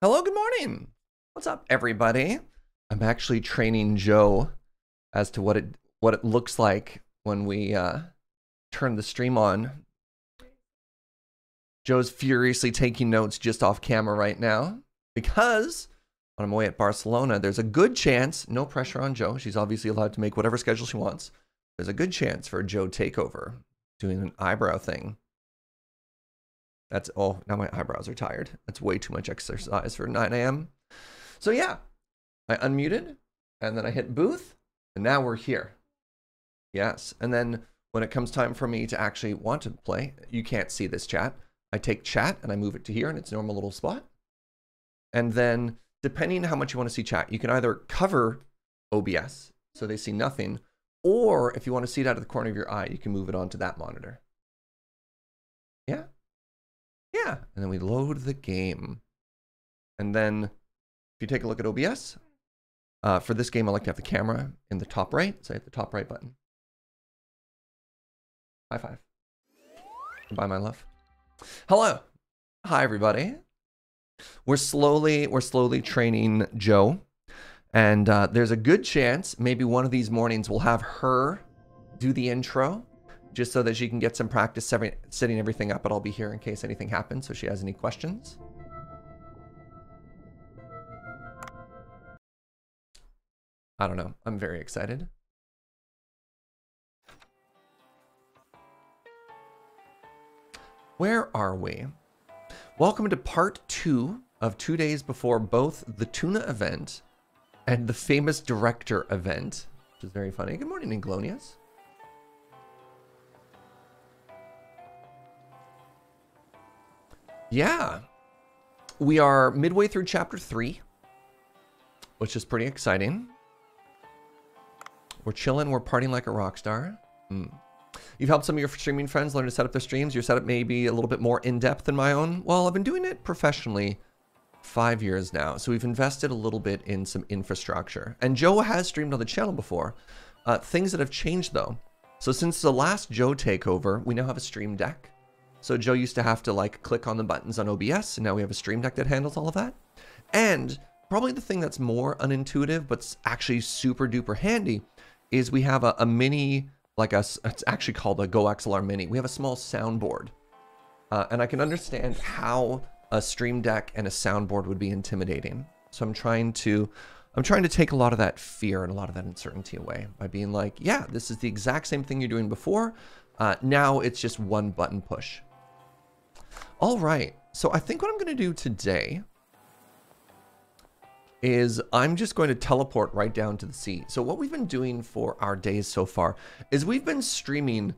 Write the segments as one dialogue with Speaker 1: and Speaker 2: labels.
Speaker 1: Hello, good morning. What's up, everybody? I'm actually training Joe as to what it what it looks like when we uh, turn the stream on. Joe's furiously taking notes just off camera right now because when I'm away at Barcelona, there's a good chance, no pressure on Joe. She's obviously allowed to make whatever schedule she wants. There's a good chance for a Joe takeover doing an eyebrow thing. That's oh, now my eyebrows are tired. That's way too much exercise for 9 a.m. So yeah, I unmuted and then I hit booth and now we're here. Yes. And then when it comes time for me to actually want to play, you can't see this chat. I take chat and I move it to here in its normal little spot. And then depending on how much you want to see chat, you can either cover OBS so they see nothing, or if you want to see it out of the corner of your eye, you can move it onto that monitor. Yeah. Yeah. And then we load the game. And then if you take a look at OBS, uh, for this game, I like to have the camera in the top right. So I hit the top right button. High five. Goodbye, my love. Hello. Hi, everybody. We're slowly, we're slowly training Joe. And uh, there's a good chance maybe one of these mornings we'll have her do the intro just so that she can get some practice setting everything up. But I'll be here in case anything happens, so she has any questions. I don't know. I'm very excited. Where are we? Welcome to part two of two days before both the tuna event and the famous director event, which is very funny. Good morning, Inglonius. Yeah. We are midway through chapter three, which is pretty exciting. We're chilling, we're partying like a rock star. Mm. You've helped some of your streaming friends learn to set up their streams. Your setup may be a little bit more in-depth than my own. Well, I've been doing it professionally five years now, so we've invested a little bit in some infrastructure. And Joe has streamed on the channel before. Uh, things that have changed though. So since the last Joe takeover, we now have a stream deck. So Joe used to have to like click on the buttons on OBS, and now we have a stream deck that handles all of that. And probably the thing that's more unintuitive, but actually super duper handy, is we have a, a mini like a, it's actually called a Go XLR Mini. We have a small soundboard. Uh, and I can understand how a stream deck and a soundboard would be intimidating. So I'm trying to, I'm trying to take a lot of that fear and a lot of that uncertainty away by being like, yeah, this is the exact same thing you're doing before. Uh, now it's just one button push. All right. So I think what I'm going to do today is I'm just going to teleport right down to the sea. So what we've been doing for our days so far is we've been streaming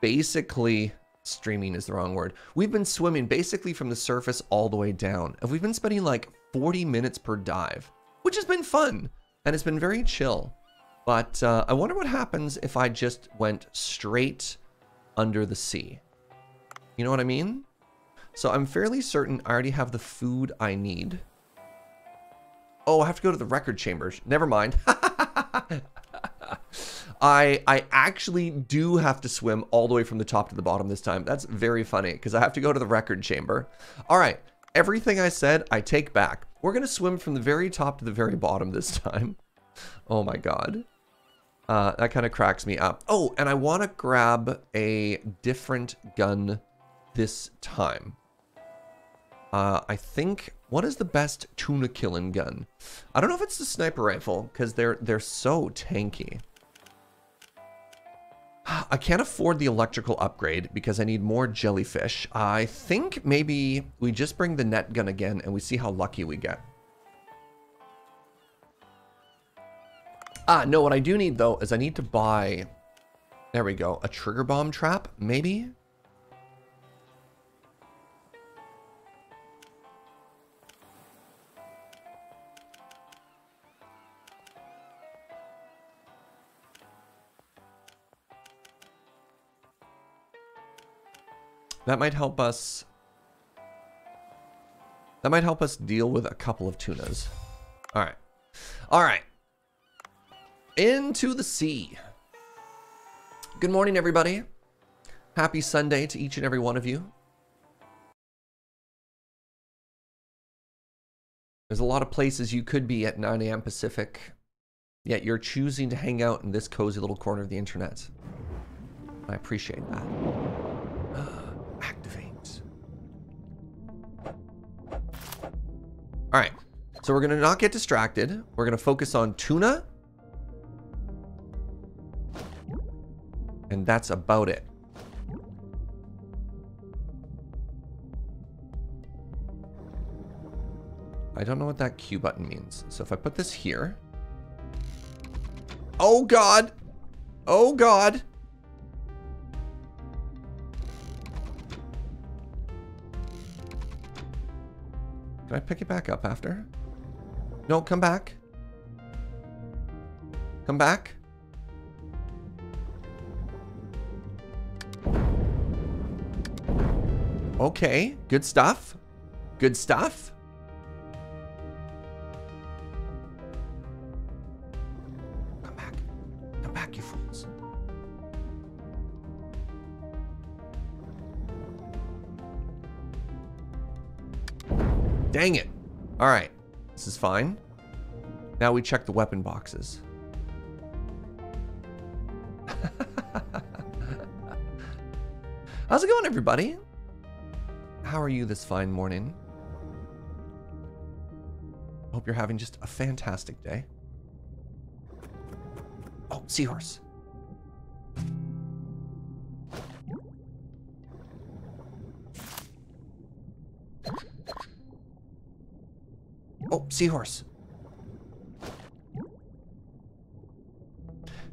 Speaker 1: basically streaming is the wrong word. We've been swimming basically from the surface all the way down. And we've been spending like 40 minutes per dive, which has been fun and it's been very chill. But uh, I wonder what happens if I just went straight under the sea. You know what I mean? So I'm fairly certain I already have the food I need. Oh, I have to go to the record chambers. Never mind. I I actually do have to swim all the way from the top to the bottom this time. That's very funny because I have to go to the record chamber. All right, everything I said, I take back. We're gonna swim from the very top to the very bottom this time. Oh my god. Uh, that kind of cracks me up. Oh, and I want to grab a different gun this time. Uh, I think what is the best tuna killing gun? I don't know if it's the sniper rifle because they're they're so tanky. I can't afford the electrical upgrade because I need more jellyfish. I think maybe we just bring the net gun again and we see how lucky we get. Ah, no, what I do need though is I need to buy, there we go, a trigger bomb trap, maybe? That might help us... That might help us deal with a couple of tunas. Alright. Alright. Into the sea. Good morning, everybody. Happy Sunday to each and every one of you. There's a lot of places you could be at 9 a.m. Pacific, yet you're choosing to hang out in this cozy little corner of the internet. I appreciate that. All right. So we're going to not get distracted. We're going to focus on tuna. And that's about it. I don't know what that Q button means. So if I put this here. Oh, God. Oh, God. I pick it back up after? No, come back. Come back. Okay, good stuff. Good stuff. Dang it. All right. This is fine. Now we check the weapon boxes. How's it going, everybody? How are you this fine morning? Hope you're having just a fantastic day. Oh, seahorse. Oh, seahorse.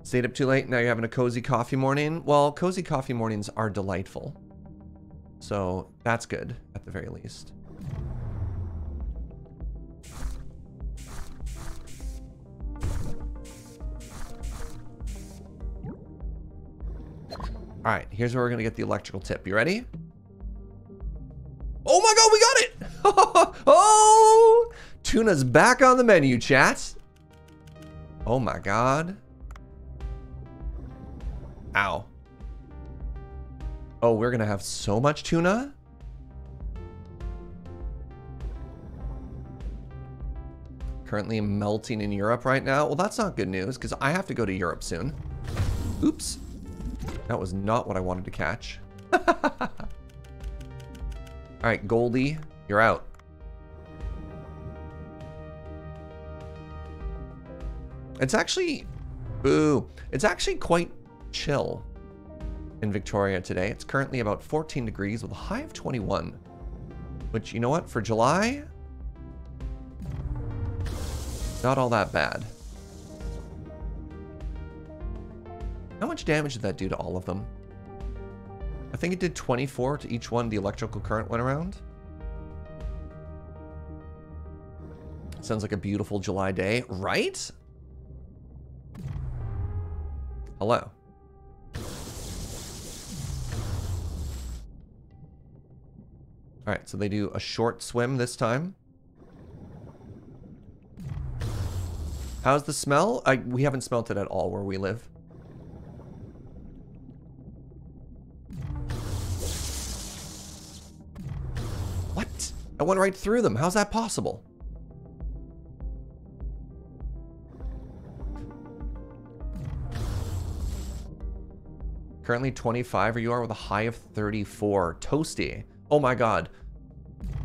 Speaker 1: Stayed up too late, now you're having a cozy coffee morning. Well, cozy coffee mornings are delightful. So that's good, at the very least. All right, here's where we're gonna get the electrical tip. You ready? Tuna's back on the menu, chat. Oh my god. Ow. Oh, we're gonna have so much tuna? Currently melting in Europe right now. Well, that's not good news, because I have to go to Europe soon. Oops. That was not what I wanted to catch. Alright, Goldie, you're out. It's actually... Boo. It's actually quite chill in Victoria today. It's currently about 14 degrees with a high of 21. Which, you know what? For July... Not all that bad. How much damage did that do to all of them? I think it did 24 to each one the electrical current went around. Sounds like a beautiful July day, right? Hello. Alright, so they do a short swim this time. How's the smell? I, we haven't smelt it at all where we live. What? I went right through them. How's that possible? Currently 25 or you are with a high of 34. Toasty. Oh my god.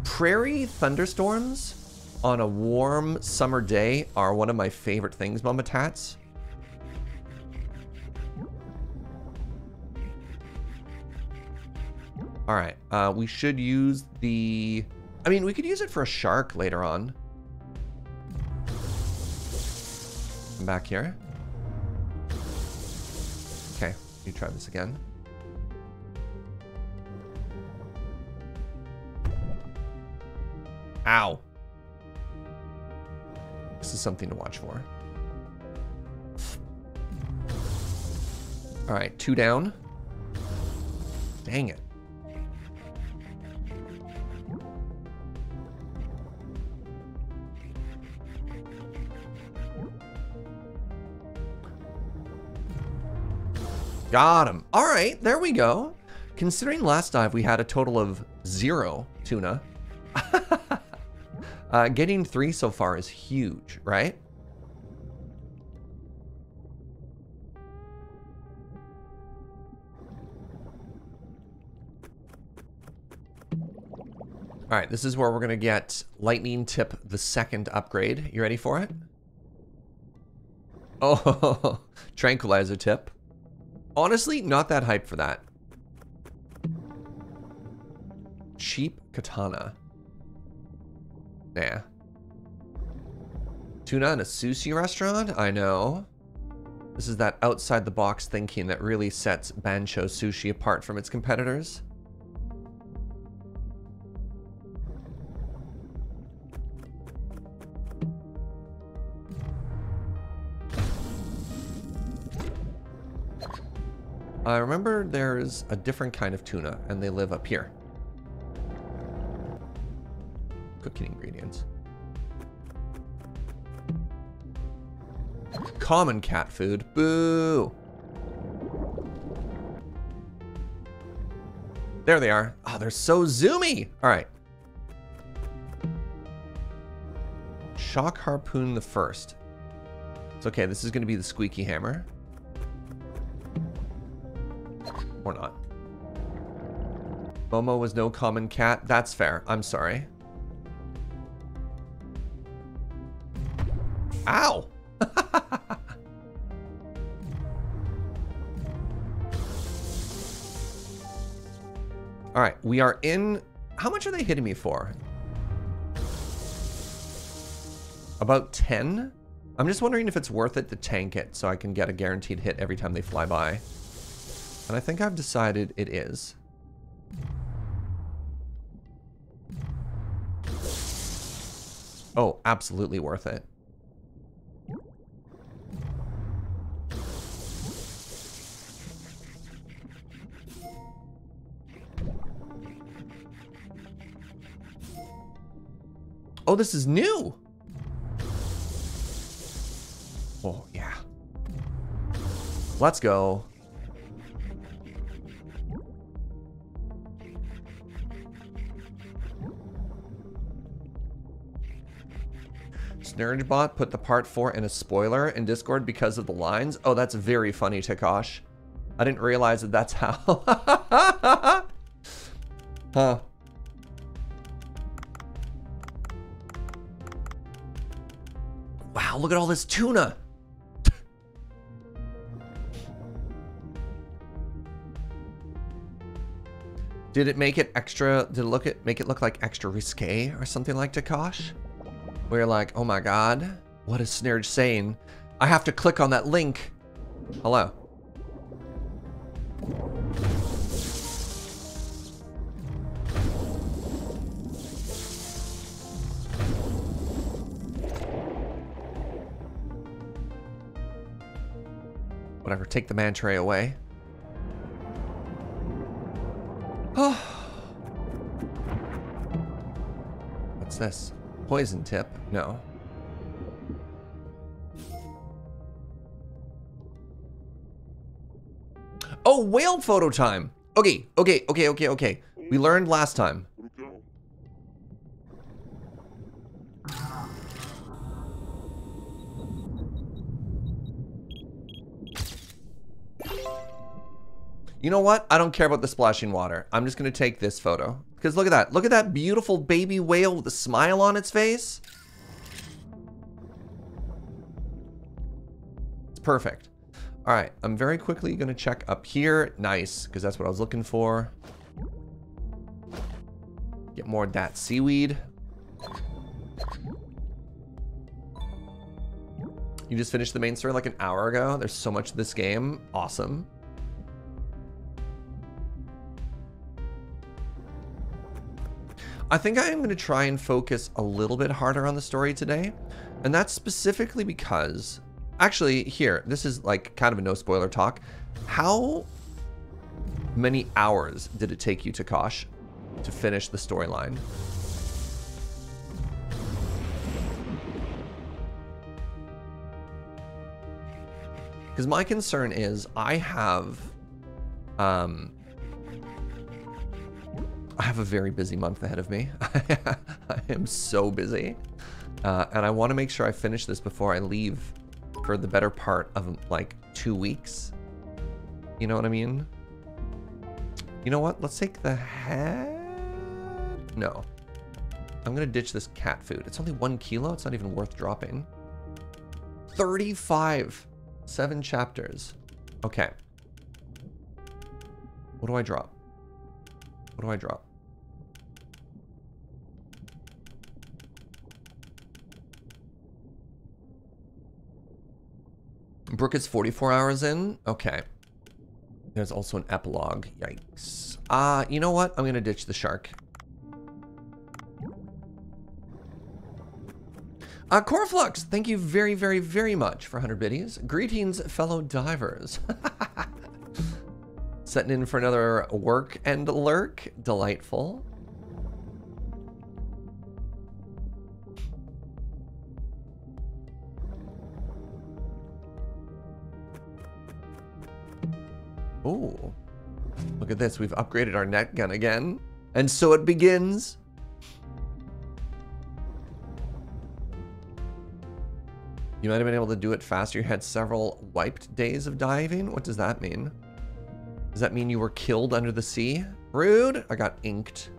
Speaker 1: Prairie thunderstorms on a warm summer day are one of my favorite things, Mama Tats. All right, uh, we should use the... I mean, we could use it for a shark later on. Come back here. You try this again. Ow. This is something to watch for. All right, two down. Dang it. Got him. All right, there we go. Considering last dive we had a total of zero tuna. Uh, getting three so far is huge, right? All right, this is where we're going to get Lightning Tip the second upgrade. You ready for it? Oh, Tranquilizer Tip. Honestly, not that hype for that. Cheap Katana. Nah. Tuna in a sushi restaurant? I know. This is that outside the box thinking that really sets Bancho Sushi apart from its competitors. I remember there's a different kind of tuna, and they live up here. Cooking ingredients. Common cat food. Boo! There they are. Oh, they're so zoomy! Alright. Shock Harpoon the first. It's okay, this is going to be the squeaky hammer. Or not. Momo was no common cat. That's fair. I'm sorry. Ow! All right, we are in... How much are they hitting me for? About 10? I'm just wondering if it's worth it to tank it so I can get a guaranteed hit every time they fly by. And I think I've decided it is. Oh, absolutely worth it. Oh, this is new. Oh, yeah. Let's go. Snurgebot put the part 4 in a spoiler in Discord because of the lines. Oh, that's very funny, Takosh. I didn't realize that that's how. huh. Wow, look at all this tuna. Did it make it extra, did it look it make it look like extra risque or something like Takosh? We're like, oh my god, what is Snurge saying? I have to click on that link. Hello. Whatever, take the manta ray away. Oh. What's this? Poison tip? No. Oh, whale photo time. Okay, okay, okay, okay, okay. We learned last time. You know what? I don't care about the splashing water. I'm just going to take this photo. Because look at that. Look at that beautiful baby whale with a smile on its face. It's perfect. All right, I'm very quickly to check up here. Nice, because that's what I was looking for. Get more of that seaweed. You just finished the main story like an hour ago. There's so much of this game. Awesome. I think I am going to try and focus a little bit harder on the story today. And that's specifically because, actually, here, this is like kind of a no spoiler talk. How many hours did it take you, Takosh, to finish the storyline? Because my concern is I have um, I have a very busy month ahead of me. I am so busy. Uh, and I want to make sure I finish this before I leave for the better part of like two weeks. You know what I mean? You know what? Let's take the head. No. I'm going to ditch this cat food. It's only one kilo. It's not even worth dropping. 35. Seven chapters. Okay. What do I drop? What do I drop? Brooke is 44 hours in? Okay. There's also an epilogue. Yikes. Uh, you know what? I'm going to ditch the shark. Uh, Corflux, thank you very, very, very much for 100 biddies. Greetings, fellow divers. Setting in for another work and lurk. Delightful. Ooh. Look at this. We've upgraded our net gun again. And so it begins. You might have been able to do it faster. You had several wiped days of diving. What does that mean? Does that mean you were killed under the sea? Rude. I got inked.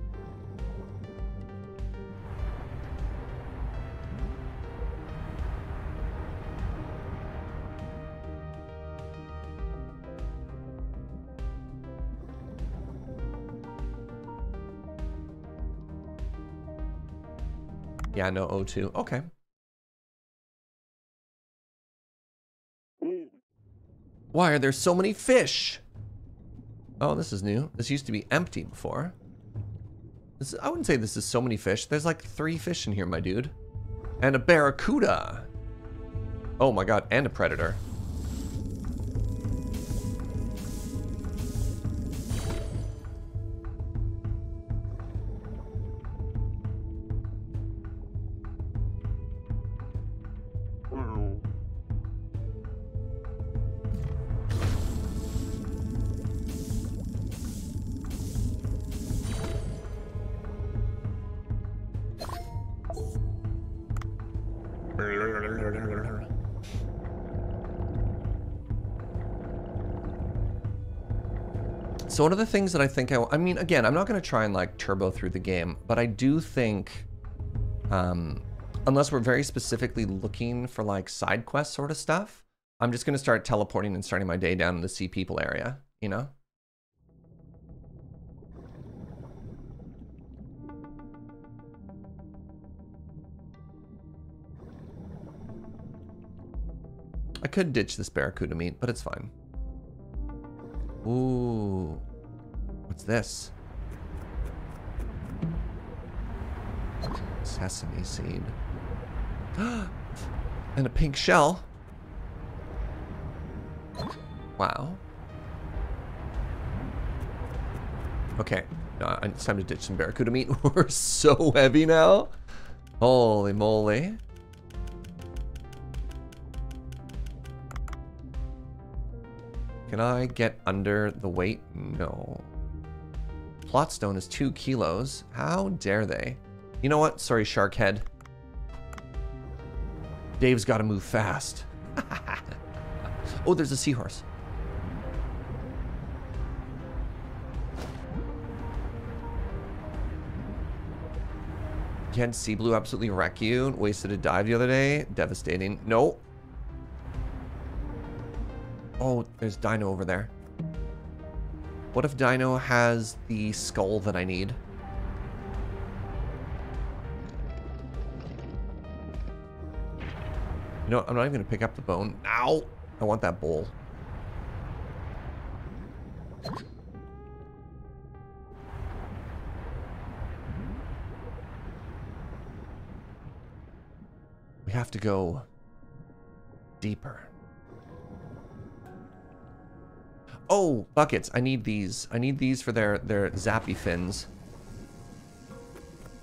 Speaker 1: Yeah, no O2. Okay. Why are there so many fish? Oh, this is new. This used to be empty before. This, I wouldn't say this is so many fish. There's like three fish in here, my dude. And a barracuda. Oh my god, and a predator. So one of the things that I think I, I mean, again, I'm not going to try and like turbo through the game, but I do think, um, unless we're very specifically looking for like side quest sort of stuff, I'm just going to start teleporting and starting my day down in the sea people area, you know? I could ditch this barracuda meat, but it's fine. Ooh. What's this? Sesame seed. and a pink shell. Wow. Okay. Uh, it's time to ditch some barracuda meat. We're so heavy now. Holy moly. Can I get under the weight? No. Plot stone is two kilos. How dare they? You know what? Sorry, shark head. Dave's got to move fast. oh, there's a seahorse. Can't sea blue absolutely wreck you? Wasted a dive the other day. Devastating. Nope. Oh, there's Dino over there. What if Dino has the skull that I need? You know, I'm not even going to pick up the bone. Ow! I want that bowl. We have to go deeper. Oh, buckets. I need these. I need these for their, their zappy fins.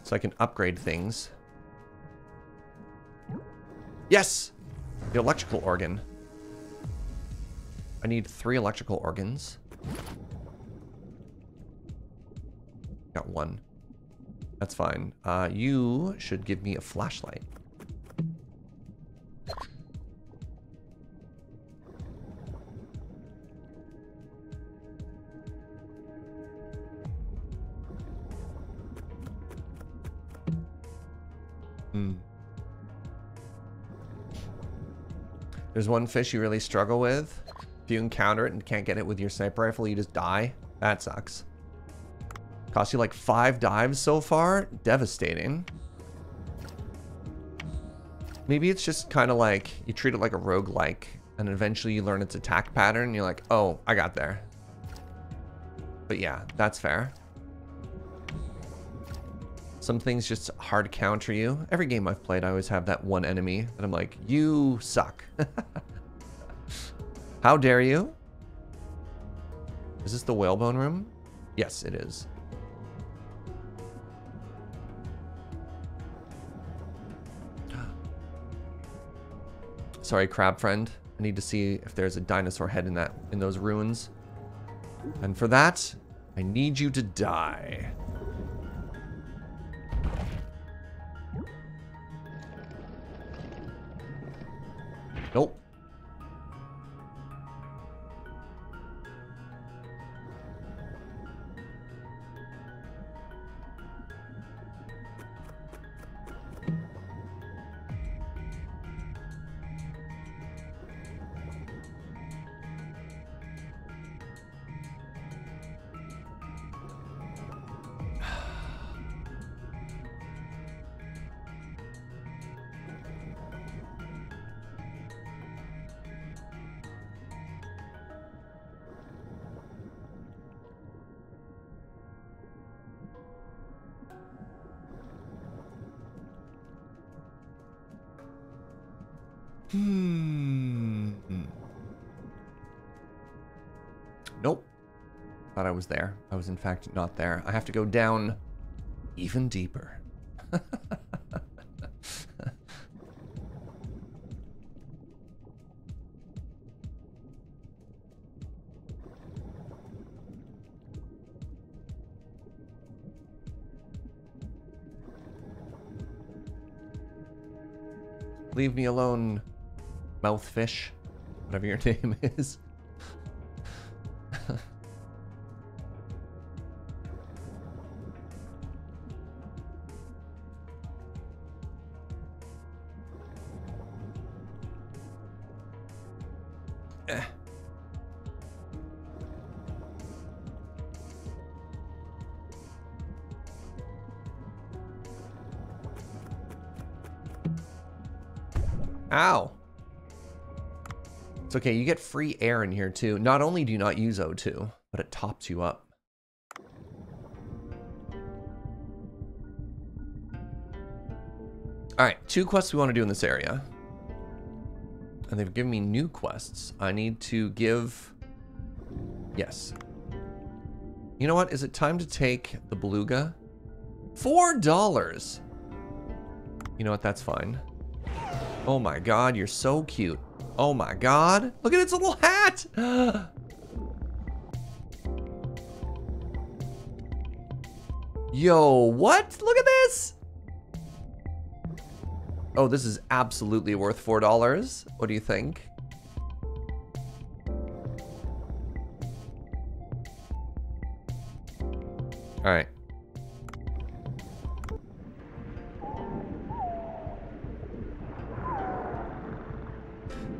Speaker 1: So I can upgrade things. Yes! The electrical organ. I need three electrical organs. Got one. That's fine. Uh, you should give me a flashlight. There's one fish you really struggle with. If you encounter it and can't get it with your sniper rifle, you just die. That sucks. Cost you like five dives so far? Devastating. Maybe it's just kind of like, you treat it like a roguelike, and eventually you learn its attack pattern, and you're like, oh, I got there. But yeah, that's fair. Some things just hard counter you. Every game I've played, I always have that one enemy that I'm like, you suck. How dare you? Is this the whalebone room? Yes, it is. Sorry, crab friend. I need to see if there's a dinosaur head in that in those ruins. And for that, I need you to die. There. I was in fact not there. I have to go down even deeper. Leave me alone, mouthfish, whatever your name is. Okay, you get free air in here too. Not only do you not use O2, but it tops you up. Alright, two quests we want to do in this area. And they've given me new quests. I need to give... Yes. You know what? Is it time to take the beluga? Four dollars! You know what? That's fine. Oh my god, you're so cute. Oh my god. Look at its little hat. Yo, what? Look at this. Oh, this is absolutely worth $4. What do you think?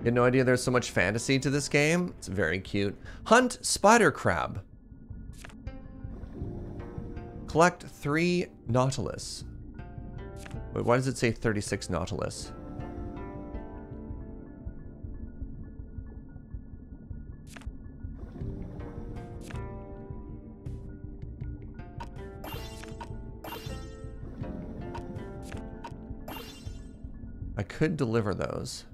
Speaker 1: Had no idea there's so much fantasy to this game. It's very cute. Hunt spider crab. Collect three nautilus. Wait, why does it say 36 nautilus? I could deliver those.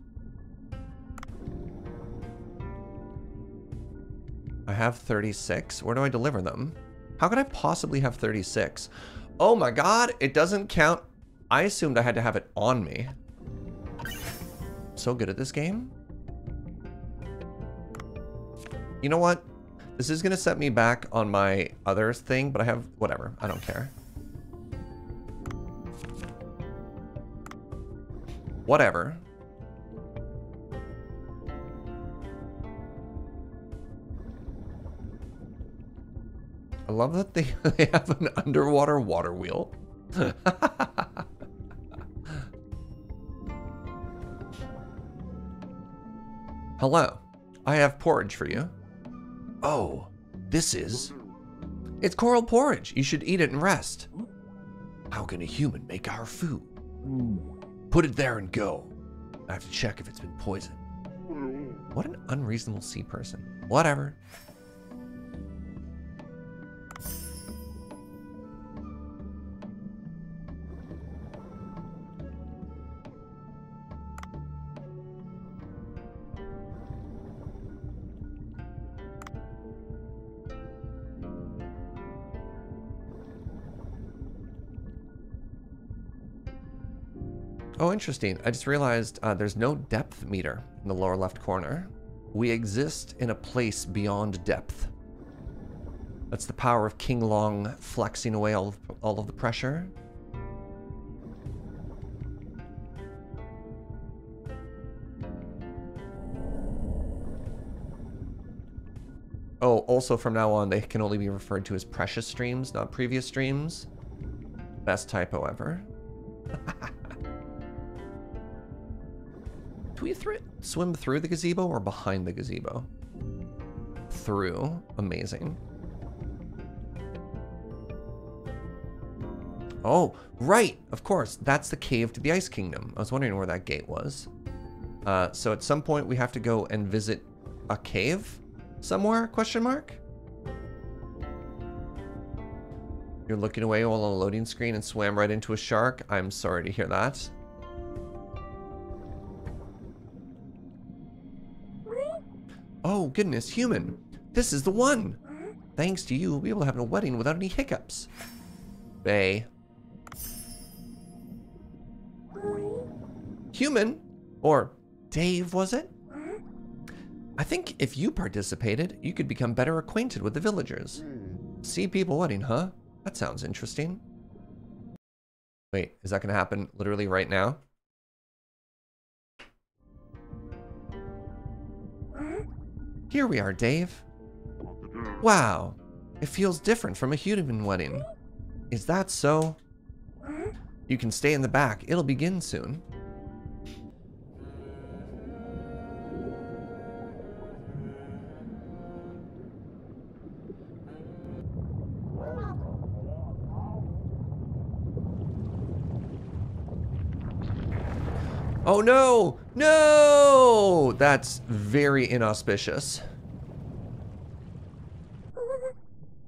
Speaker 1: Have 36. Where do I deliver them? How could I possibly have 36? Oh my god, it doesn't count. I assumed I had to have it on me. So good at this game. You know what? This is gonna set me back on my other thing, but I have whatever. I don't care. Whatever. I love that they, they have an underwater water wheel. Hello. I have porridge for you. Oh, this is... It's coral porridge. You should eat it and rest. How can a human make our food? Put it there and go. I have to check if it's been poisoned. What an unreasonable sea person. Whatever. Interesting. I just realized uh, there's no depth meter in the lower left corner. We exist in a place beyond depth. That's the power of King Long flexing away all of, all of the pressure. Oh, also from now on, they can only be referred to as precious streams, not previous streams. Best typo ever. Do we th swim through the gazebo or behind the gazebo? Through. Amazing. Oh, right. Of course. That's the cave to the Ice Kingdom. I was wondering where that gate was. Uh, so at some point we have to go and visit a cave somewhere? Question mark? You're looking away while on a loading screen and swam right into a shark? I'm sorry to hear that. Goodness, human. This is the one. Thanks to you, we'll be able to have a wedding without any hiccups. Bay. Human? Or Dave, was it? I think if you participated, you could become better acquainted with the villagers. Sea people wedding, huh? That sounds interesting. Wait, is that going to happen literally right now? Here we are, Dave. Wow, it feels different from a human wedding. Is that so? You can stay in the back. It'll begin soon. Oh no! No! That's very inauspicious.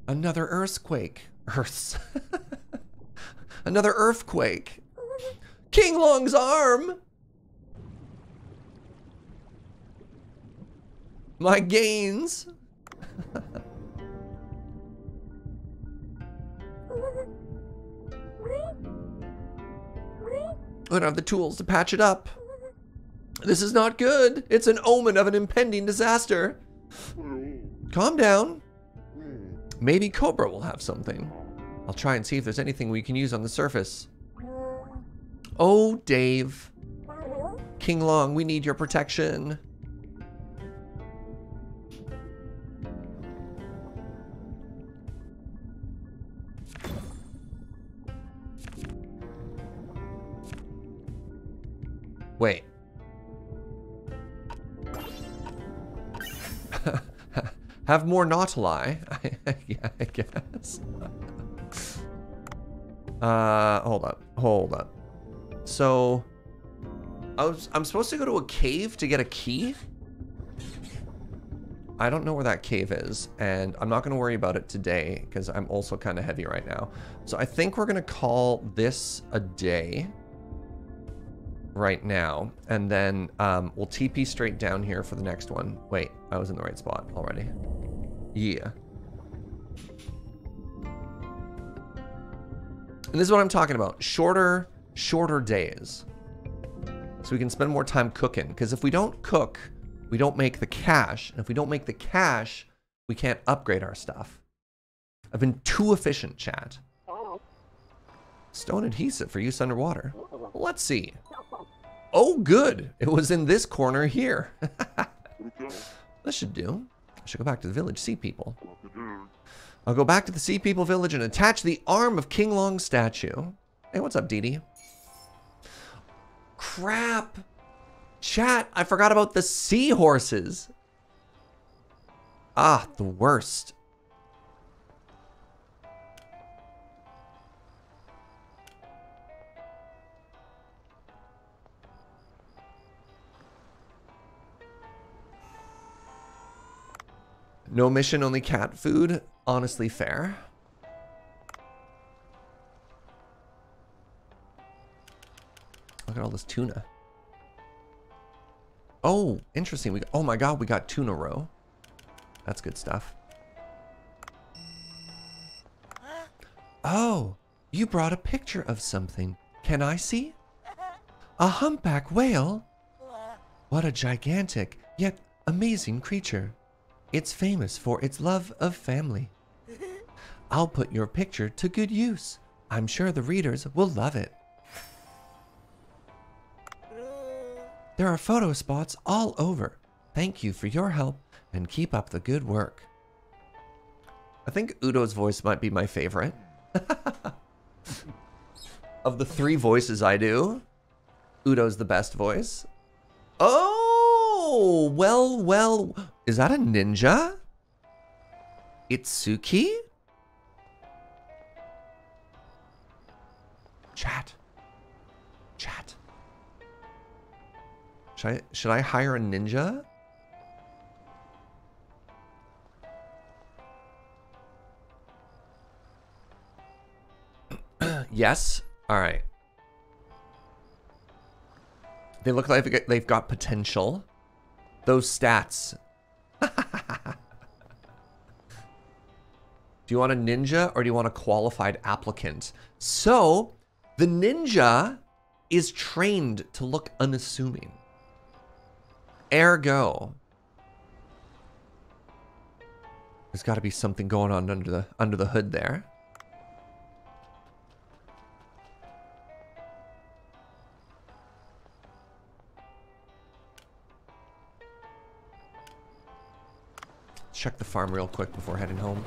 Speaker 1: Another earthquake. Earths. Another earthquake. King Long's arm! My gains! don't have the tools to patch it up. This is not good. It's an omen of an impending disaster. Calm down. Maybe Cobra will have something. I'll try and see if there's anything we can use on the surface. Oh, Dave. King Long, we need your protection. Wait. Have more Nautili, I guess. uh, hold up, hold up. So, I was, I'm supposed to go to a cave to get a key? I don't know where that cave is, and I'm not going to worry about it today, because I'm also kind of heavy right now. So I think we're going to call this a day right now, and then um, we'll TP straight down here for the next one. Wait, I was in the right spot already. Yeah. And this is what I'm talking about. Shorter, shorter days. So we can spend more time cooking. Because if we don't cook, we don't make the cash. And if we don't make the cash, we can't upgrade our stuff. I've been too efficient, chat. Stone adhesive for use underwater. Let's see. Oh, good. It was in this corner here. this should do. I should go back to the village, see people. I'll go back to the Sea People village and attach the arm of King Long's statue. Hey, what's up, Dee Dee? Crap. Chat, I forgot about the seahorses. Ah, the worst. No mission, only cat food. Honestly fair. Look at all this tuna. Oh, interesting. We oh my god, we got tuna roe. That's good stuff. Oh, you brought a picture of something. Can I see? A humpback whale? What a gigantic, yet amazing creature. It's famous for its love of family. I'll put your picture to good use. I'm sure the readers will love it. There are photo spots all over. Thank you for your help and keep up the good work. I think Udo's voice might be my favorite. of the three voices I do, Udo's the best voice. Oh, Oh, well, well. Is that a ninja? Itsuki? Chat. Chat. Should I, should I hire a ninja? yes. All right. They look like they've got potential. Those stats. do you want a ninja or do you want a qualified applicant? So, the ninja is trained to look unassuming. Ergo, there's got to be something going on under the under the hood there. Check the farm real quick before heading home.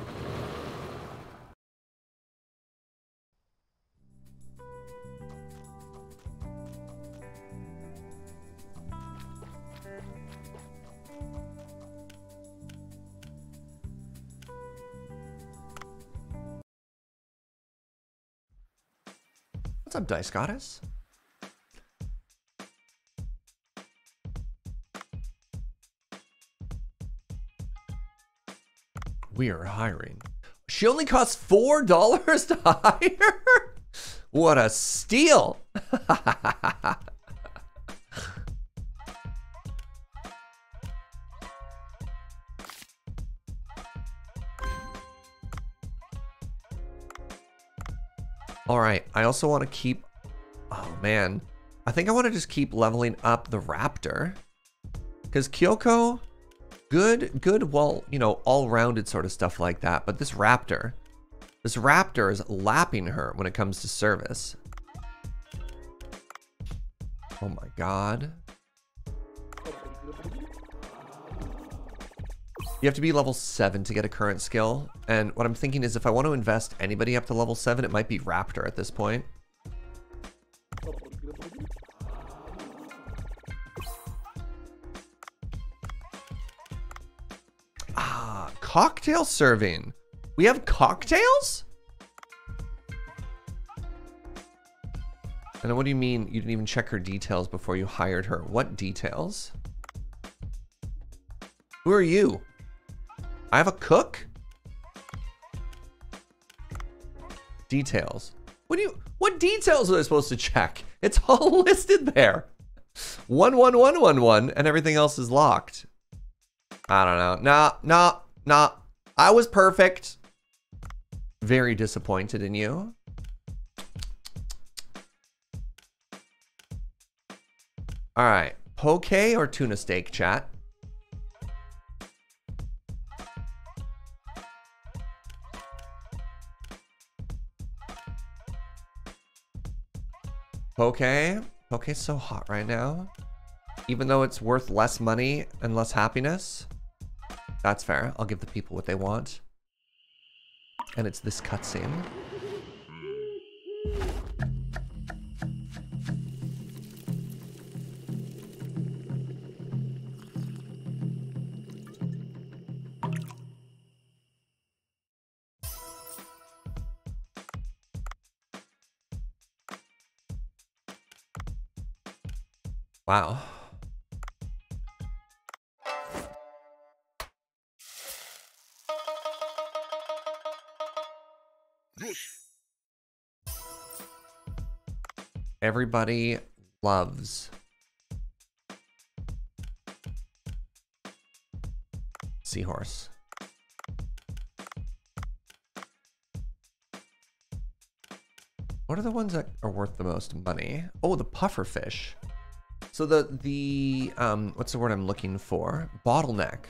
Speaker 1: What's up, Dice Goddess? We are hiring. She only costs $4 to hire? What a steal. All right, I also want to keep, oh man, I think I want to just keep leveling up the raptor because Kyoko, good, good, well, you know, all-rounded sort of stuff like that. But this raptor, this raptor is lapping her when it comes to service. Oh my god. You have to be level 7 to get a current skill. And what I'm thinking is if I want to invest anybody up to level 7, it might be Raptor at this point. Cocktail serving. We have cocktails? And what do you mean you didn't even check her details before you hired her? What details? Who are you? I have a cook? Details. What do you what details are I supposed to check? It's all listed there. 11111 and everything else is locked. I don't know. Nah, nah, Nah, I was perfect. Very disappointed in you. All right, poke or tuna steak, chat? Poke? Poke's so hot right now. Even though it's worth less money and less happiness. That's fair. I'll give the people what they want. And it's this cutscene. Wow. Everybody loves seahorse. What are the ones that are worth the most money? Oh, the puffer fish. So the the um what's the word I'm looking for? Bottleneck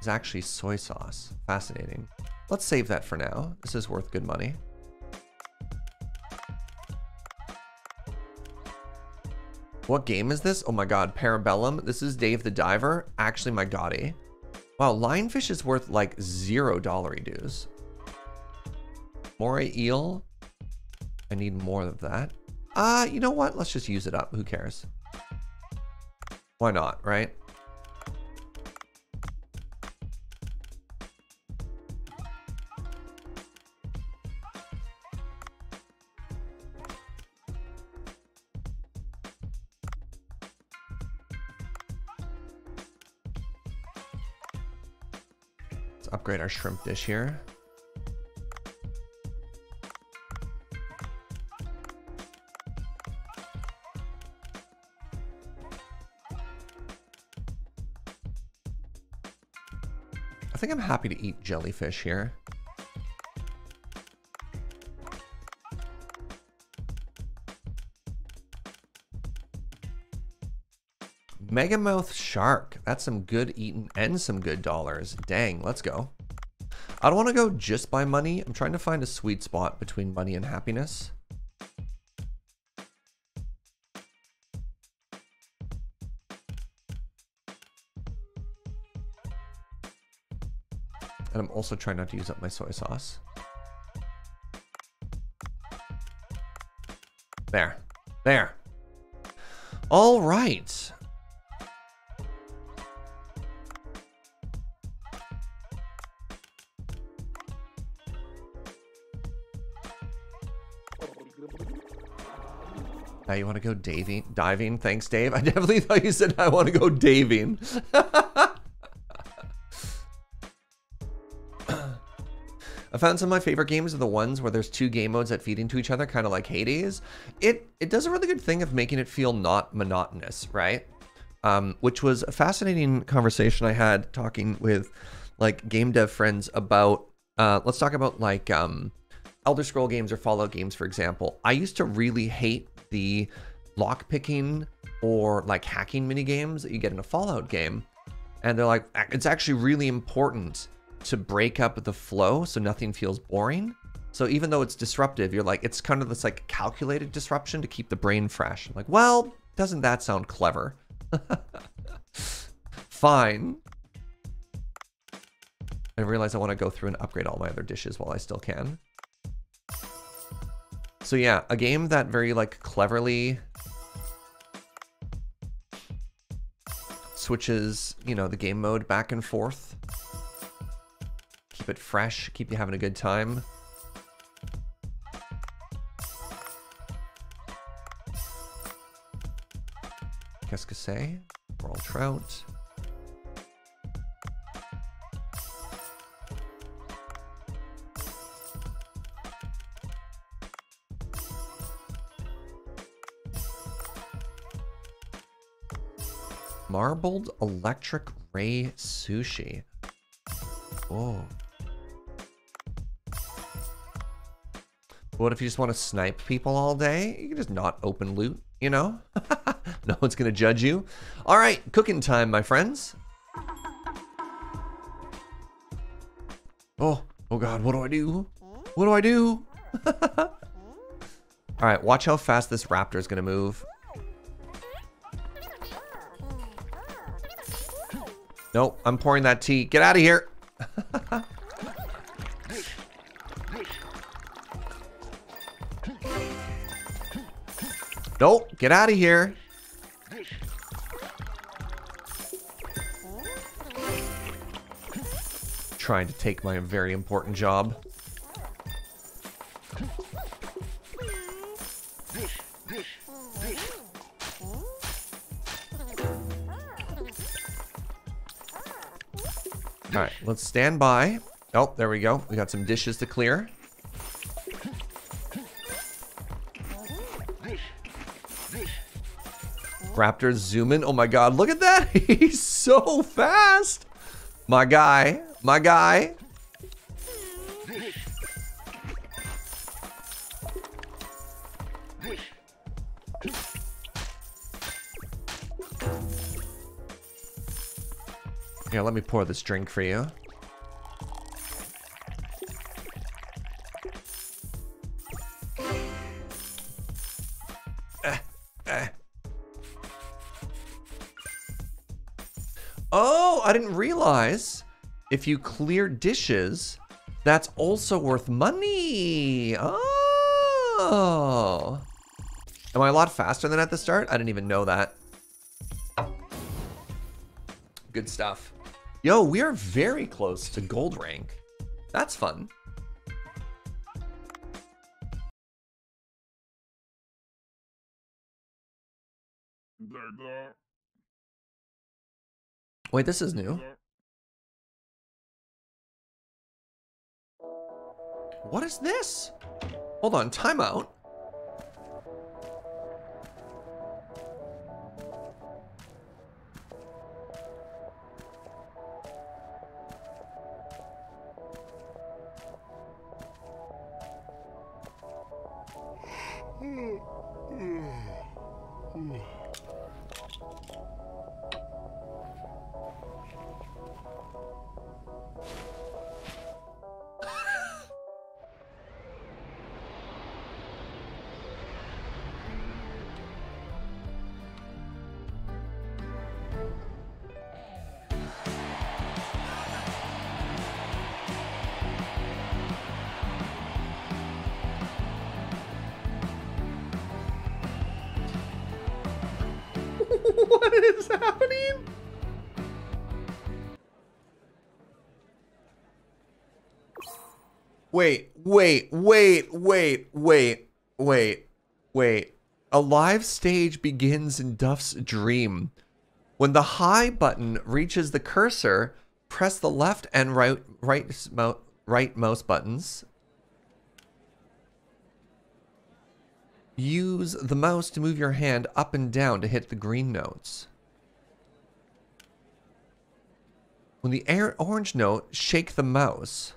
Speaker 1: is actually soy sauce. Fascinating. Let's save that for now. This is worth good money. What game is this? Oh my god, Parabellum. This is Dave the Diver. Actually, my goddy. Wow, lionfish is worth like zero dollary dues. Moray eel. I need more of that. Uh, you know what? Let's just use it up. Who cares? Why not, right? Our shrimp dish here. I think I'm happy to eat jellyfish here. Megamouth shark. That's some good eating and some good dollars. Dang, let's go. I don't want to go just by money. I'm trying to find a sweet spot between money and happiness. And I'm also trying not to use up my soy sauce. There. There. All right. Now you want to go daving, diving? Thanks, Dave. I definitely thought you said I want to go daving. I found some of my favorite games are the ones where there's two game modes that feed into each other, kind of like Hades. It it does a really good thing of making it feel not monotonous, right? Um, which was a fascinating conversation I had talking with like game dev friends about. Uh, let's talk about like um, Elder Scroll games or Fallout games, for example. I used to really hate the lockpicking or like hacking mini games that you get in a Fallout game, and they're like, it's actually really important to break up the flow so nothing feels boring. So even though it's disruptive, you're like, it's kind of this like calculated disruption to keep the brain fresh. I'm like, well, doesn't that sound clever? Fine. I realize I want to go through and upgrade all my other dishes while I still can. So yeah, a game that very like cleverly switches, you know, the game mode back and forth keep it fresh, keep you having a good time. Qu'est-ce que c'est? Trout. Marbled electric ray sushi. Oh. What if you just want to snipe people all day? You can just not open loot, you know? no one's going to judge you. All right, cooking time, my friends. Oh, oh God, what do I do? What do I do? All right, watch how fast this raptor is going to move. Nope, I'm pouring that tea. Get out of here. nope, get out of here. Trying to take my very important job. Let's stand by. Oh, there we go. We got some dishes to clear. Raptors zooming. Oh my god, look at that. He's so fast. My guy. My guy. Here, let me pour this drink for you. Eh, eh. Oh, I didn't realize if you clear dishes, that's also worth money. Oh. Am I a lot faster than at the start? I didn't even know that. Good stuff. Yo, we are very close to gold rank. That's fun. Wait, this is new. What is this? Hold on, timeout. Wait, wait, wait, wait, wait, wait, wait. A live stage begins in Duff's dream. When the high button reaches the cursor, press the left and right right right mouse buttons. Use the mouse to move your hand up and down to hit the green notes. When the orange note, shake the mouse.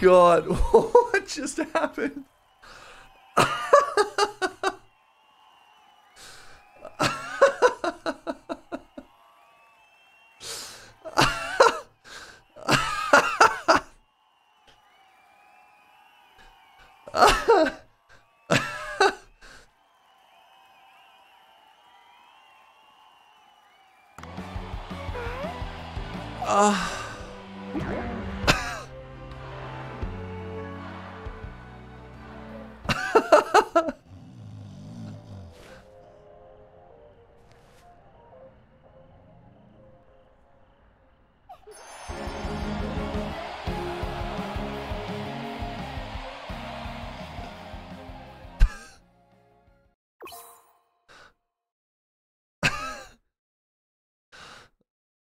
Speaker 1: God, what just happened?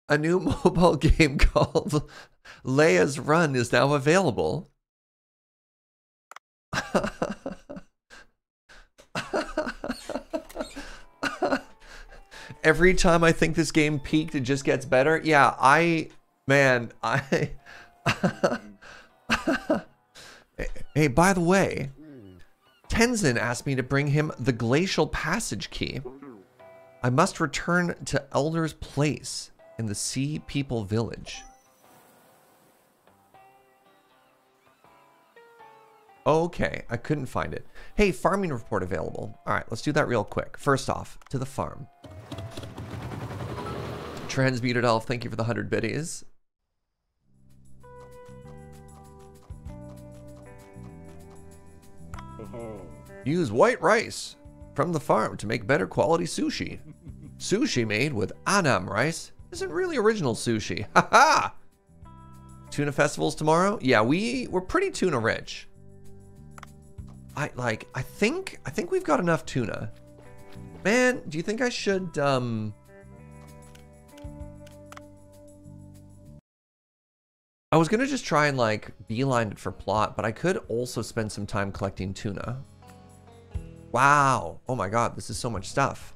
Speaker 1: A new mobile game called Leia's Run is now available. Every time I think this game peaked, it just gets better. Yeah, I, man, I. hey, by the way, Tenzin asked me to bring him the Glacial Passage Key. I must return to Elder's Place in the Sea People Village. Okay, I couldn't find it. Hey, farming report available. All right, let's do that real quick. First off, to the farm. Transmuted Elf, thank you for the 100 biddies. Mm-hmm. Use white rice from the farm to make better quality sushi. Sushi made with Anam rice isn't really original sushi. Haha! tuna festivals tomorrow? Yeah, we, we're pretty tuna rich. I, like, I think, I think we've got enough tuna. Man, do you think I should, um... I was gonna just try and, like, beeline it for plot, but I could also spend some time collecting tuna. Wow! Oh my god, this is so much stuff.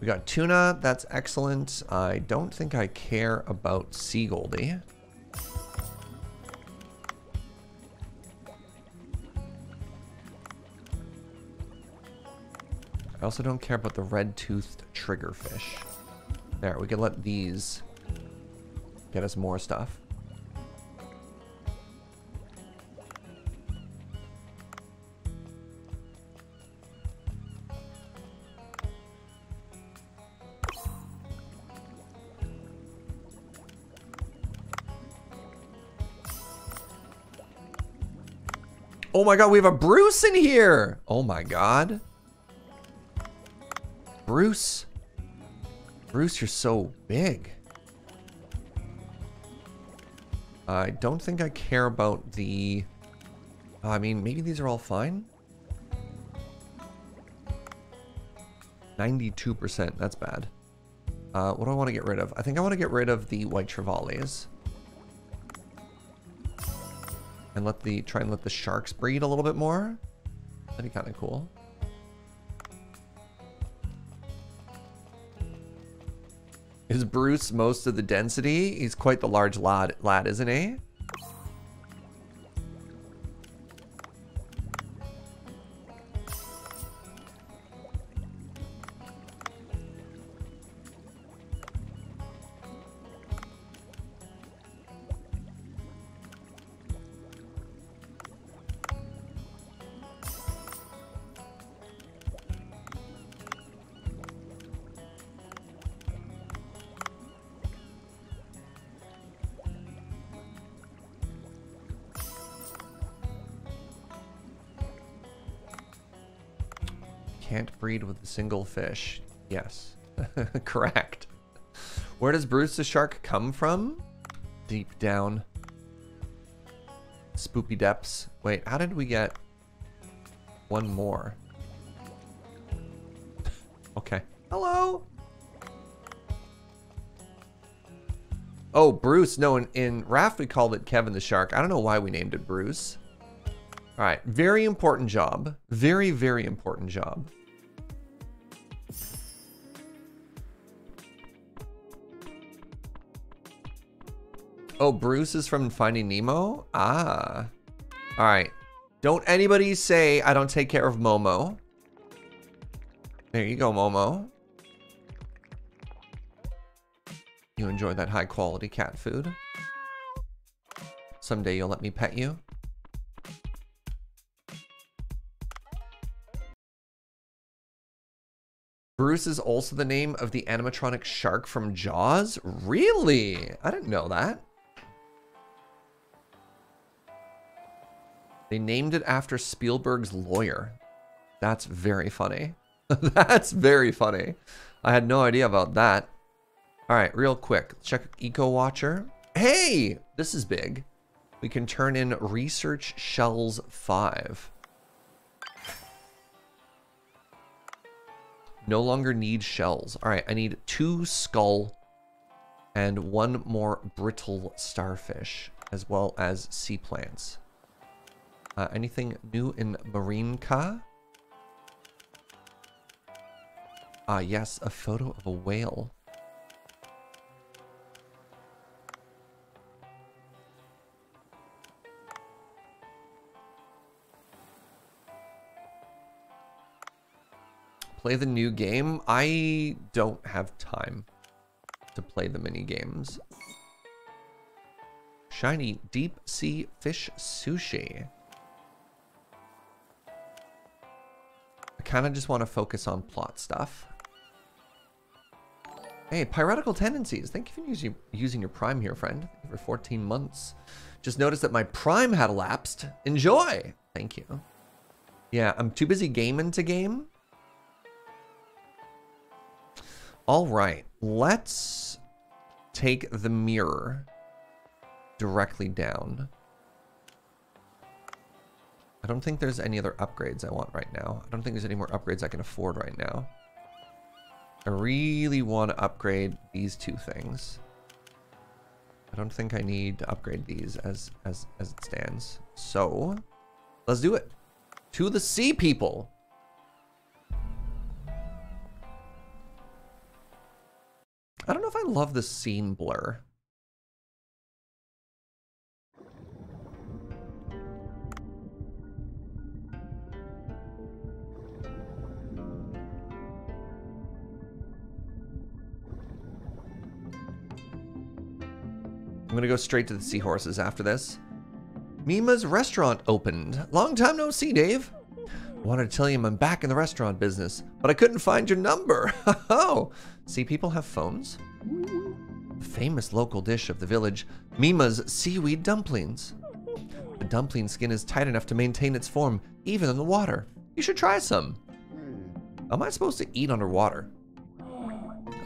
Speaker 1: We got tuna, that's excellent. I don't think I care about sea goldie. I also don't care about the red-toothed triggerfish. There, we can let these get us more stuff. Oh my god, we have a Bruce in here! Oh my god. Bruce. Bruce, you're so big. I don't think I care about the... I mean, maybe these are all fine? 92%, that's bad. Uh, what do I want to get rid of? I think I want to get rid of the white trevallies and let the try and let the sharks breed a little bit more. That'd be kind of cool. Is Bruce most of the density? He's quite the large lad, lad isn't he? With a single fish. Yes, correct. Where does Bruce the shark come from? Deep down. Spoopy depths. Wait, how did we get one more? okay. Hello. Oh, Bruce. No, in, in Raft we called it Kevin the Shark. I don't know why we named it Bruce. All right, very important job. Very, very important job. Oh, Bruce is from Finding Nemo? Ah. All right. Don't anybody say I don't take care of Momo. There you go, Momo. You enjoy that high quality cat food. Someday you'll let me pet you. Bruce is also the name of the animatronic shark from Jaws? Really? I didn't know that. They named it after Spielberg's lawyer. That's very funny. That's very funny. I had no idea about that. All right, real quick. Check Eco Watcher. Hey, this is big. We can turn in Research Shells 5. No longer need shells. All right, I need two skull and one more brittle starfish, as well as sea plants. Uh, anything new in Marinca? Ah, yes, a photo of a whale. Play the new game? I don't have time to play the mini games. Shiny deep sea fish sushi. I kind of just want to focus on plot stuff. Hey, Piratical Tendencies. Thank you for using, using your Prime here, friend. for 14 months. Just noticed that my Prime had elapsed. Enjoy! Thank you. Yeah, I'm too busy gaming to game. All right, let's take the mirror directly down. I don't think there's any other upgrades I want right now. I don't think there's any more upgrades I can afford right now. I really want to upgrade these two things. I don't think I need to upgrade these as, as, as it stands. So, let's do it. To the sea people. I don't know if I love the scene blur. I'm gonna go straight to the seahorses after this. Mima's restaurant opened. Long time no sea, Dave. Wanted to tell you I'm back in the restaurant business, but I couldn't find your number. oh, see people have phones? The famous local dish of the village, Mima's seaweed dumplings. The dumpling skin is tight enough to maintain its form, even in the water. You should try some. Am I supposed to eat underwater?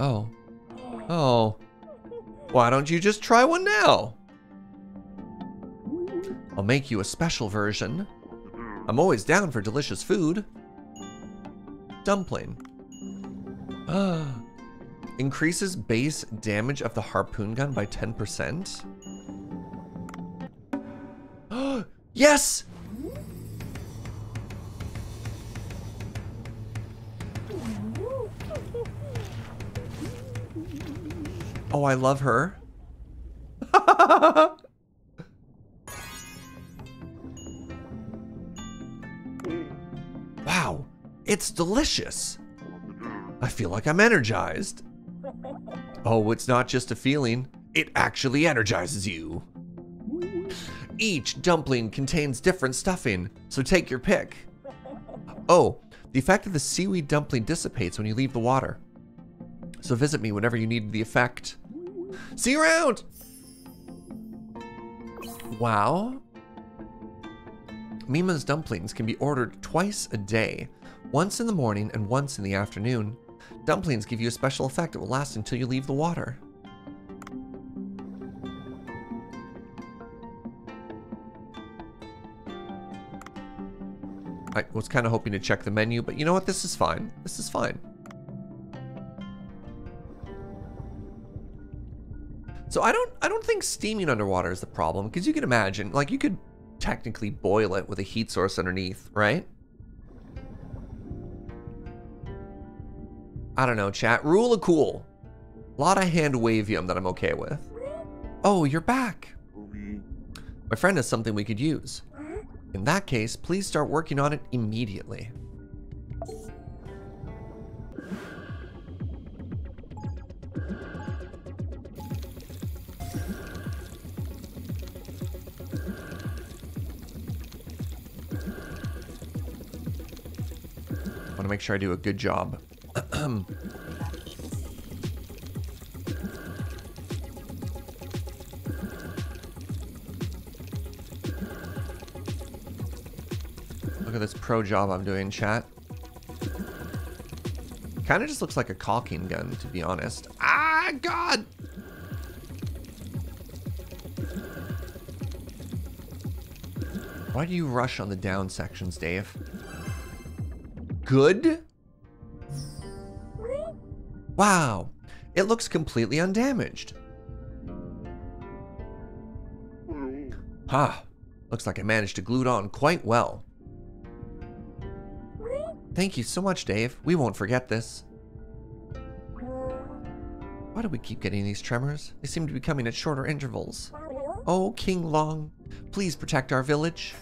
Speaker 1: Oh. Oh. Why don't you just try one now? I'll make you a special version. I'm always down for delicious food. Dumpling. Ah. Increases base damage of the harpoon gun by 10%. yes! Oh, I love her. wow, it's delicious. I feel like I'm energized. Oh, it's not just a feeling, it actually energizes you. Each dumpling contains different stuffing, so take your pick. Oh, the effect of the seaweed dumpling dissipates when you leave the water. So visit me whenever you need the effect. See you around! Wow. Mima's dumplings can be ordered twice a day. Once in the morning and once in the afternoon. Dumplings give you a special effect that will last until you leave the water. I was kind of hoping to check the menu, but you know what? This is fine. This is fine. So I don't I don't think steaming underwater is the problem because you can imagine like you could technically boil it with a heat source underneath, right? I don't know, chat. Rule of cool. A lot of hand wavium that I'm okay with. Oh, you're back. My friend has something we could use. In that case, please start working on it immediately. Want to make sure I do a good job. Look at this pro job I'm doing, chat. Kind of just looks like a caulking gun, to be honest. Ah, God! Why do you rush on the down sections, Dave? Good? Wow, it looks completely undamaged. Ha, looks like I managed to glue it on quite well. Thank you so much, Dave. We won't forget this. Uh. Why do we keep getting these tremors? They seem to be coming at shorter intervals. Oh, King Long, please protect our village.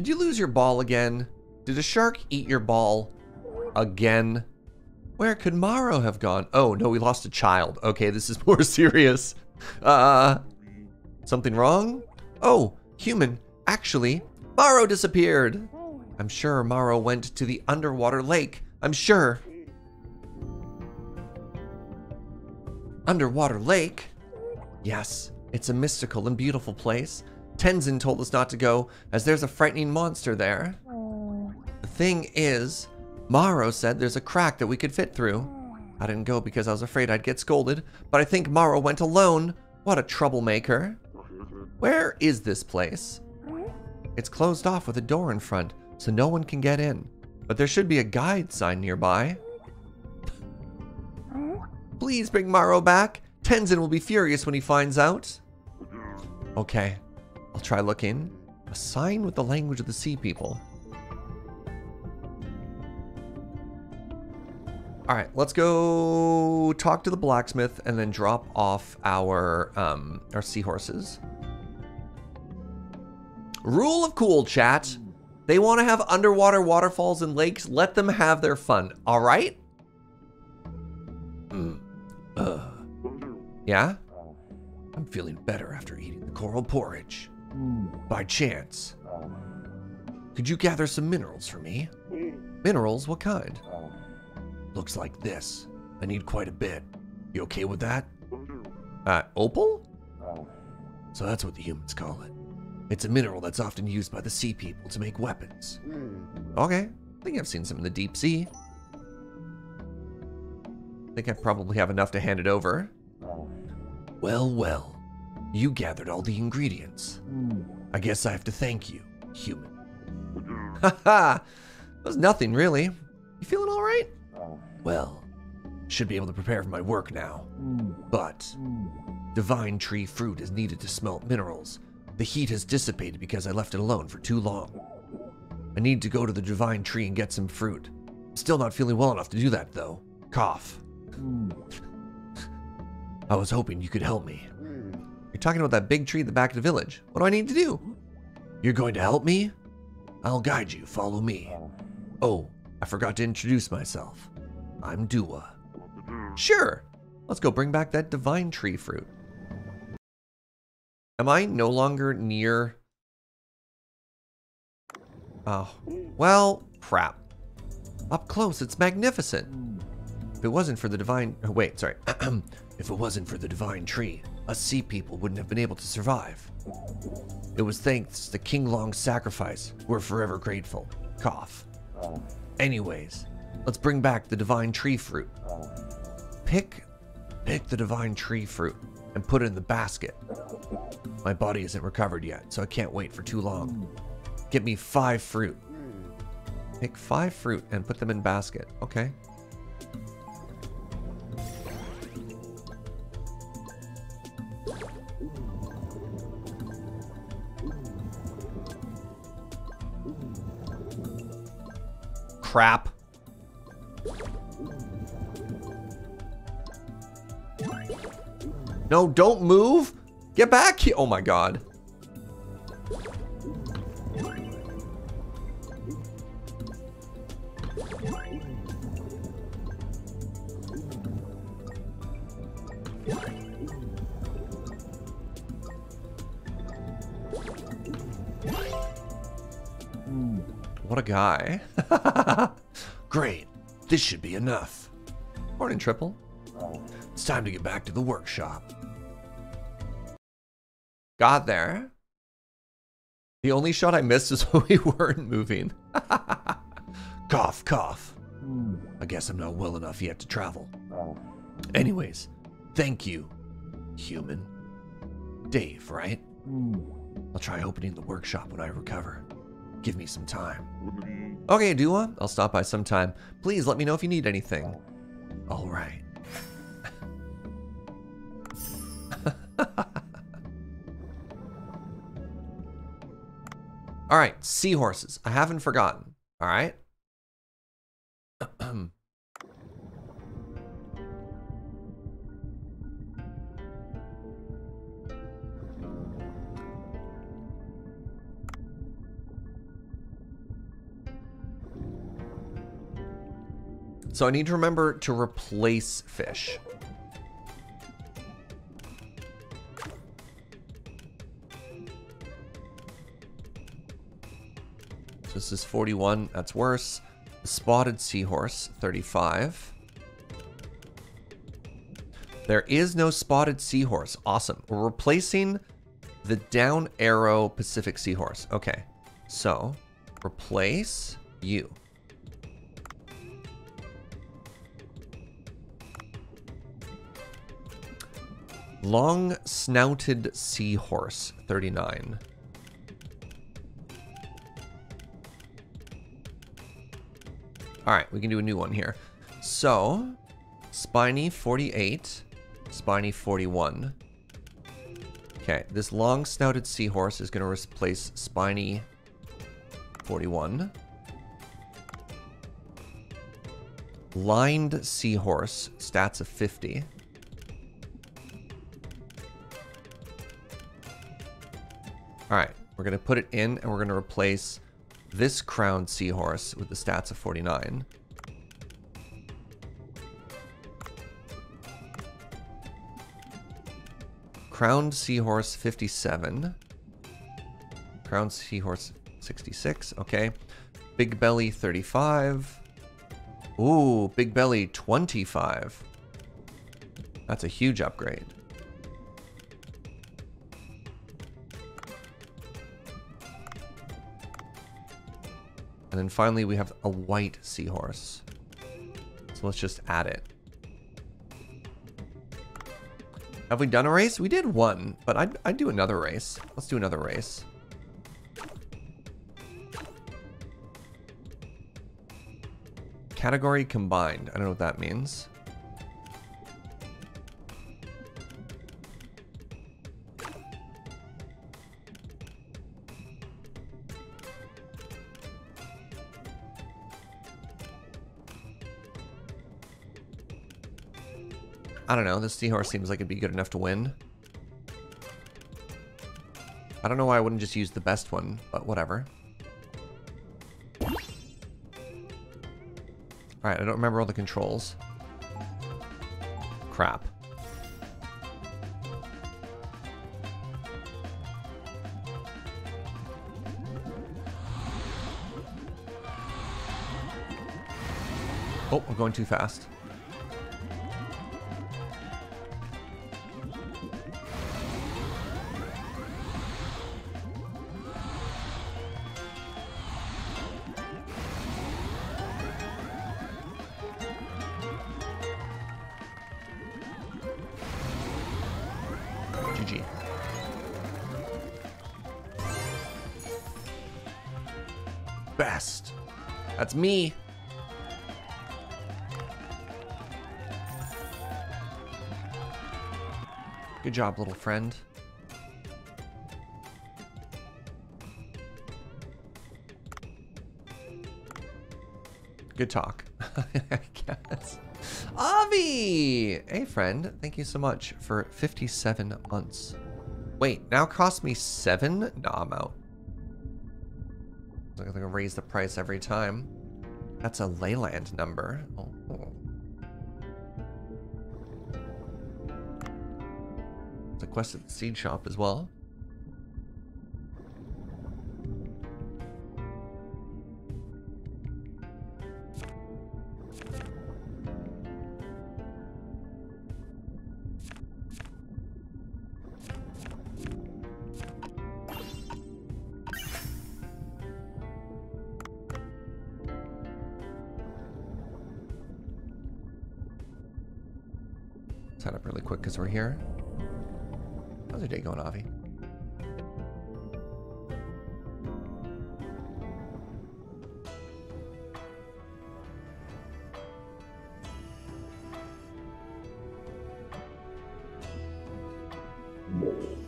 Speaker 1: Did you lose your ball again? Did a shark eat your ball again? Where could Maro have gone? Oh, no, we lost a child. Okay, this is more serious. Uh, something wrong? Oh, human. Actually, Maro disappeared. I'm sure Maro went to the underwater lake. I'm sure. Underwater lake? Yes, it's a mystical and beautiful place. Tenzin told us not to go, as there's a frightening monster there. The thing is, Maro said there's a crack that we could fit through. I didn't go because I was afraid I'd get scolded, but I think Maro went alone. What a troublemaker. Where is this place? Hmm? It's closed off with a door in front, so no one can get in. But there should be a guide sign nearby. Hmm? Please bring Maro back. Tenzin will be furious when he finds out. Okay, I'll try looking. A sign with the language of the sea people. All right, let's go talk to the blacksmith and then drop off our um, our seahorses. Rule of cool, chat. They want to have underwater waterfalls and lakes. Let them have their fun. All right. Mm. Yeah. I'm feeling better after eating the coral porridge. By chance, could you gather some minerals for me? Minerals? What kind? Looks like this. I need quite a bit. You okay with that? Uh, opal? So that's what the humans call it. It's a mineral that's often used by the sea people to make weapons. Okay, I think I've seen some in the deep sea. I think I probably have enough to hand it over. Well, well. You gathered all the ingredients. I guess I have to thank you, human. Haha, that was nothing really. You feeling all right? Well, should be able to prepare for my work now. But divine tree fruit is needed to smelt minerals. The heat has dissipated because I left it alone for too long. I need to go to the divine tree and get some fruit. Still not feeling well enough to do that though. Cough. I was hoping you could help me. You're talking about that big tree at the back of the village. What do I need to do? You're going to help me? I'll guide you. Follow me. Oh, I forgot to introduce myself. I'm Dua. Sure. Let's go bring back that divine tree fruit. Am I no longer near... Oh, well, crap. Up close, it's magnificent. If it wasn't for the divine... Oh, wait, sorry. if it wasn't for the divine tree, us sea people wouldn't have been able to survive. It was thanks to King Long's sacrifice. We're forever grateful. Cough. Anyways, let's bring back the divine tree fruit. Pick, pick the divine tree fruit and put it in the basket. My body isn't recovered yet, so I can't wait for too long. Get me five fruit. Pick five fruit and put them in basket. Okay. Crap. No, don't move. Get back here. Oh my god. What a guy. Great. This should be enough. Morning, Triple. It's time to get back to the workshop. Got there. The only shot I missed is when we weren't moving. cough, cough. I guess I'm not well enough yet to travel. Anyways, thank you, human. Dave, right? I'll try opening the workshop when I recover. Give me some time. Okay, Dua, I'll stop by sometime. Please let me know if you need anything. All right. All right, seahorses. I haven't forgotten. All right. so I need to remember to replace fish. So this is 41. That's worse. The spotted seahorse, 35. There is no spotted seahorse. Awesome. We're replacing the down arrow Pacific seahorse. Okay. So, replace you. Long snouted seahorse, 39. All right, we can do a new one here. So, Spiny 48, Spiny 41. Okay, this long snouted seahorse is going to replace Spiny 41. Lined seahorse, stats of 50. All right, we're going to put it in and we're going to replace this crowned seahorse with the stats of 49. Crowned seahorse 57. Crowned seahorse 66. Okay. Big belly 35. Ooh, big belly 25. That's a huge upgrade. And then finally we have a white seahorse. So let's just add it. Have we done a race? We did one, but I'd, I'd do another race. Let's do another race. Category combined. I don't know what that means. I don't know. This seahorse seems like it'd be good enough to win. I don't know why I wouldn't just use the best one, but whatever. Alright, I don't remember all the controls. Crap. Oh, I'm going too fast. Good job, little friend. Good talk. I guess. Avi! Hey, friend. Thank you so much for 57 months. Wait, now cost me seven? Nah, I'm out. I'm gonna raise the price every time. That's a Leyland number. Oh. Quest at the seed shop as well.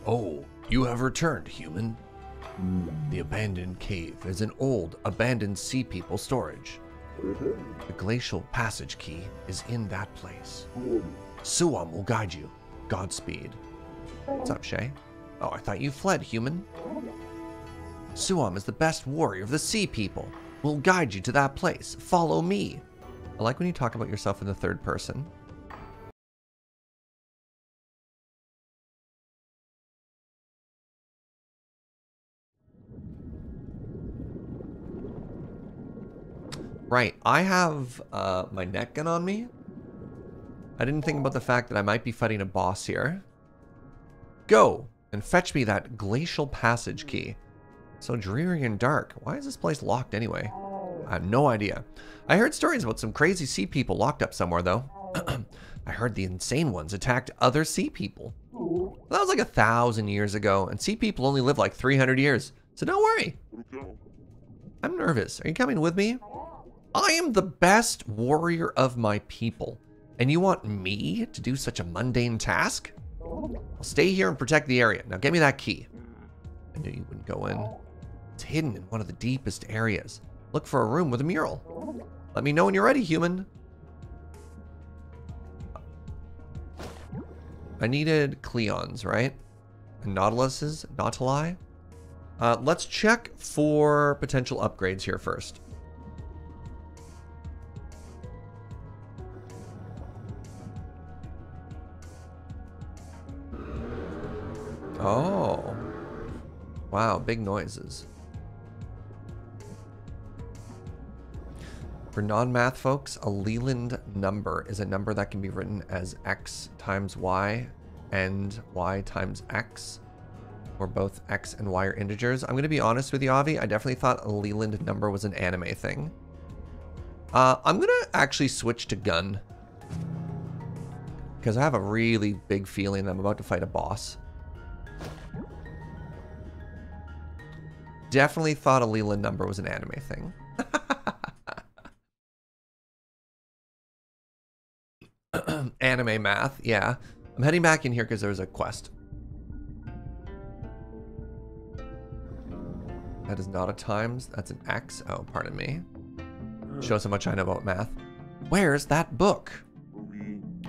Speaker 1: Oh, you have returned, human. The abandoned cave is an old, abandoned sea people storage. The glacial passage key is in that place. Suam will guide you. Godspeed. What's up, Shay? Oh, I thought you fled, human. Suam is the best warrior of the sea people. We'll guide you to that place. Follow me. I like when you talk about yourself in the third person. Right, I have uh, my net gun on me. I didn't think about the fact that I might be fighting a boss here. Go and fetch me that glacial passage key. So dreary and dark. Why is this place locked anyway? I have no idea. I heard stories about some crazy sea people locked up somewhere though. I heard the insane ones attacked other sea people. That was like a thousand years ago, and sea people only live like 300 years. So don't worry. I'm nervous. Are you coming with me? I am the best warrior of my people. And you want me to do such a mundane task? I'll stay here and protect the area. Now get me that key. I knew you wouldn't go in. It's hidden in one of the deepest areas. Look for a room with a mural. Let me know when you're ready, human. I needed Cleons, right? And Nautiluses, Nautili. Uh, let's check for potential upgrades here first. Oh. Wow, big noises. For non-math folks, a Leland number is a number that can be written as x times y and y times x, or both x and y are integers. I'm going to be honest with you, Avi. I definitely thought a Leland number was an anime thing. Uh, I'm going to actually switch to gun. Because I have a really big feeling that I'm about to fight a boss. Definitely thought a Leland number was an anime thing. anime math, yeah. I'm heading back in here because there's a quest. That is not a times, that's an X. Oh, pardon me. Shows how much I know about math. Where's that book?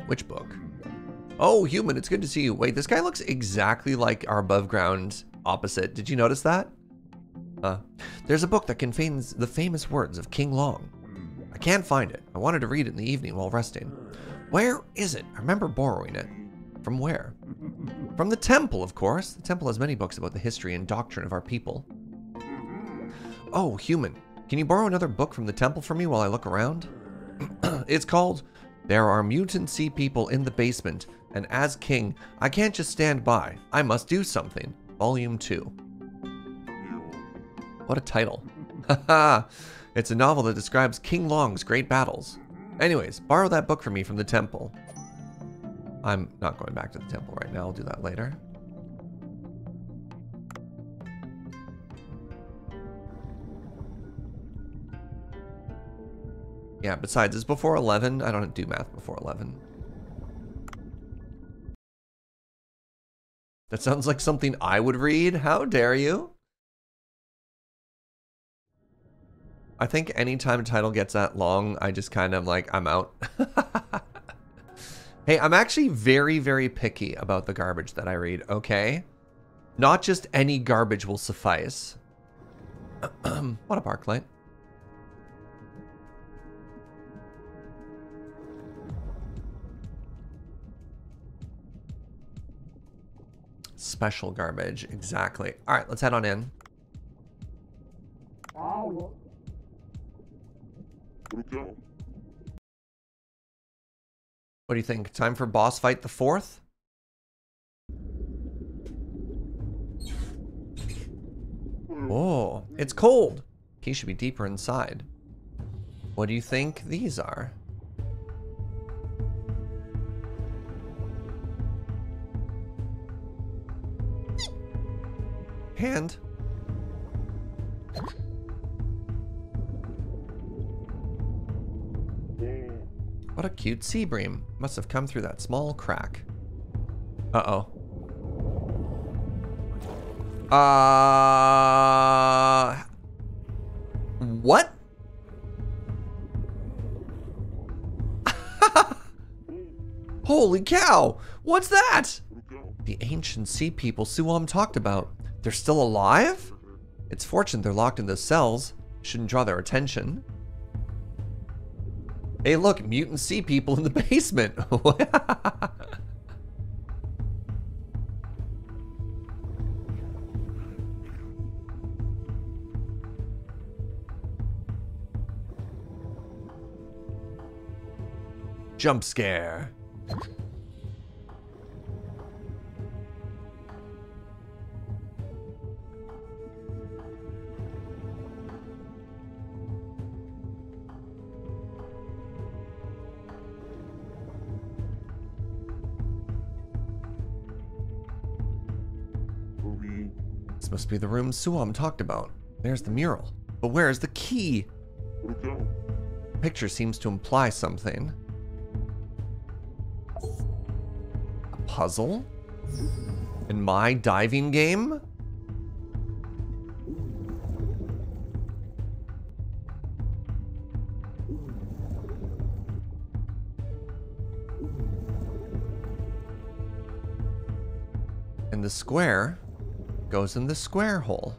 Speaker 1: Which book? Oh, human, it's good to see you. Wait, this guy looks exactly like our above ground opposite. Did you notice that? Uh, there's a book that contains the famous words of King Long. I can't find it. I wanted to read it in the evening while resting. Where is it? I remember borrowing it. From where? From the temple, of course. The temple has many books about the history and doctrine of our people. Oh, human. Can you borrow another book from the temple for me while I look around? it's called There Are Mutant Sea People in the Basement, and as king, I can't just stand by. I must do something. Volume 2. What a title. Haha! it's a novel that describes King Long's great battles. Anyways, borrow that book for me from the temple. I'm not going back to the temple right now. I'll do that later. Yeah, besides, it's before 11. I don't do math before 11. That sounds like something I would read. How dare you? I think anytime a title gets that long, I just kind of like, I'm out. hey, I'm actually very, very picky about the garbage that I read, okay? Not just any garbage will suffice. what a park Special garbage, exactly. All right, let's head on in. What do you think? Time for boss fight the fourth? Oh, it's cold. He should be deeper inside. What do you think these are? Hand. What a cute sea bream. Must have come through that small crack. Uh-oh. Uh... What? Holy cow! What's that? The ancient sea people Suam talked about. They're still alive? It's fortunate they're locked in those cells. Shouldn't draw their attention. Hey, look, mutant sea people in the basement. Jump scare. Must be the room Suam talked about. There's the mural. But where is the key? The picture seems to imply something. A puzzle? In my diving game? In the square goes in the square hole.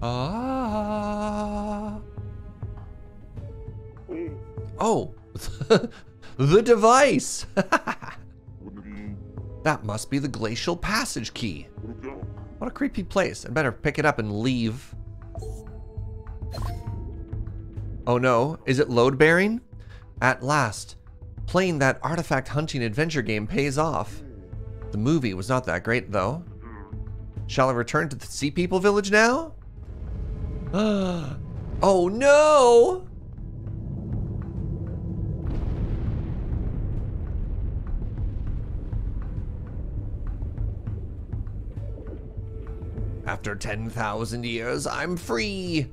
Speaker 1: Ah. Oh, the device. That must be the glacial passage key. What a creepy place. I'd better pick it up and leave. Oh no, is it load bearing? At last, playing that artifact hunting adventure game pays off. The movie was not that great though. Shall I return to the Sea People village now? oh no! After 10,000 years, I'm free.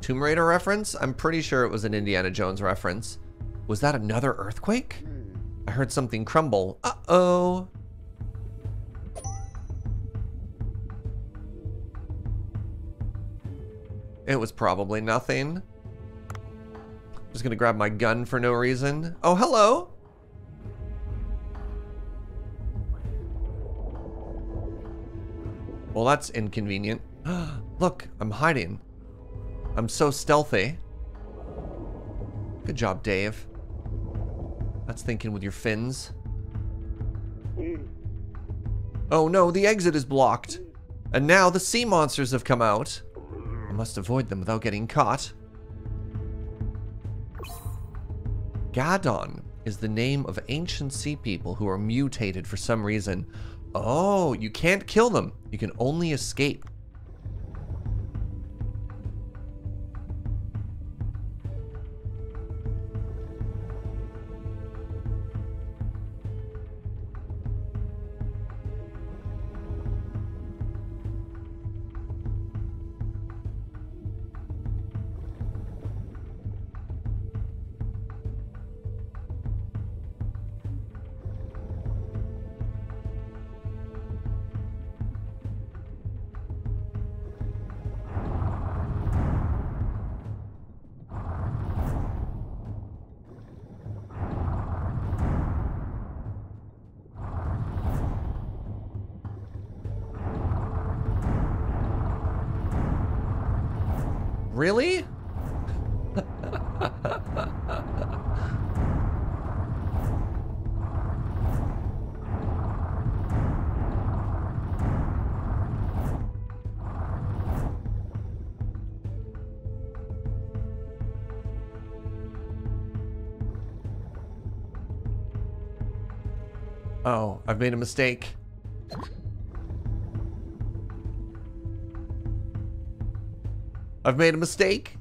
Speaker 1: Tomb Raider reference? I'm pretty sure it was an Indiana Jones reference. Was that another earthquake? Hmm. I heard something crumble. Uh-oh. It was probably nothing. Just gonna grab my gun for no reason. Oh, hello. Well, that's inconvenient. Look, I'm hiding. I'm so stealthy. Good job, Dave. That's thinking with your fins. Hmm. Oh no, the exit is blocked. And now the sea monsters have come out. I must avoid them without getting caught. Gadon is the name of ancient sea people who are mutated for some reason. Oh, you can't kill them. You can only escape. Made a mistake. I've made a mistake.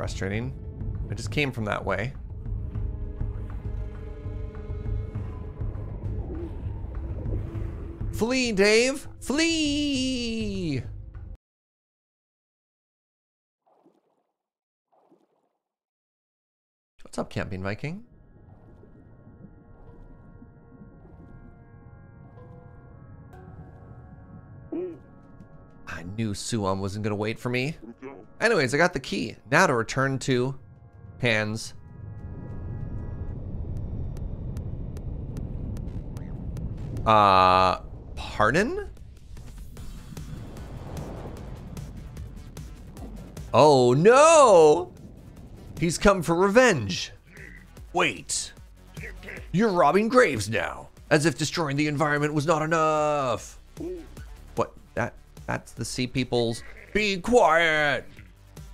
Speaker 1: Frustrating. I just came from that way. Flee, Dave! Flee! What's up, Camping Viking? I knew Suam wasn't gonna wait for me. Anyways, I got the key. Now to return to Hands. Uh, pardon? Oh no! He's come for revenge. Wait. You're robbing graves now, as if destroying the environment was not enough. What? That that's the sea people's Be quiet.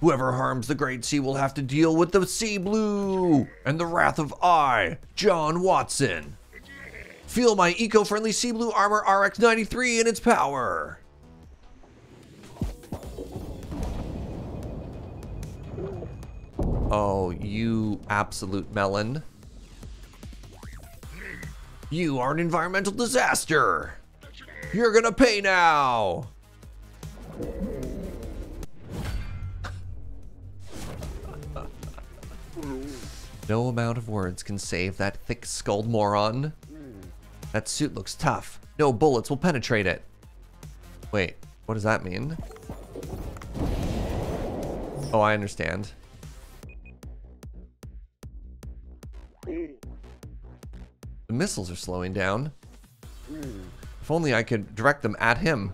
Speaker 1: Whoever harms the great sea will have to deal with the sea blue and the wrath of I, John Watson. Feel my eco-friendly sea blue armor RX93 and its power. Oh, you absolute melon. You are an environmental disaster. You're gonna pay now. No amount of words can save that thick-skulled moron. That suit looks tough. No bullets will penetrate it. Wait, what does that mean? Oh, I understand. The missiles are slowing down. If only I could direct them at him.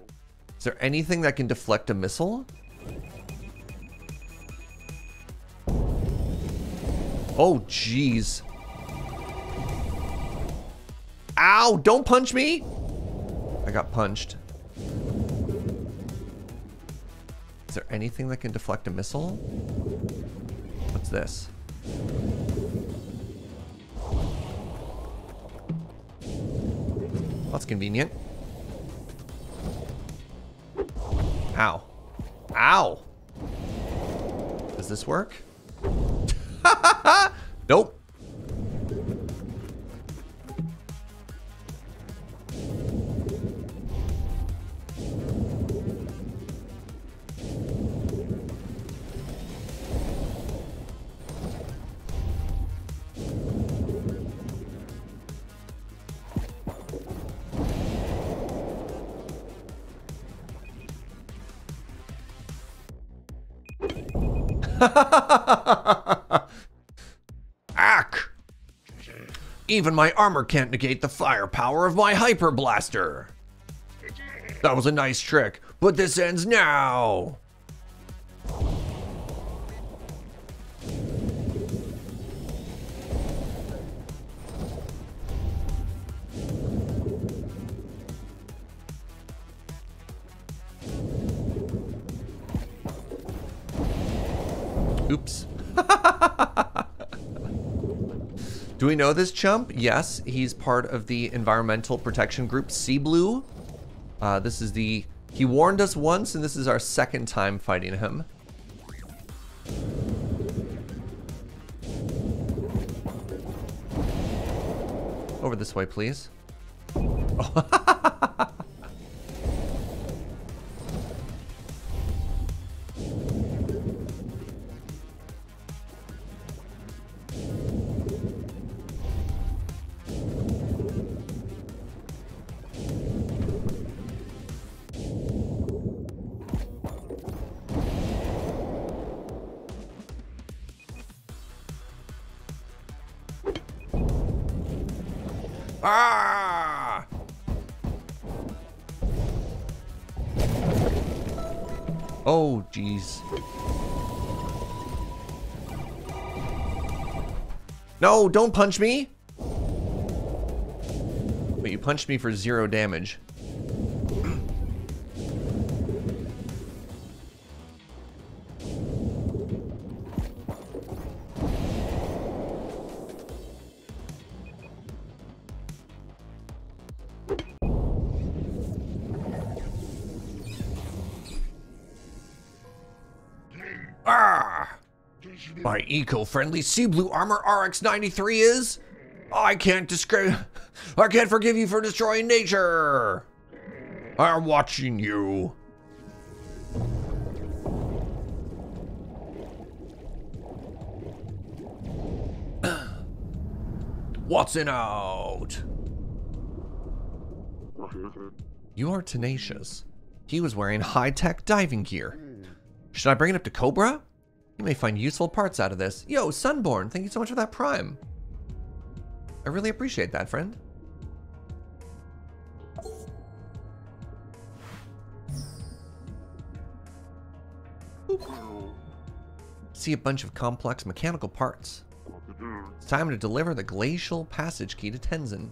Speaker 1: Is there anything that can deflect a missile? Oh, jeez. Ow! Don't punch me! I got punched. Is there anything that can deflect a missile? What's this? That's convenient. Ow. Ow! Does this work? nope. Even my armor can't negate the firepower of my hyper blaster. That was a nice trick, but this ends now. We know this chump? Yes, he's part of the environmental protection group Sea Blue. Uh, this is the... He warned us once, and this is our second time fighting him. Over this way, please. Ah! No, don't punch me! Wait, you punched me for zero damage. My eco-friendly sea blue armor RX-93 is? I can't describe. I can't forgive you for destroying nature. I'm watching you. Watson out. You are tenacious. He was wearing high-tech diving gear. Should I bring it up to Cobra? You may find useful parts out of this. Yo, Sunborn, thank you so much for that prime. I really appreciate that, friend. See a bunch of complex mechanical parts. It's time to deliver the glacial passage key to Tenzin.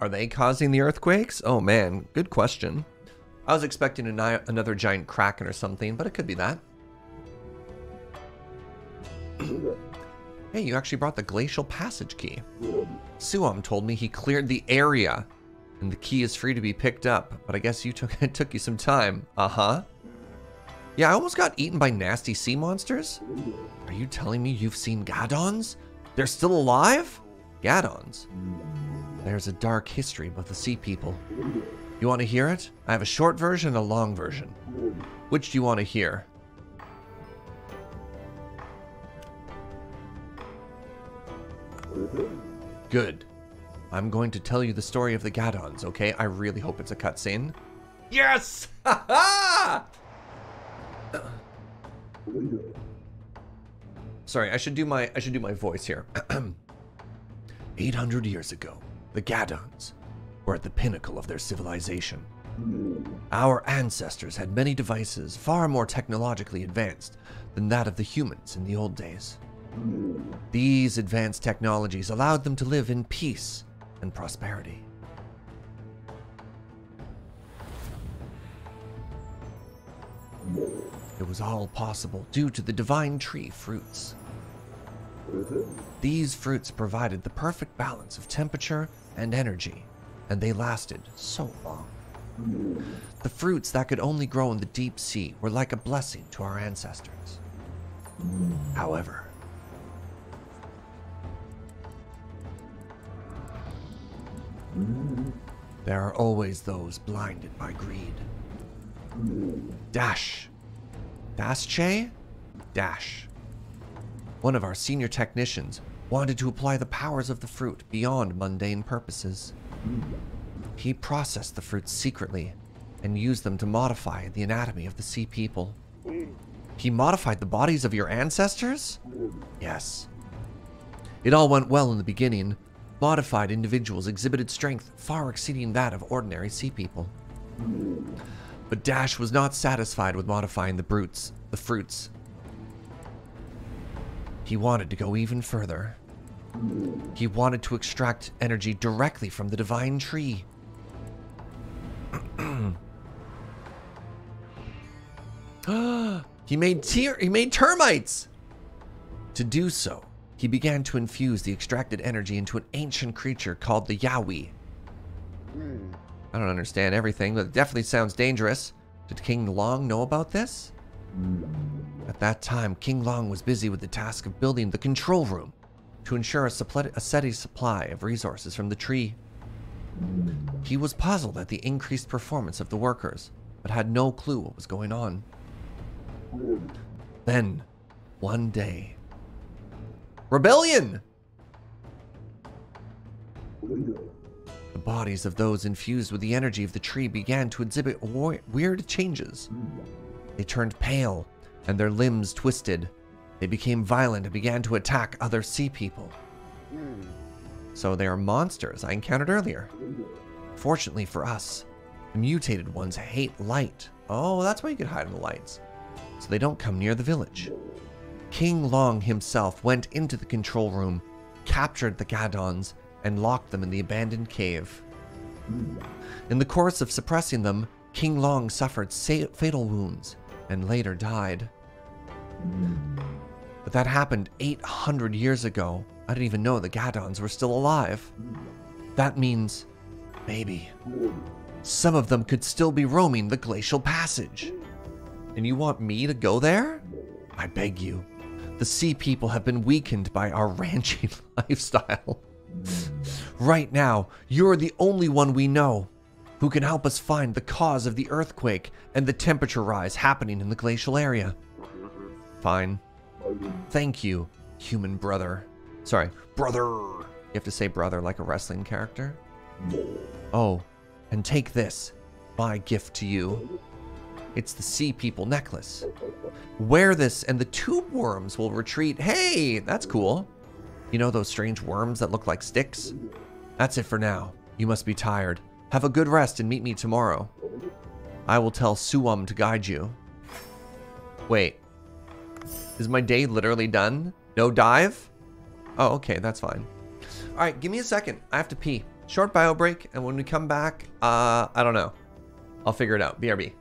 Speaker 1: Are they causing the earthquakes? Oh man, good question. I was expecting another giant kraken or something, but it could be that. hey, you actually brought the glacial passage key. Suam told me he cleared the area, and the key is free to be picked up. But I guess you took it took you some time. Uh huh. Yeah, I almost got eaten by nasty sea monsters. Are you telling me you've seen Gadons? They're still alive? Gadons. There's a dark history about the sea people. You want to hear it? I have a short version and a long version. Which do you want to hear? Good. I'm going to tell you the story of the Gadons, okay? I really hope it's a cutscene. Yes! Sorry, I should do my I should do my voice here. 800 years ago, the Gadons were at the pinnacle of their civilization. Our ancestors had many devices far more technologically advanced than that of the humans in the old days. These advanced technologies allowed them to live in peace and prosperity. It was all possible due to the divine tree fruits. These fruits provided the perfect balance of temperature and energy, and they lasted so long. The fruits that could only grow in the deep sea were like a blessing to our ancestors. However, there are always those blinded by greed. Dash. Dasche? Dash. One of our senior technicians wanted to apply the powers of the fruit beyond mundane purposes. He processed the fruits secretly and used them to modify the anatomy of the sea people. He modified the bodies of your ancestors? Yes. It all went well in the beginning. Modified individuals exhibited strength far exceeding that of ordinary sea people. But Dash was not satisfied with modifying the brutes, the fruits. He wanted to go even further. He wanted to extract energy directly from the divine tree. he made tier he made termites. To do so, he began to infuse the extracted energy into an ancient creature called the Yaoi. I don't understand everything, but it definitely sounds dangerous. Did King Long know about this? At that time, King Long was busy with the task of building the control room to ensure a, a steady supply of resources from the tree. He was puzzled at the increased performance of the workers, but had no clue what was going on. Then, one day, rebellion! The bodies of those infused with the energy of the tree began to exhibit weird changes. They turned pale, and their limbs twisted. They became violent and began to attack other sea people. So they are monsters I encountered earlier. Fortunately for us, the mutated ones hate light. Oh, that's why you can hide in the lights. So they don't come near the village. King Long himself went into the control room, captured the Gadons, and locked them in the abandoned cave. In the course of suppressing them, King Long suffered fatal wounds and later died. But that happened 800 years ago. I didn't even know the Gadons were still alive. That means, maybe, some of them could still be roaming the glacial passage. And you want me to go there? I beg you. The sea people have been weakened by our ranching lifestyle. Right now, you're the only one we know who can help us find the cause of the earthquake and the temperature rise happening in the glacial area. Fine. Thank you, human brother. Sorry, brother. You have to say brother like a wrestling character. Oh, and take this, my gift to you. It's the Sea People necklace. Wear this and the tube worms will retreat. Hey, that's cool. You know those strange worms that look like sticks? That's it for now. You must be tired. Have a good rest and meet me tomorrow. I will tell Suwam to guide you. Wait. Is my day literally done? No dive? Oh, okay, that's fine. All right, give me a second. I have to pee. Short bio break, and when we come back, uh, I don't know. I'll figure it out. BRB.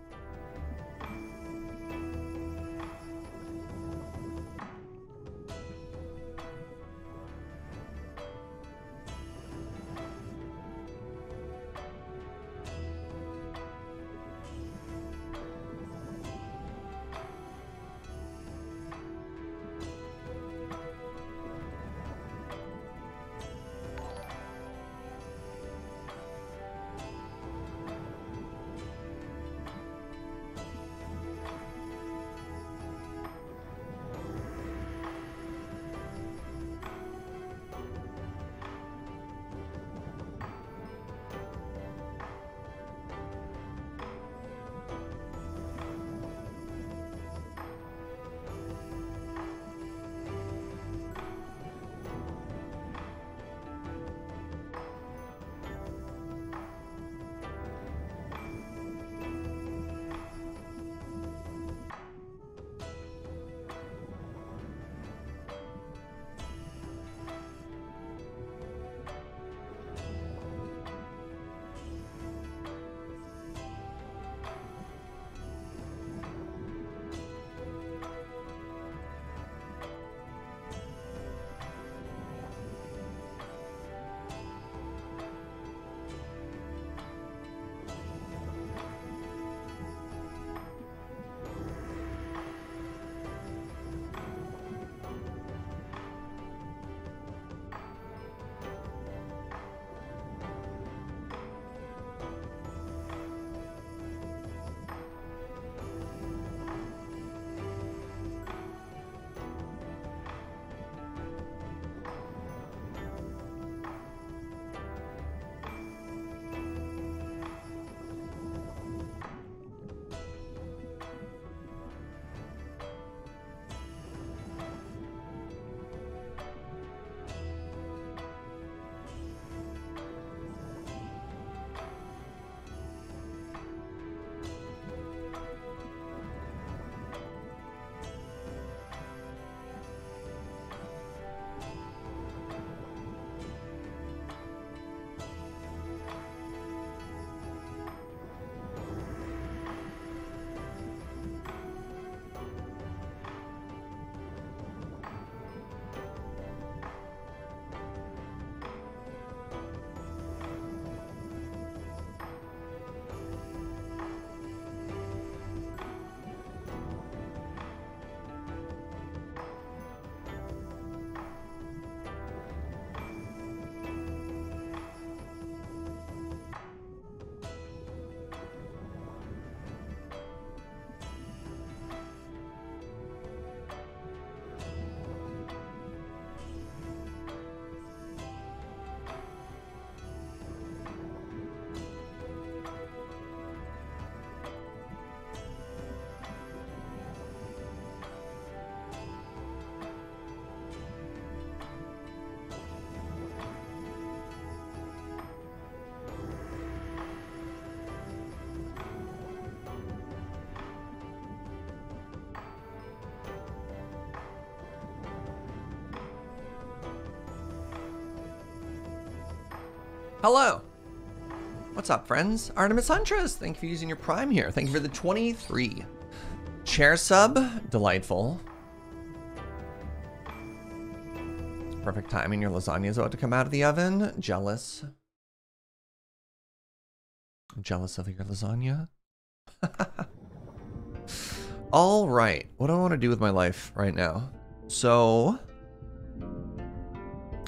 Speaker 1: Hello. What's up, friends? Artemis Huntress, thank you for using your Prime here. Thank you for the 23. Chair sub, delightful. Perfect timing. Your lasagna is about to come out of the oven. Jealous. Jealous of your lasagna. All right. What do I want to do with my life right now? So,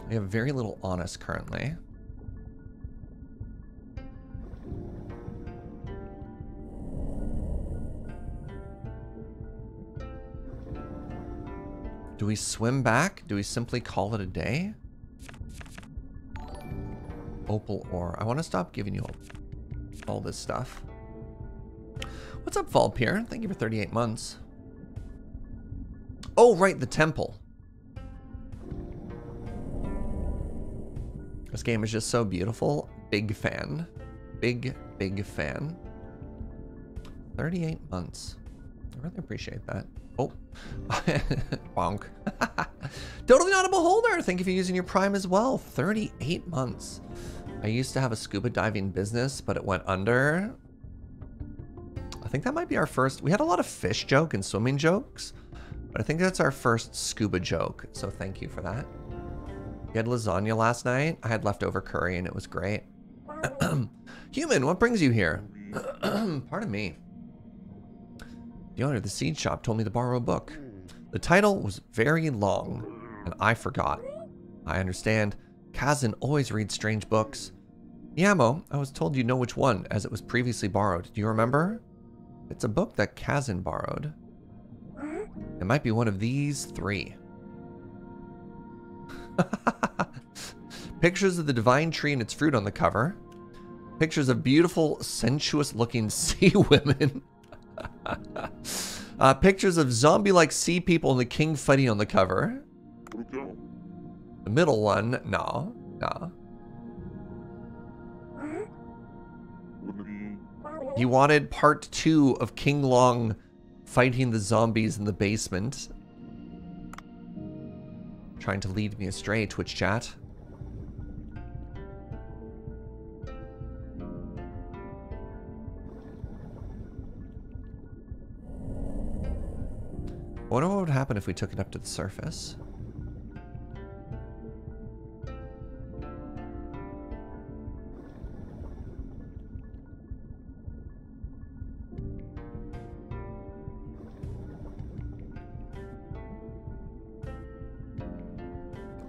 Speaker 1: I have very little honest currently. We swim back? Do we simply call it a day? Opal ore. I want to stop giving you all this stuff. What's up, Valpier? Thank you for 38 months. Oh, right, the temple. This game is just so beautiful. Big fan. Big, big fan. 38 months. I really appreciate that. Oh, bonk. totally not a beholder. Thank you for using your prime as well. 38 months. I used to have a scuba diving business, but it went under. I think that might be our first. We had a lot of fish joke and swimming jokes, but I think that's our first scuba joke. So thank you for that. You had lasagna last night. I had leftover curry and it was great. Human, what brings you here? Pardon me. The owner of the seed shop told me to borrow a book. The title was very long, and I forgot. I understand. Kazan always reads strange books. Yamo, I was told you know which one, as it was previously borrowed. Do you remember? It's a book that Kazan borrowed. It might be one of these three. Pictures of the divine tree and its fruit on the cover. Pictures of beautiful, sensuous looking sea women. uh, pictures of zombie-like sea people and the king fighting on the cover. The middle one, no, no. He wanted part two of King Long fighting the zombies in the basement. Trying to lead me astray, Twitch chat. I wonder what would happen if we took it up to the surface.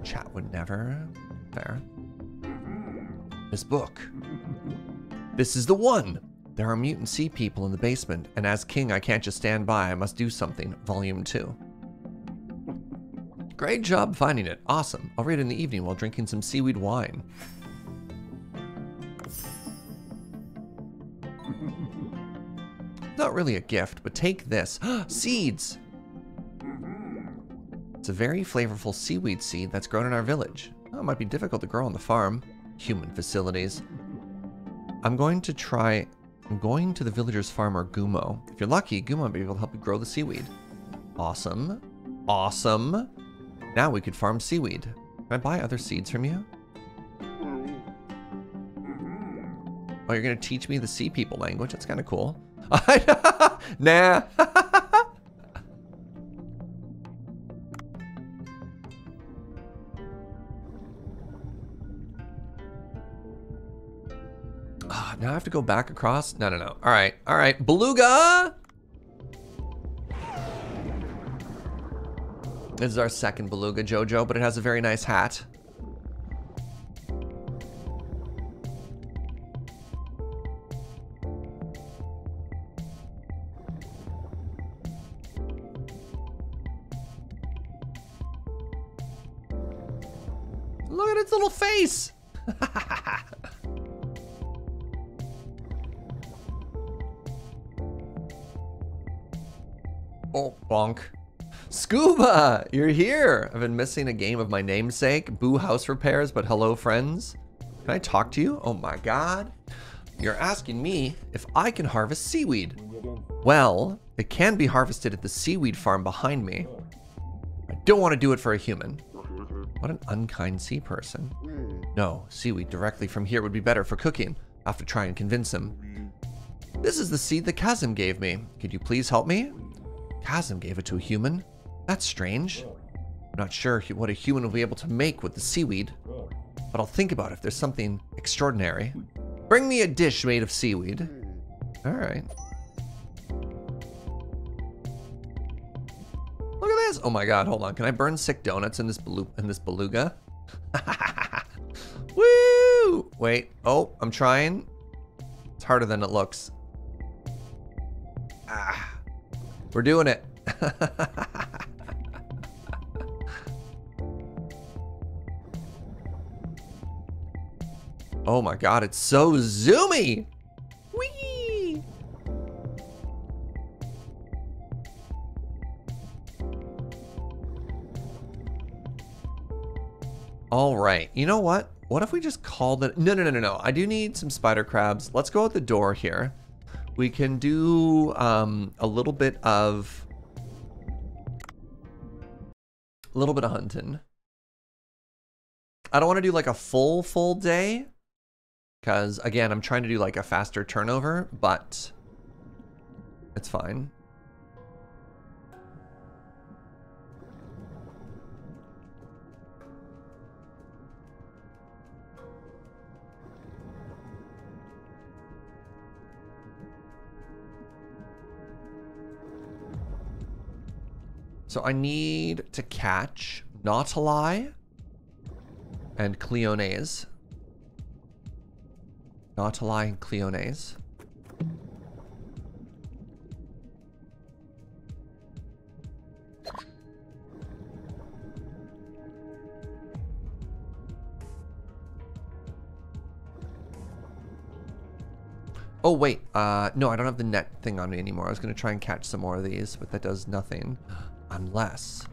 Speaker 1: Chat would never. Fair. This book. This is the one! There are mutant sea people in the basement, and as king, I can't just stand by. I must do something. Volume 2. Great job finding it. Awesome. I'll read it in the evening while drinking some seaweed wine. Not really a gift, but take this. Seeds! It's a very flavorful seaweed seed that's grown in our village. Oh, it might be difficult to grow on the farm. Human facilities. I'm going to try I'm going to the villager's farmer, Gumo. If you're lucky, Gumo will be able to help you grow the seaweed. Awesome. Awesome. Now we could farm seaweed. Can I buy other seeds from you? Oh, you're going to teach me the sea people language? That's kind of cool. nah. Now I have to go back across? No, no, no. All right, all right. Beluga! This is our second Beluga Jojo, but it has a very nice hat. Look at its little face! Oh, bonk. Scuba, you're here. I've been missing a game of my namesake. Boo house repairs, but hello friends. Can I talk to you? Oh my god. You're asking me if I can harvest seaweed. Well, it can be harvested at the seaweed farm behind me. I don't want to do it for a human. What an unkind sea person. No, seaweed directly from here would be better for cooking. I'll have to try and convince him. This is the seed that Kazim gave me. Could you please help me? Kazim gave it to a human? That's strange. I'm not sure what a human will be able to make with the seaweed, but I'll think about it if there's something extraordinary. Bring me a dish made of seaweed. All right. Look at this. Oh my god, hold on. Can I burn sick donuts in this in this beluga? Woo! Wait. Oh, I'm trying. It's harder than it looks. Ah. We're doing it. oh my god, it's so zoomy! Whee! All right, you know what? What if we just called it? No, no, no, no, no. I do need some spider crabs. Let's go out the door here. We can do um, a little bit of a little bit of hunting. I don't want to do like a full full day because again, I'm trying to do like a faster turnover, but it's fine. So I need to catch Nautili and Cliones. Nautili and Cliones. Oh, wait. Uh, no, I don't have the net thing on me anymore. I was going to try and catch some more of these, but that does nothing. Unless...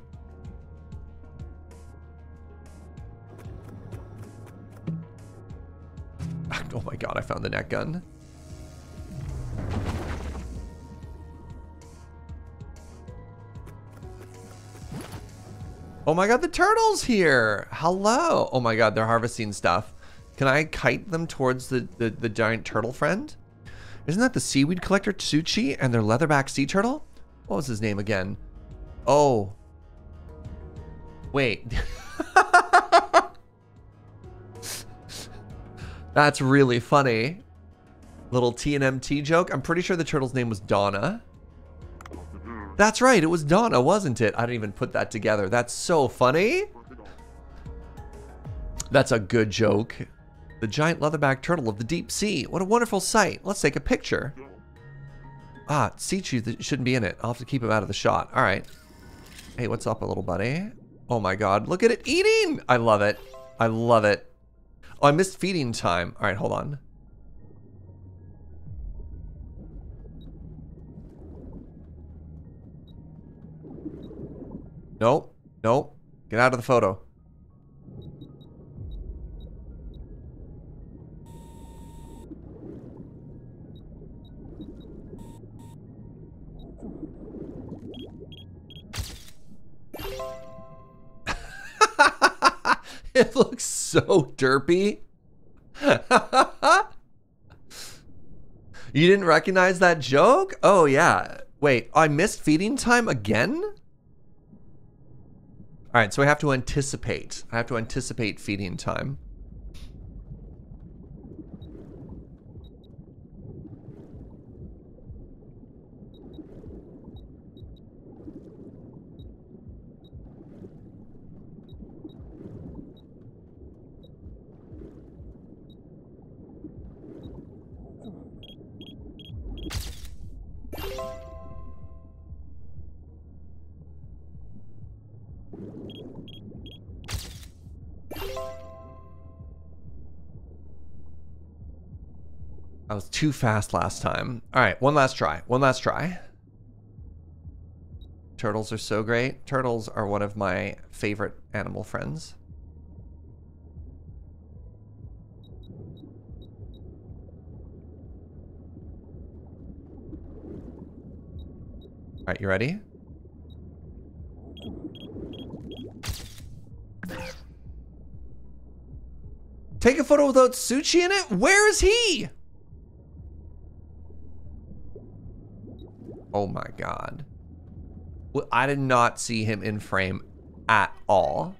Speaker 1: Oh my god, I found the net gun. Oh my god, the turtle's here! Hello! Oh my god, they're harvesting stuff. Can I kite them towards the, the, the giant turtle friend? Isn't that the seaweed collector Tsuchi and their leatherback sea turtle? What was his name again? Oh. Wait. That's really funny. Little TNMT joke. I'm pretty sure the turtle's name was Donna. That's right, it was Donna, wasn't it? I didn't even put that together. That's so funny. That's a good joke. The giant leatherback turtle of the deep sea. What a wonderful sight. Let's take a picture. Ah, Sichu shouldn't be in it. I'll have to keep him out of the shot. All right. Hey, what's up, little buddy? Oh my god, look at it eating! I love it. I love it. Oh, I missed feeding time. All right, hold on. Nope. Nope. Get out of the photo. it looks so derpy. you didn't recognize that joke? Oh, yeah. Wait, I missed feeding time again? All right, so I have to anticipate. I have to anticipate feeding time. I was too fast last time. All right, one last try. One last try. Turtles are so great. Turtles are one of my favorite animal friends. All right, you ready? Take a photo without Suchi in it? Where is he? Oh my god. Well, I did not see him in frame at all.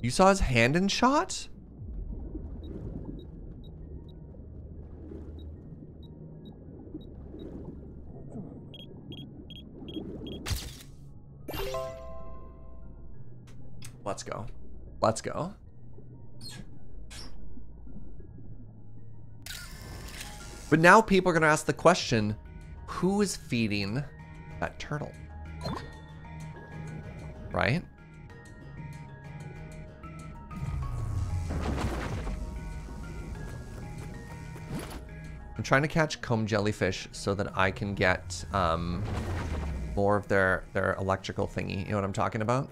Speaker 1: You saw his hand in shot? Let's go. Let's go. But now people are going to ask the question, who is feeding that turtle? Right? I'm trying to catch comb jellyfish so that I can get um, more of their, their electrical thingy. You know what I'm talking about?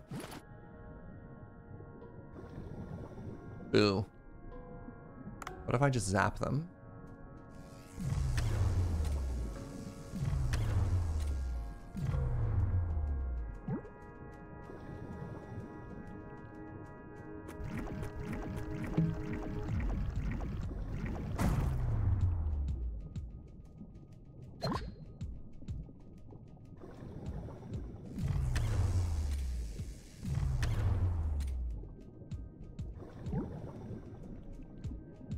Speaker 1: Ooh. What if I just zap them?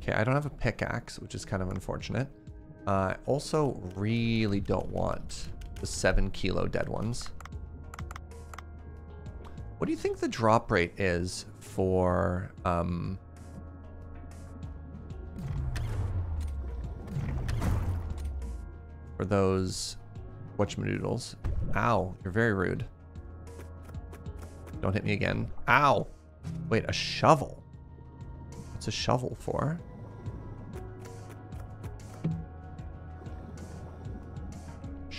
Speaker 1: Okay, I don't have a pickaxe, which is kind of unfortunate. Uh, I also really don't want the seven kilo dead ones. What do you think the drop rate is for, um, for those whatchamadoodles? Ow, you're very rude. Don't hit me again. Ow. Wait, a shovel? What's a shovel for?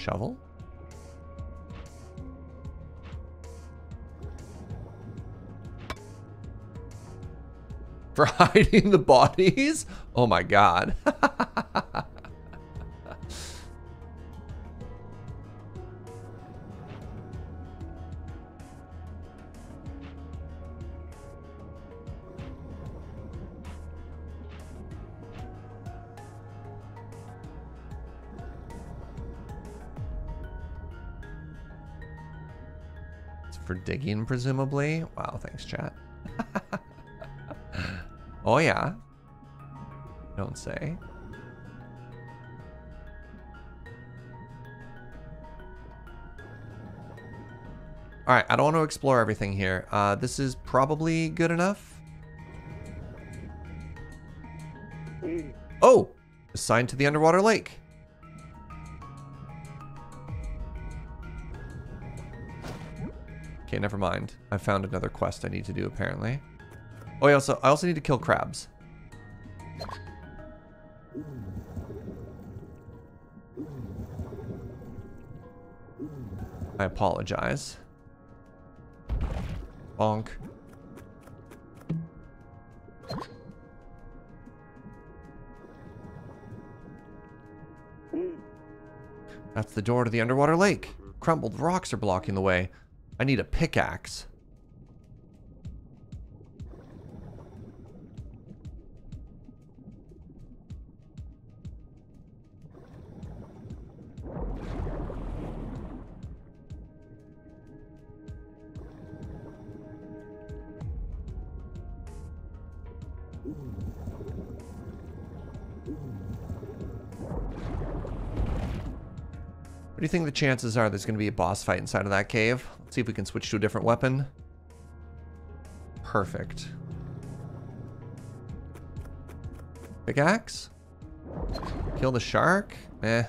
Speaker 1: Shovel? For hiding the bodies? Oh my god. presumably. Wow, thanks, chat. oh, yeah. Don't say. All right, I don't want to explore everything here. Uh, this is probably good enough. Oh, assigned to the underwater lake. Never mind. I found another quest I need to do apparently. Oh, I also I also need to kill crabs. I apologize. Bonk. That's the door to the underwater lake. Crumbled rocks are blocking the way. I need a pickaxe. What do you think the chances are there's going to be a boss fight inside of that cave? Let's see if we can switch to a different weapon. Perfect. Pickaxe? Kill the shark? Eh.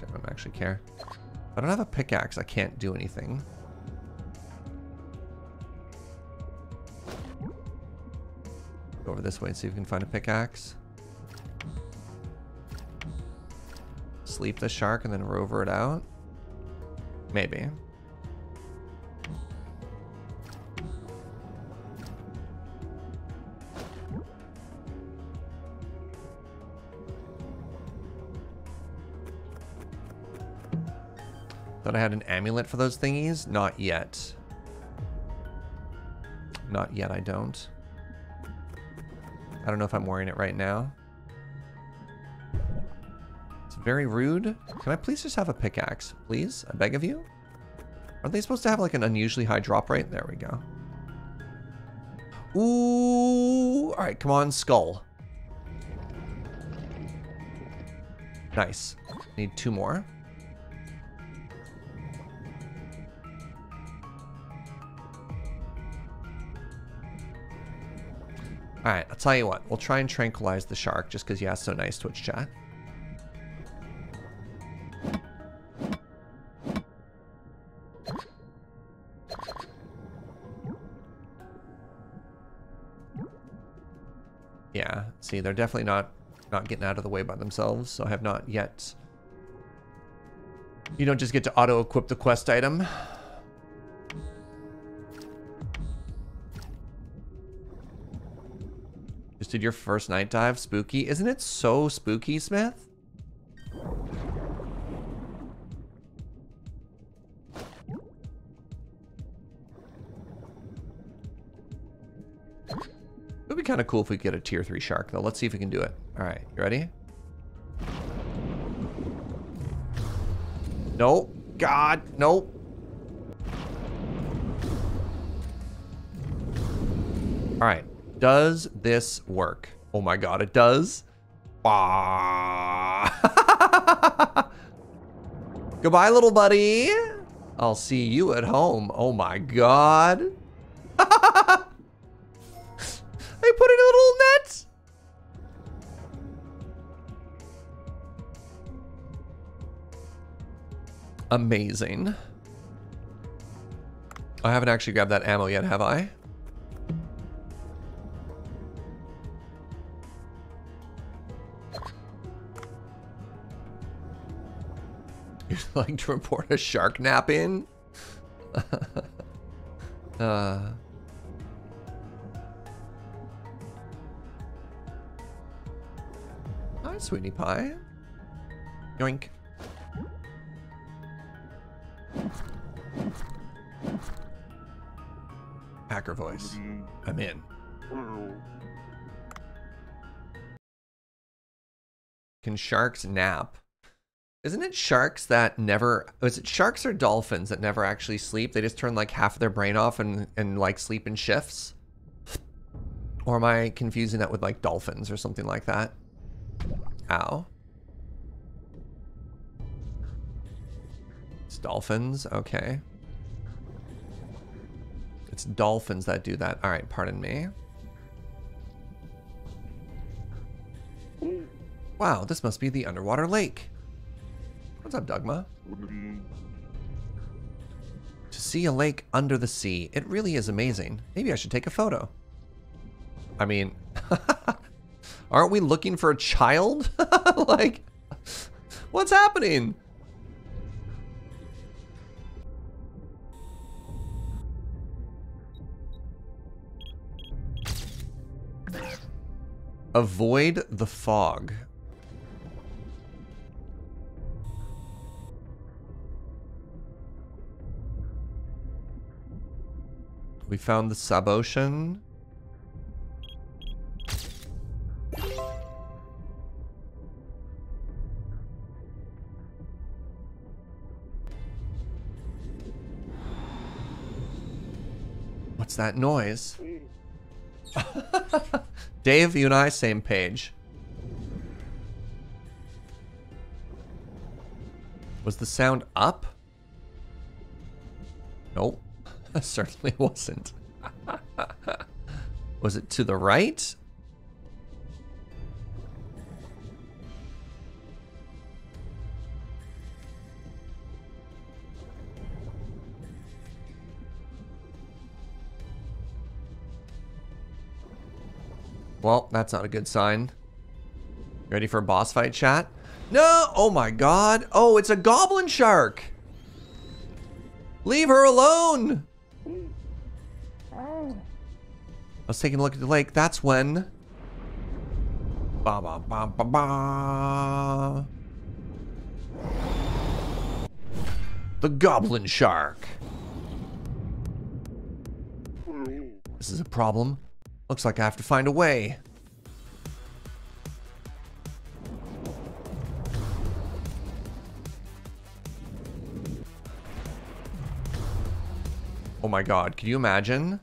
Speaker 1: Don't actually care. I don't have a pickaxe, I can't do anything. Go over this way and see if we can find a pickaxe. sleep the shark and then rover it out? Maybe. Thought I had an amulet for those thingies? Not yet. Not yet, I don't. I don't know if I'm wearing it right now. Very rude. Can I please just have a pickaxe? Please? I beg of you? Aren't they supposed to have like an unusually high drop rate? There we go. Ooh. Alright, come on, skull. Nice. Need two more. Alright, I'll tell you what. We'll try and tranquilize the shark just because you asked so nice, Twitch chat. See, they're definitely not not getting out of the way by themselves, so I have not yet... You don't just get to auto-equip the quest item. Just did your first night dive. Spooky. Isn't it so spooky, Smith? Kind of cool if we get a tier 3 shark, though. Let's see if we can do it. All right, you ready? Nope. God, nope. All right. Does this work? Oh my god, it does. Ah. Goodbye, little buddy. I'll see you at home. Oh my god. Amazing. I haven't actually grabbed that ammo yet, have I? You'd like to report a shark nap in? uh. Hi, sweetie pie. Yoink. Hacker voice. I'm in. Can sharks nap? Isn't it sharks that never is it sharks or dolphins that never actually sleep? They just turn like half of their brain off and, and like sleep in shifts? Or am I confusing that with like dolphins or something like that? Ow. It's dolphins, okay. It's dolphins that do that. Alright, pardon me. Wow, this must be the underwater lake. What's up, Dogma? To see a lake under the sea, it really is amazing. Maybe I should take a photo. I mean, aren't we looking for a child? like, what's happening? Avoid the fog. We found the sub-ocean. What's that noise? Dave, you and I, same page. Was the sound up? Nope. Certainly wasn't. Was it to the right? Well, that's not a good sign. Ready for a boss fight, chat? No! Oh my god! Oh, it's a goblin shark! Leave her alone! I was taking a look at the lake. That's when. Ba ba ba ba ba. The Goblin Shark. This is a problem. Looks like I have to find a way. Oh my god, can you imagine?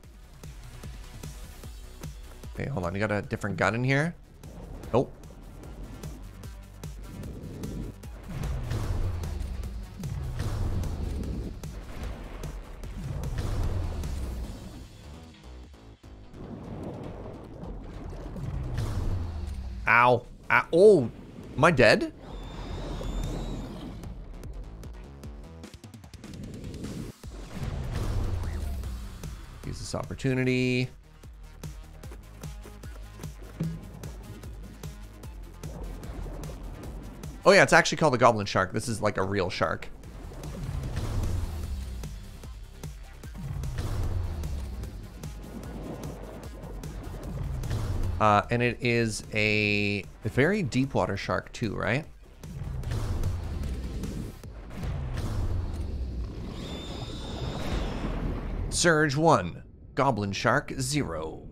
Speaker 1: Okay, hold on, you got a different gun in here? Nope. Ow. Ow. Oh, am I dead? Use this opportunity. Oh yeah, it's actually called the Goblin Shark. This is like a real shark. Uh, and it is a, very deep water shark too, right? Serge 1, Goblin Shark 0.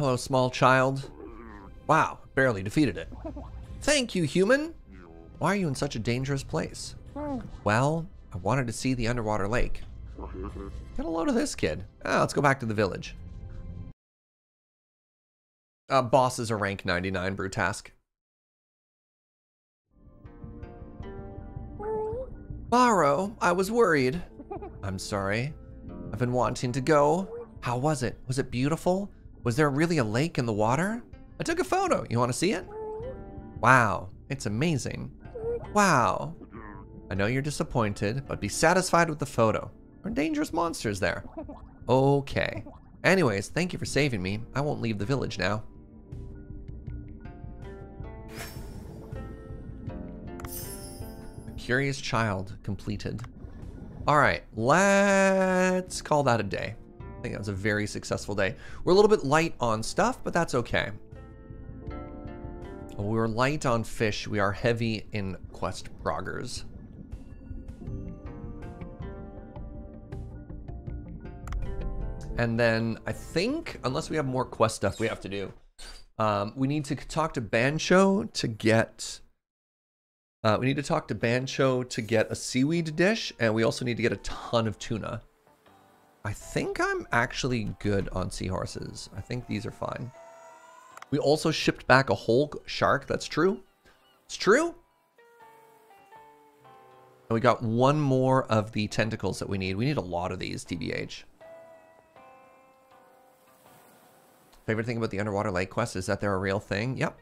Speaker 1: Hello, small child. Wow, barely defeated it. Thank you, human. Why are you in such a dangerous place? Well, I wanted to see the underwater lake. Get a load of this kid. Ah, let's go back to the village. Uh, boss is a rank 99 Brutask. Borrow, I was worried. I'm sorry. I've been wanting to go. How was it? Was it beautiful? Was there really a lake in the water? I took a photo. You want to see it? Wow, it's amazing. Wow. I know you're disappointed, but be satisfied with the photo. There are dangerous monsters there. Okay. Anyways, thank you for saving me. I won't leave the village now. A curious child completed. All right, let's call that a day. I think that was a very successful day. We're a little bit light on stuff, but that's okay. We are light on fish. We are heavy in quest proggers. And then I think, unless we have more quest stuff we have to do, um, we need to talk to Bancho to get. Uh, we need to talk to Bancho to get a seaweed dish, and we also need to get a ton of tuna. I think I'm actually good on seahorses. I think these are fine. We also shipped back a whole shark. That's true. It's true. And we got one more of the tentacles that we need. We need a lot of these, TBH. Favorite thing about the underwater lake quest is that they're a real thing. Yep.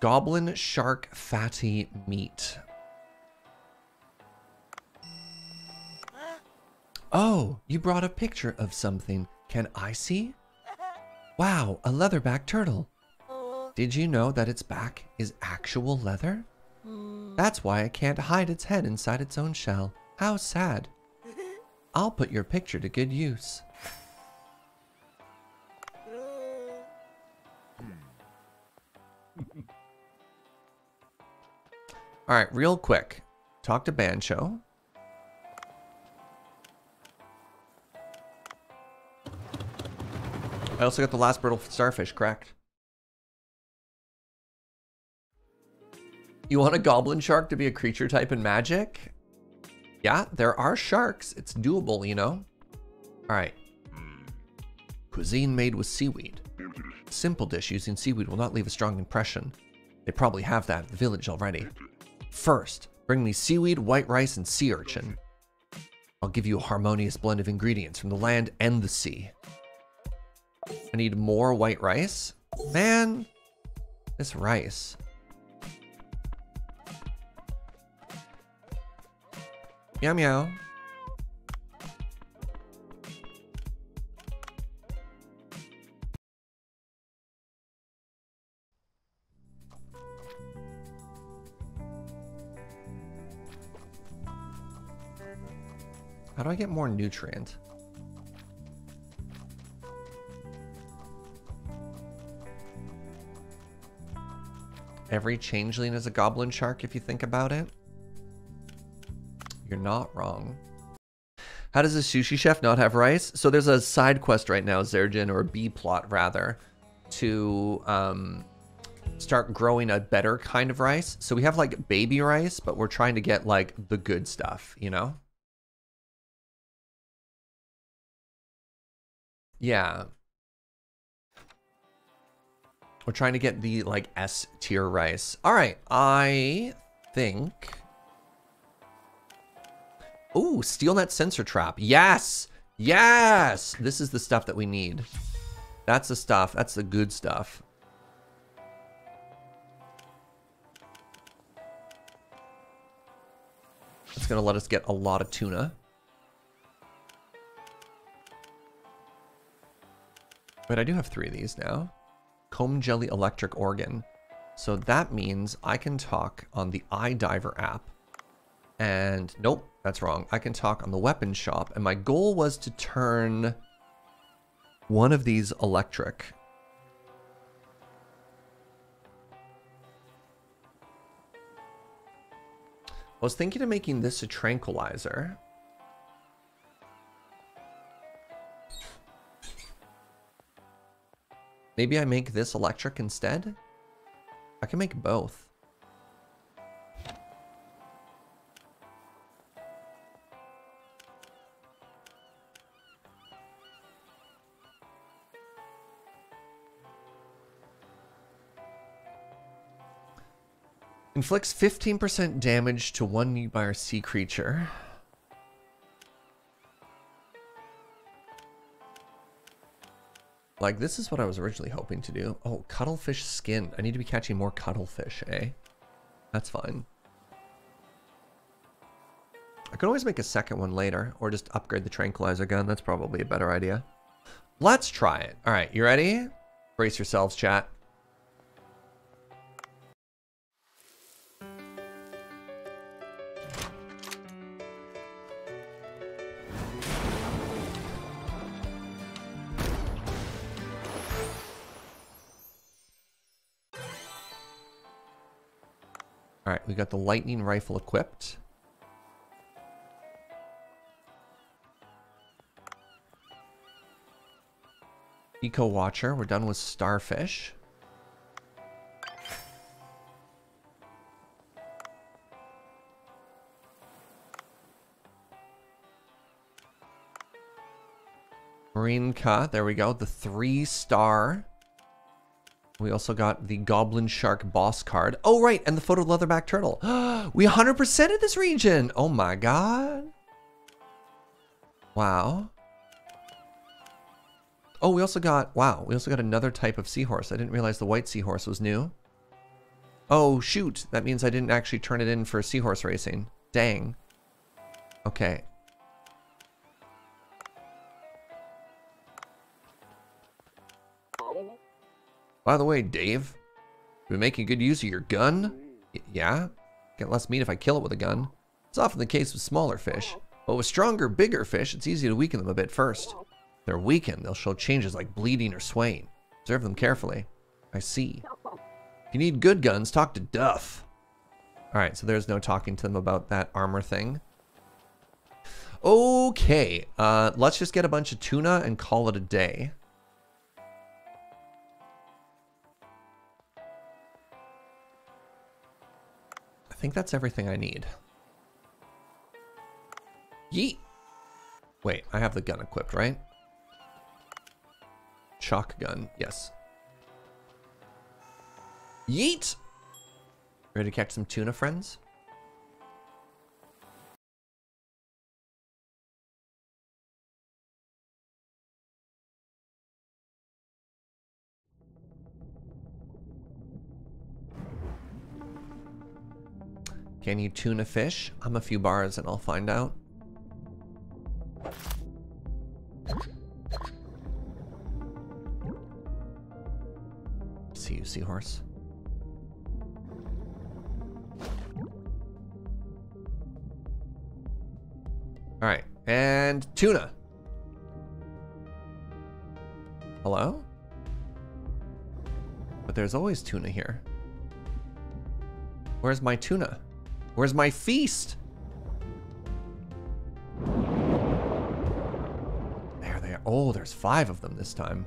Speaker 1: Goblin shark fatty meat. Oh, you brought a picture of something. Can I see? Wow, a leatherback turtle. Did you know that its back is actual leather? That's why it can't hide its head inside its own shell. How sad. I'll put your picture to good use. Hmm. All right, real quick. Talk to Bancho. I also got the last brittle starfish cracked. You want a goblin shark to be a creature type in magic? Yeah, there are sharks. It's doable, you know? Alright. Cuisine made with seaweed. Simple dish using seaweed will not leave a strong impression. They probably have that at the village already. First, bring me seaweed, white rice, and sea urchin. I'll give you a harmonious blend of ingredients from the land and the sea. I need more white rice? Man, this rice. Meow meow. How do I get more nutrient? Every changeling is a goblin shark if you think about it. You're not wrong. How does a sushi chef not have rice? So there's a side quest right now, Zerjin, or B plot rather, to um, start growing a better kind of rice. So we have like baby rice, but we're trying to get like the good stuff, you know? Yeah. We're trying to get the like S tier rice. All right, I think. Ooh, steel net sensor trap. Yes, yes. This is the stuff that we need. That's the stuff. That's the good stuff. It's gonna let us get a lot of tuna. But I do have three of these now. Comb Jelly Electric Organ. So that means I can talk on the iDiver app. And nope, that's wrong. I can talk on the weapon shop. And my goal was to turn one of these electric. I was thinking of making this a tranquilizer. Maybe I make this electric instead? I can make both. Inflicts 15% damage to one nearby sea creature. Like, this is what I was originally hoping to do. Oh, cuttlefish skin. I need to be catching more cuttlefish, eh? That's fine. I could always make a second one later, or just upgrade the tranquilizer gun. That's probably a better idea. Let's try it. All right, you ready? Brace yourselves, chat. All right, we got the lightning rifle equipped. Eco Watcher, we're done with Starfish. Marine Cut, there we go, the three star we also got the Goblin Shark boss card. Oh, right, and the photo leatherback turtle. we 100% of this region. Oh my god. Wow. Oh, we also got, wow, we also got another type of seahorse. I didn't realize the white seahorse was new. Oh, shoot. That means I didn't actually turn it in for seahorse racing. Dang. Okay. By the way, Dave, been making good use of your gun? Y yeah? Get less meat if I kill it with a gun. It's often the case with smaller fish. But with stronger, bigger fish, it's easy to weaken them a bit first. They're weakened, they'll show changes like bleeding or swaying. Observe them carefully. I see. If you need good guns, talk to Duff. Alright, so there's no talking to them about that armor thing. Okay, uh, let's just get a bunch of tuna and call it a day. Think that's everything I need. Yeet! Wait, I have the gun equipped, right? Shock gun, yes. Yeet! Ready to catch some tuna, friends? Can you tune a fish? I'm a few bars and I'll find out. See you, seahorse. All right, And tuna. Hello? But there's always tuna here. Where's my tuna? Where's my feast? There they are. Oh, there's five of them this time.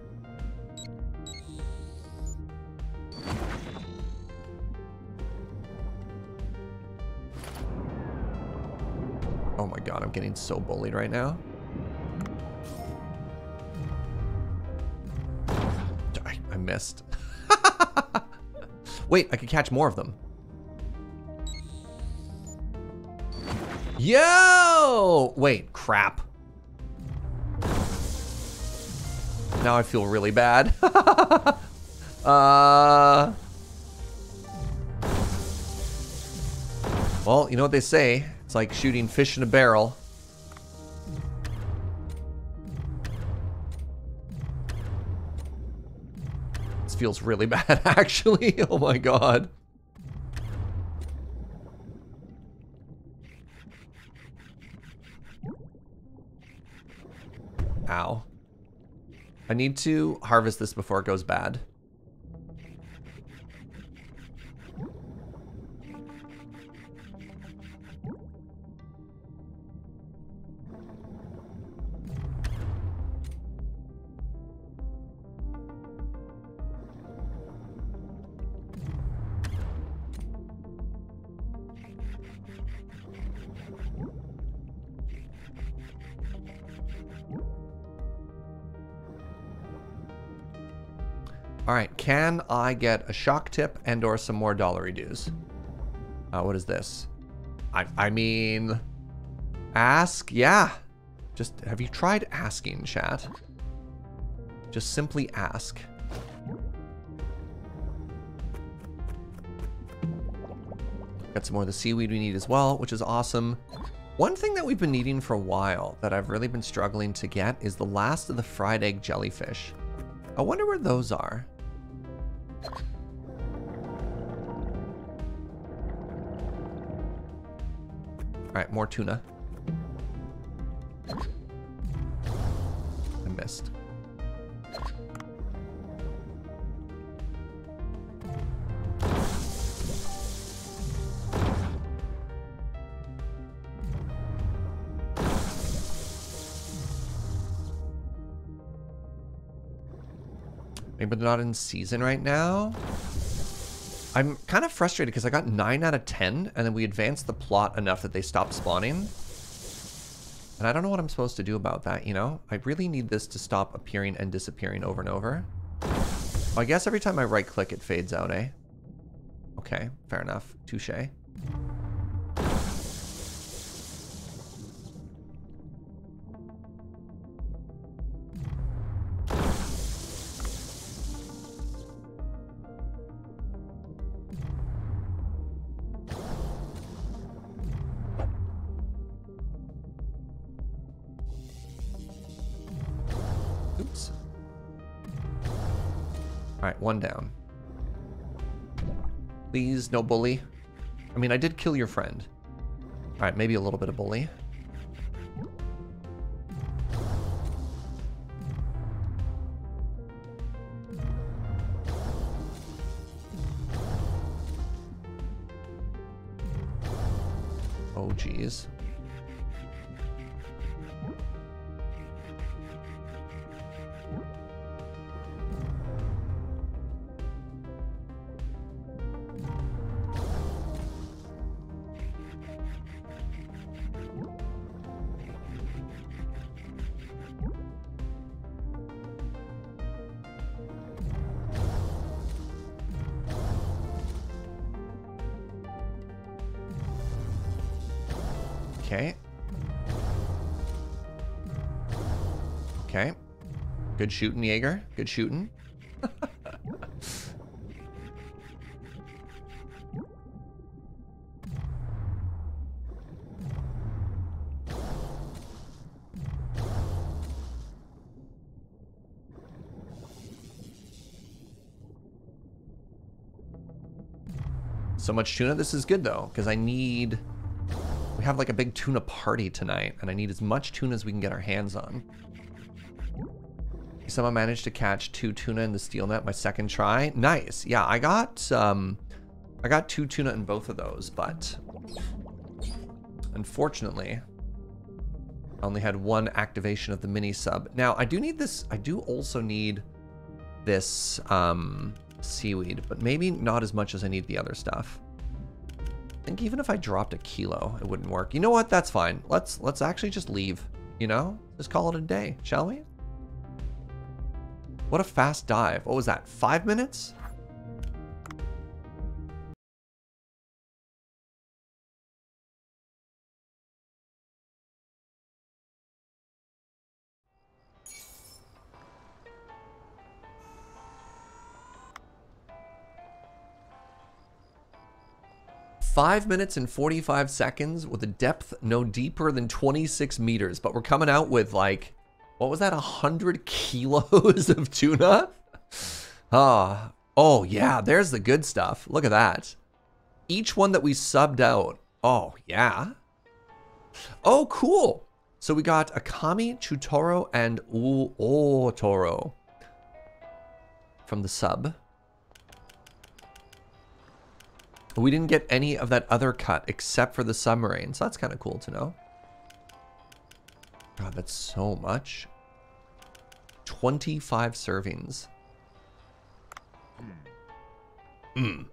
Speaker 1: Oh my god, I'm getting so bullied right now. I, missed. Wait, I could catch more of them. Yo! Wait, crap. Now I feel really bad. uh... Well, you know what they say. It's like shooting fish in a barrel. This feels really bad, actually. Oh my god. Ow. I need to harvest this before it goes bad. Can I get a shock tip and or some more dollary dues? Uh, what is this? I, I mean, ask, yeah. Just, have you tried asking, chat? Just simply ask. Got some more of the seaweed we need as well, which is awesome. One thing that we've been needing for a while that I've really been struggling to get is the last of the fried egg jellyfish. I wonder where those are. Alright, more tuna. I missed. Maybe they're not in season right now. I'm kind of frustrated because I got 9 out of 10, and then we advanced the plot enough that they stopped spawning. And I don't know what I'm supposed to do about that, you know? I really need this to stop appearing and disappearing over and over. Well, I guess every time I right-click, it fades out, eh? Okay, fair enough. Touche. One down. Please, no bully. I mean, I did kill your friend. Alright, maybe a little bit of bully. Oh, geez. Good shooting, Yager. Good shooting. so much tuna. This is good though, because I need we have like a big tuna party tonight, and I need as much tuna as we can get our hands on. Someone managed to catch two tuna in the steel net my second try. Nice. Yeah, I got um, I got two tuna in both of those, but unfortunately, I only had one activation of the mini sub. Now I do need this. I do also need this um, seaweed, but maybe not as much as I need the other stuff. I think even if I dropped a kilo, it wouldn't work. You know what? That's fine. Let's let's actually just leave. You know, just call it a day, shall we? What a fast dive. What was that? Five minutes? Five minutes and 45 seconds with a depth no deeper than 26 meters, but we're coming out with like what was that? A hundred kilos of tuna? Ah, oh yeah, there's the good stuff. Look at that. Each one that we subbed out. Oh yeah. Oh, cool. So we got Akami, Chutoro, and Otoro from the sub. We didn't get any of that other cut except for the submarine, so that's kind of cool to know. God, that's so much. 25 servings. Hmm.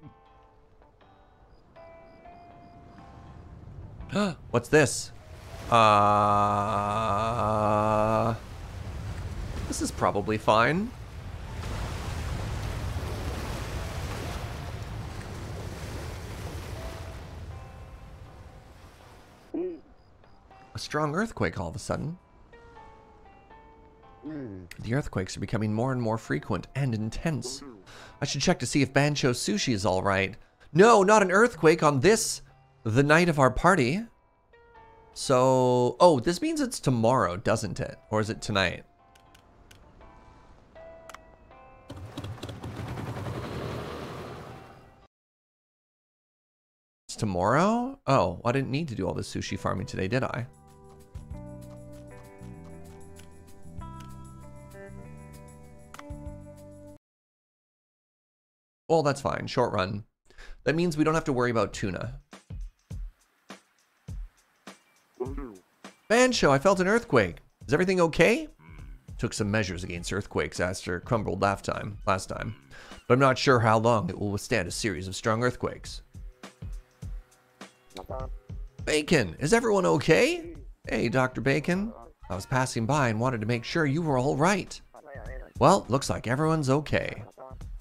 Speaker 1: What's this? Uh, this is probably fine. A strong earthquake all of a sudden. Hmm. The earthquakes are becoming more and more frequent and intense. I should check to see if Bancho Sushi is alright. No, not an earthquake on this, the night of our party. So, oh, this means it's tomorrow, doesn't it? Or is it tonight? It's tomorrow? Oh, I didn't need to do all this sushi farming today, did I? Well, that's fine. Short run. That means we don't have to worry about tuna. Bancho, I felt an earthquake. Is everything okay? Took some measures against earthquakes after crumbled last time, last time. But I'm not sure how long it will withstand a series of strong earthquakes. Bacon, is everyone okay? Hey, Dr. Bacon. I was passing by and wanted to make sure you were all right. Well, looks like everyone's okay.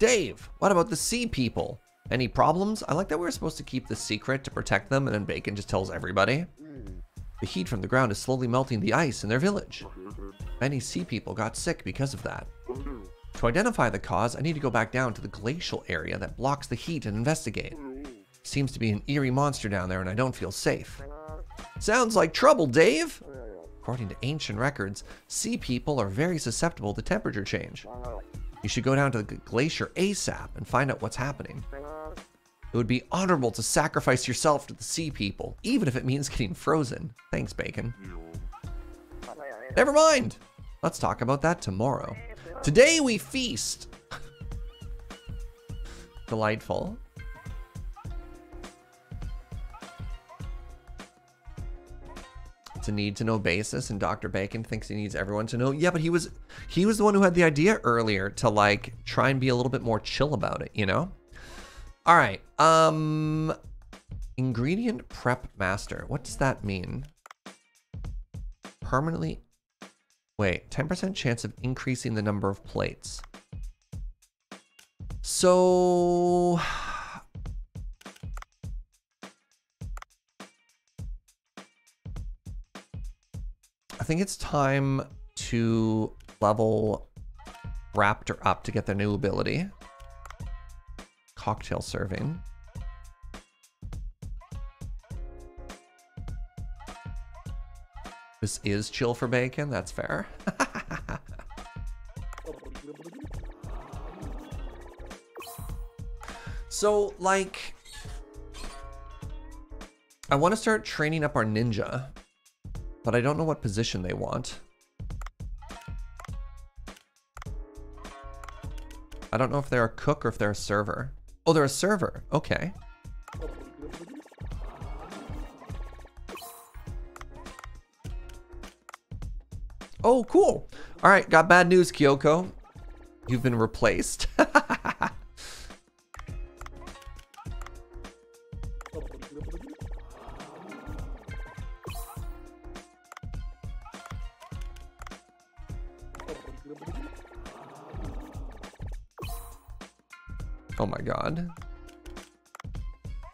Speaker 1: Dave, what about the sea people? Any problems? I like that we are supposed to keep the secret to protect them and then Bacon just tells everybody. The heat from the ground is slowly melting the ice in their village. Many sea people got sick because of that. To identify the cause, I need to go back down to the glacial area that blocks the heat and investigate. Seems to be an eerie monster down there and I don't feel safe. Sounds like trouble, Dave! According to ancient records, sea people are very susceptible to temperature change. You should go down to the glacier ASAP and find out what's happening. It would be honorable to sacrifice yourself to the sea people, even if it means getting frozen. Thanks, Bacon. Never mind. Let's talk about that tomorrow. Today we feast. Delightful. It's a need to know basis, and Dr. Bacon thinks he needs everyone to know. Yeah, but he was he was the one who had the idea earlier to like try and be a little bit more chill about it, you know? All right. Um ingredient prep master. What does that mean? Permanently Wait, 10% chance of increasing the number of plates. So I think it's time to level Raptor up to get their new ability. Cocktail serving. This is chill for bacon, that's fair. so, like, I want to start training up our ninja, but I don't know what position they want. I don't know if they're a cook or if they're a server. Oh, they're a server. Okay. Oh, cool. All right, got bad news, Kyoko. You've been replaced.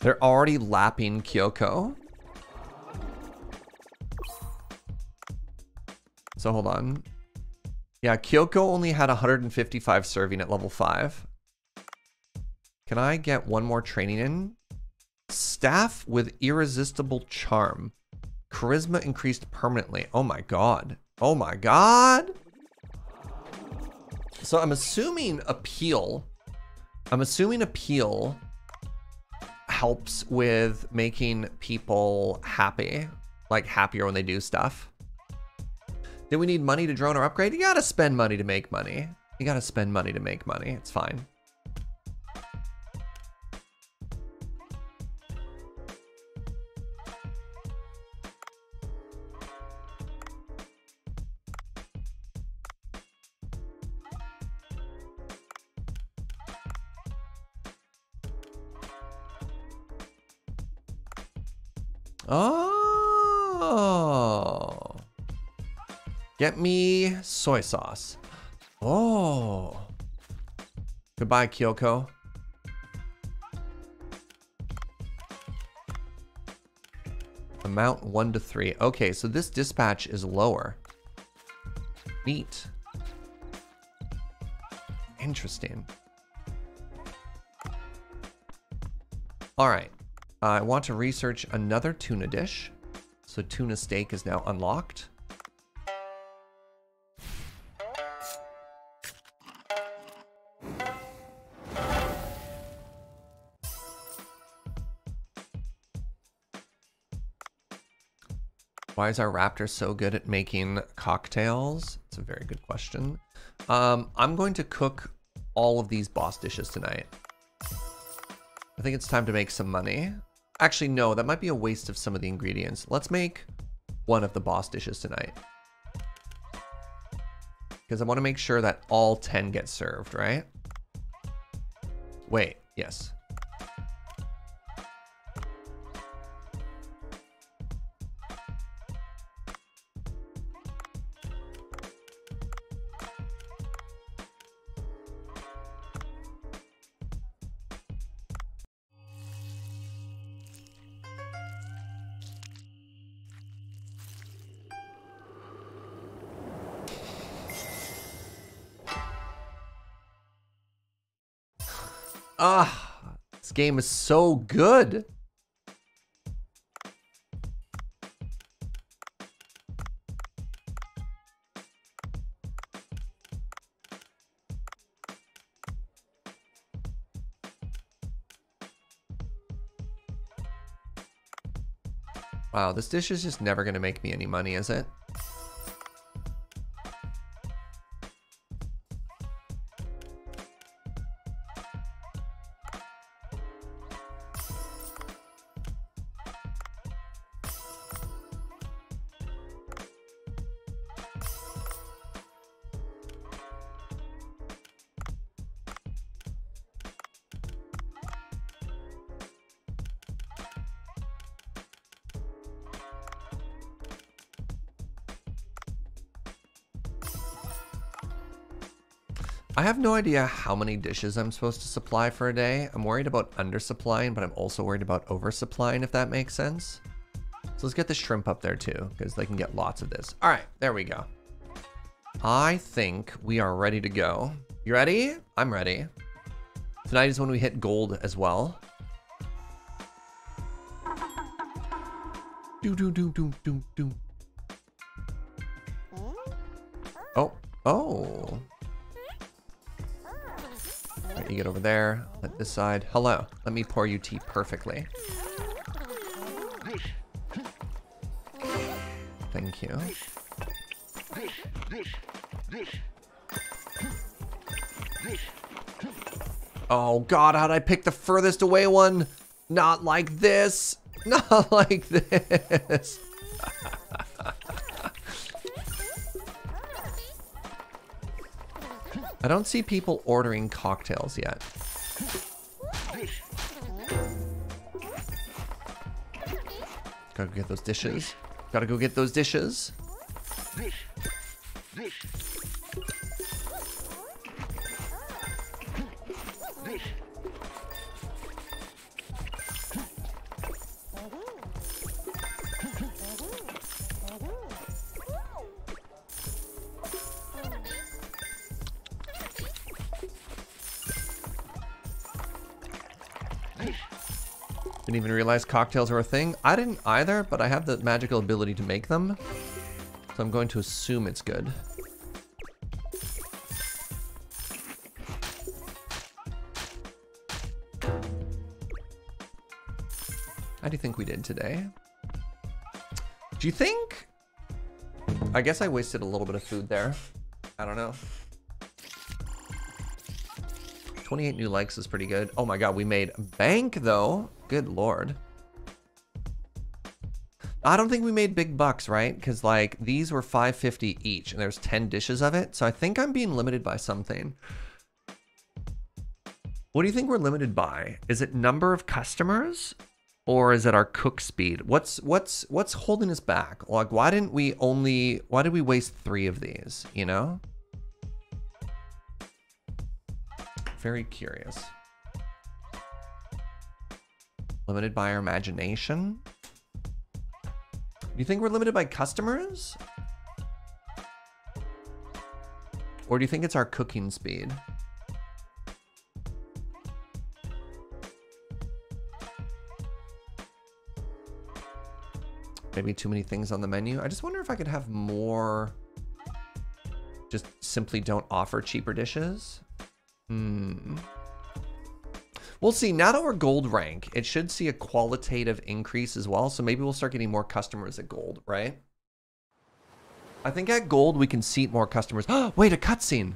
Speaker 1: They're already lapping Kyoko. So hold on. Yeah, Kyoko only had 155 serving at level 5. Can I get one more training in? Staff with irresistible charm. Charisma increased permanently. Oh my god. Oh my god. So I'm assuming appeal. I'm assuming appeal helps with making people happy. Like happier when they do stuff. Do we need money to drone or upgrade? You gotta spend money to make money. You gotta spend money to make money. It's fine. Get me soy sauce. Oh. Goodbye, Kyoko. Amount one to three. Okay, so this dispatch is lower. Neat. Interesting. All right. I want to research another tuna dish. So tuna steak is now unlocked. Why is our raptor so good at making cocktails? It's a very good question. Um, I'm going to cook all of these boss dishes tonight. I think it's time to make some money. Actually, no, that might be a waste of some of the ingredients. Let's make one of the boss dishes tonight. Because I want to make sure that all 10 get served, right? Wait, yes. Game is so good. Wow, this dish is just never going to make me any money, is it? No idea how many dishes I'm supposed to supply for a day. I'm worried about undersupplying, but I'm also worried about oversupplying, if that makes sense. So let's get the shrimp up there too, because they can get lots of this. All right, there we go. I think we are ready to go. You ready? I'm ready. Tonight is when we hit gold as well. Do do do do do do. Oh, oh. Let you get over there. Let this side. Hello. Let me pour you tea perfectly. Thank you. Oh god, how'd I pick the furthest away one? Not like this. Not like this. I don't see people ordering cocktails yet. Gotta go get those dishes. Gotta go get those dishes. Realize cocktails are a thing. I didn't either, but I have the magical ability to make them. So I'm going to assume it's good. How do you think we did today? Do you think... I guess I wasted a little bit of food there. I don't know. 28 new likes is pretty good. Oh my god, we made bank though. Good lord. I don't think we made big bucks, right? Because like these were 550 each and there's 10 dishes of it. So I think I'm being limited by something. What do you think we're limited by? Is it number of customers or is it our cook speed? What's what's what's holding us back? Like why didn't we only why did we waste 3 of these, you know? Very curious. Limited by our imagination? Do you think we're limited by customers? Or do you think it's our cooking speed? Maybe too many things on the menu. I just wonder if I could have more... Just simply don't offer cheaper dishes. Hmm. We'll see. Now that we're gold rank, it should see a qualitative increase as well. So maybe we'll start getting more customers at gold, right? I think at gold we can seat more customers. Oh, Wait, a cutscene.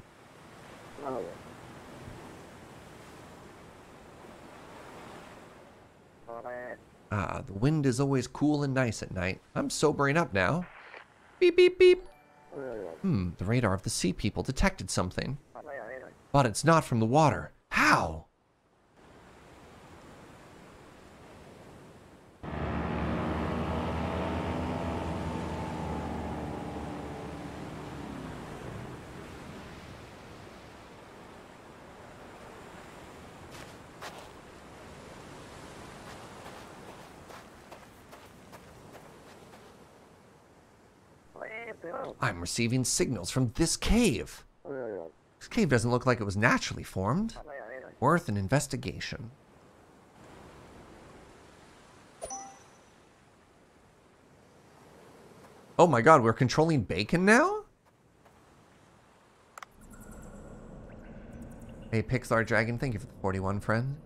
Speaker 1: Ah, the wind is always cool and nice at night. I'm sobering up now. Beep, beep, beep. Hmm, the radar of the sea people detected something. But it's not from the water. How? I'm receiving signals from this cave. This cave doesn't look like it was naturally formed. Worth an investigation. Oh my god, we're controlling bacon now? Hey, Pixar Dragon, thank you for the 41, friend.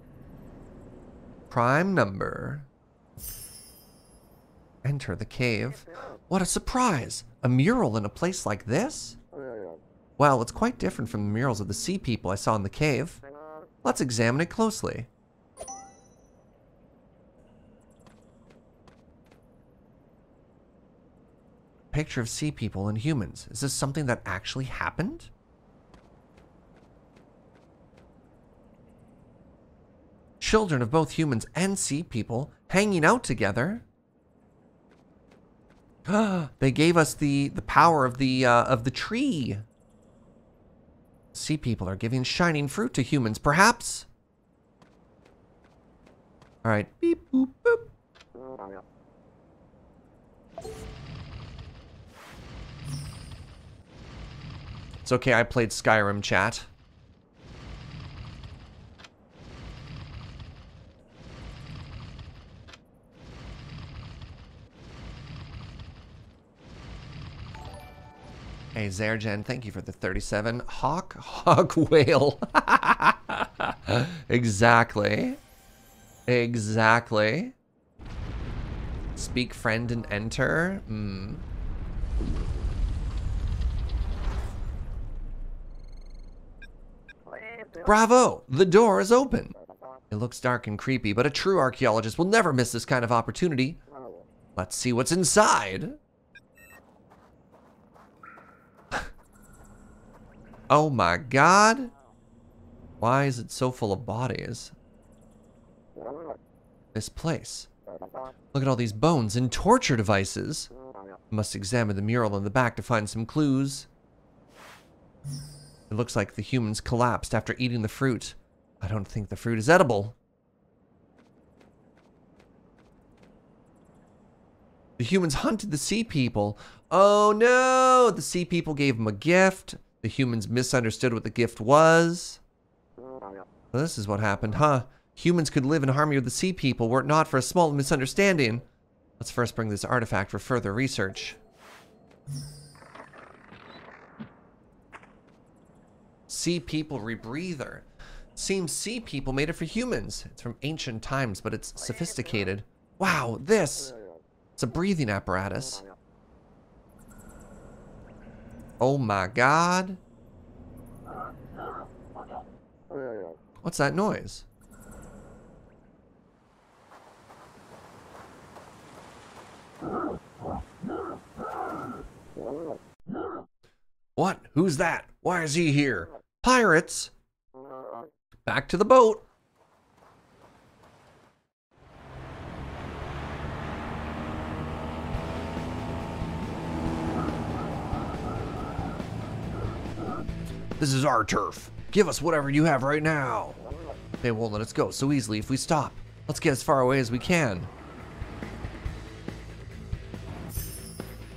Speaker 1: Prime number. Enter the cave. What a surprise! A mural in a place like this? Well, it's quite different from the murals of the sea people I saw in the cave. Let's examine it closely. Picture of sea people and humans. Is this something that actually happened? Children of both humans and sea people hanging out together. they gave us the the power of the uh, of the tree. Sea people are giving shining fruit to humans, perhaps? Alright. Beep, boop, boop. It's okay, I played Skyrim, chat. Hey, Zergen, thank you for the 37. Hawk, hawk, whale. exactly. Exactly. Speak friend and enter. Hmm. Bravo! The door is open. It looks dark and creepy, but a true archaeologist will never miss this kind of opportunity. Let's see what's inside. Oh my god. Why is it so full of bodies? This place. Look at all these bones and torture devices. Must examine the mural in the back to find some clues. It looks like the humans collapsed after eating the fruit. I don't think the fruit is edible. The humans hunted the sea people. Oh no! The sea people gave them a gift. The humans misunderstood what the gift was. Well, this is what happened, huh? Humans could live in harmony with the sea people were it not for a small misunderstanding. Let's first bring this artifact for further research. Sea people rebreather. Seems sea people made it for humans. It's from ancient times, but it's sophisticated. Wow, this! It's a breathing apparatus. Oh my god. What's that noise? What? Who's that? Why is he here? Pirates! Back to the boat. This is our turf. Give us whatever you have right now. They won't let us go so easily if we stop. Let's get as far away as we can.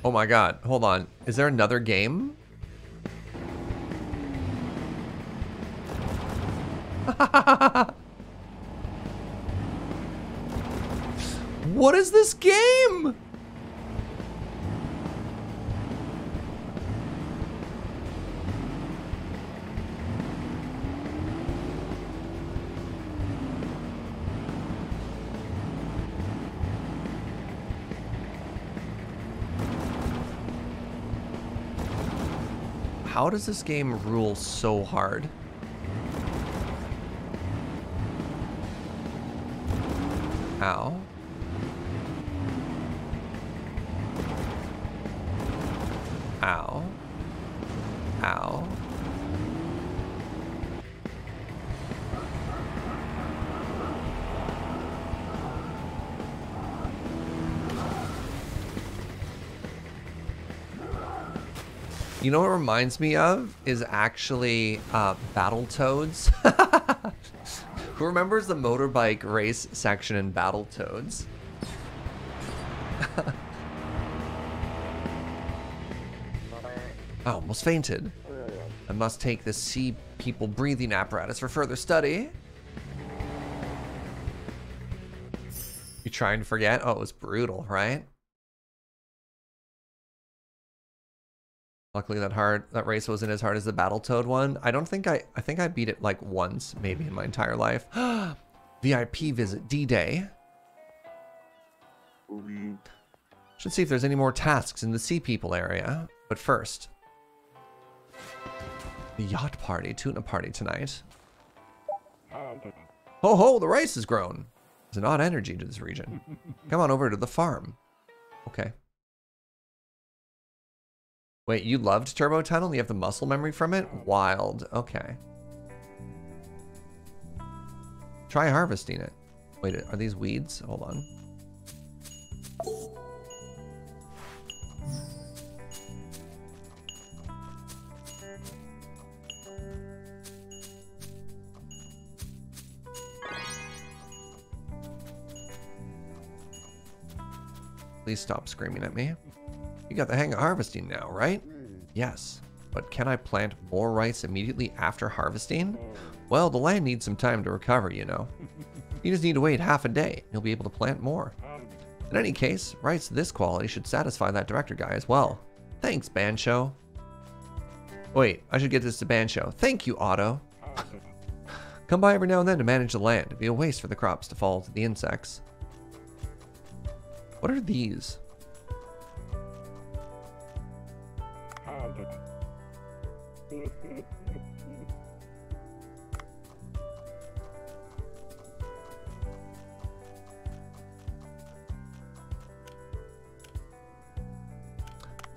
Speaker 1: Oh my god, hold on. Is there another game? what is this game? How does this game rule so hard? Ow. Ow. Ow. You know what reminds me of is actually uh, Battletoads. Who remembers the motorbike race section in Battletoads? I almost fainted. I must take this sea people breathing apparatus for further study. You trying to forget? Oh, it was brutal, right? Luckily that hard that race wasn't as hard as the Battletoad one. I don't think I I think I beat it like once, maybe in my entire life. VIP visit D-Day. Should see if there's any more tasks in the Sea People area. But first, the yacht party, tuna party tonight. Ho ho, the rice has grown. There's an odd energy to this region. Come on over to the farm. Okay. Wait, you loved Turbo Tunnel? You have the muscle memory from it? Wild. Okay. Try harvesting it. Wait, are these weeds? Hold on. Please stop screaming at me. You got the hang of harvesting now, right? Yes. But can I plant more rice immediately after harvesting? Well, the land needs some time to recover, you know. You just need to wait half a day, and you'll be able to plant more. In any case, rice this quality should satisfy that director guy as well. Thanks, Bancho. Wait, I should get this to Bancho. Thank you, Otto. Come by every now and then to manage the land. It'd be a waste for the crops to fall to the insects. What are these?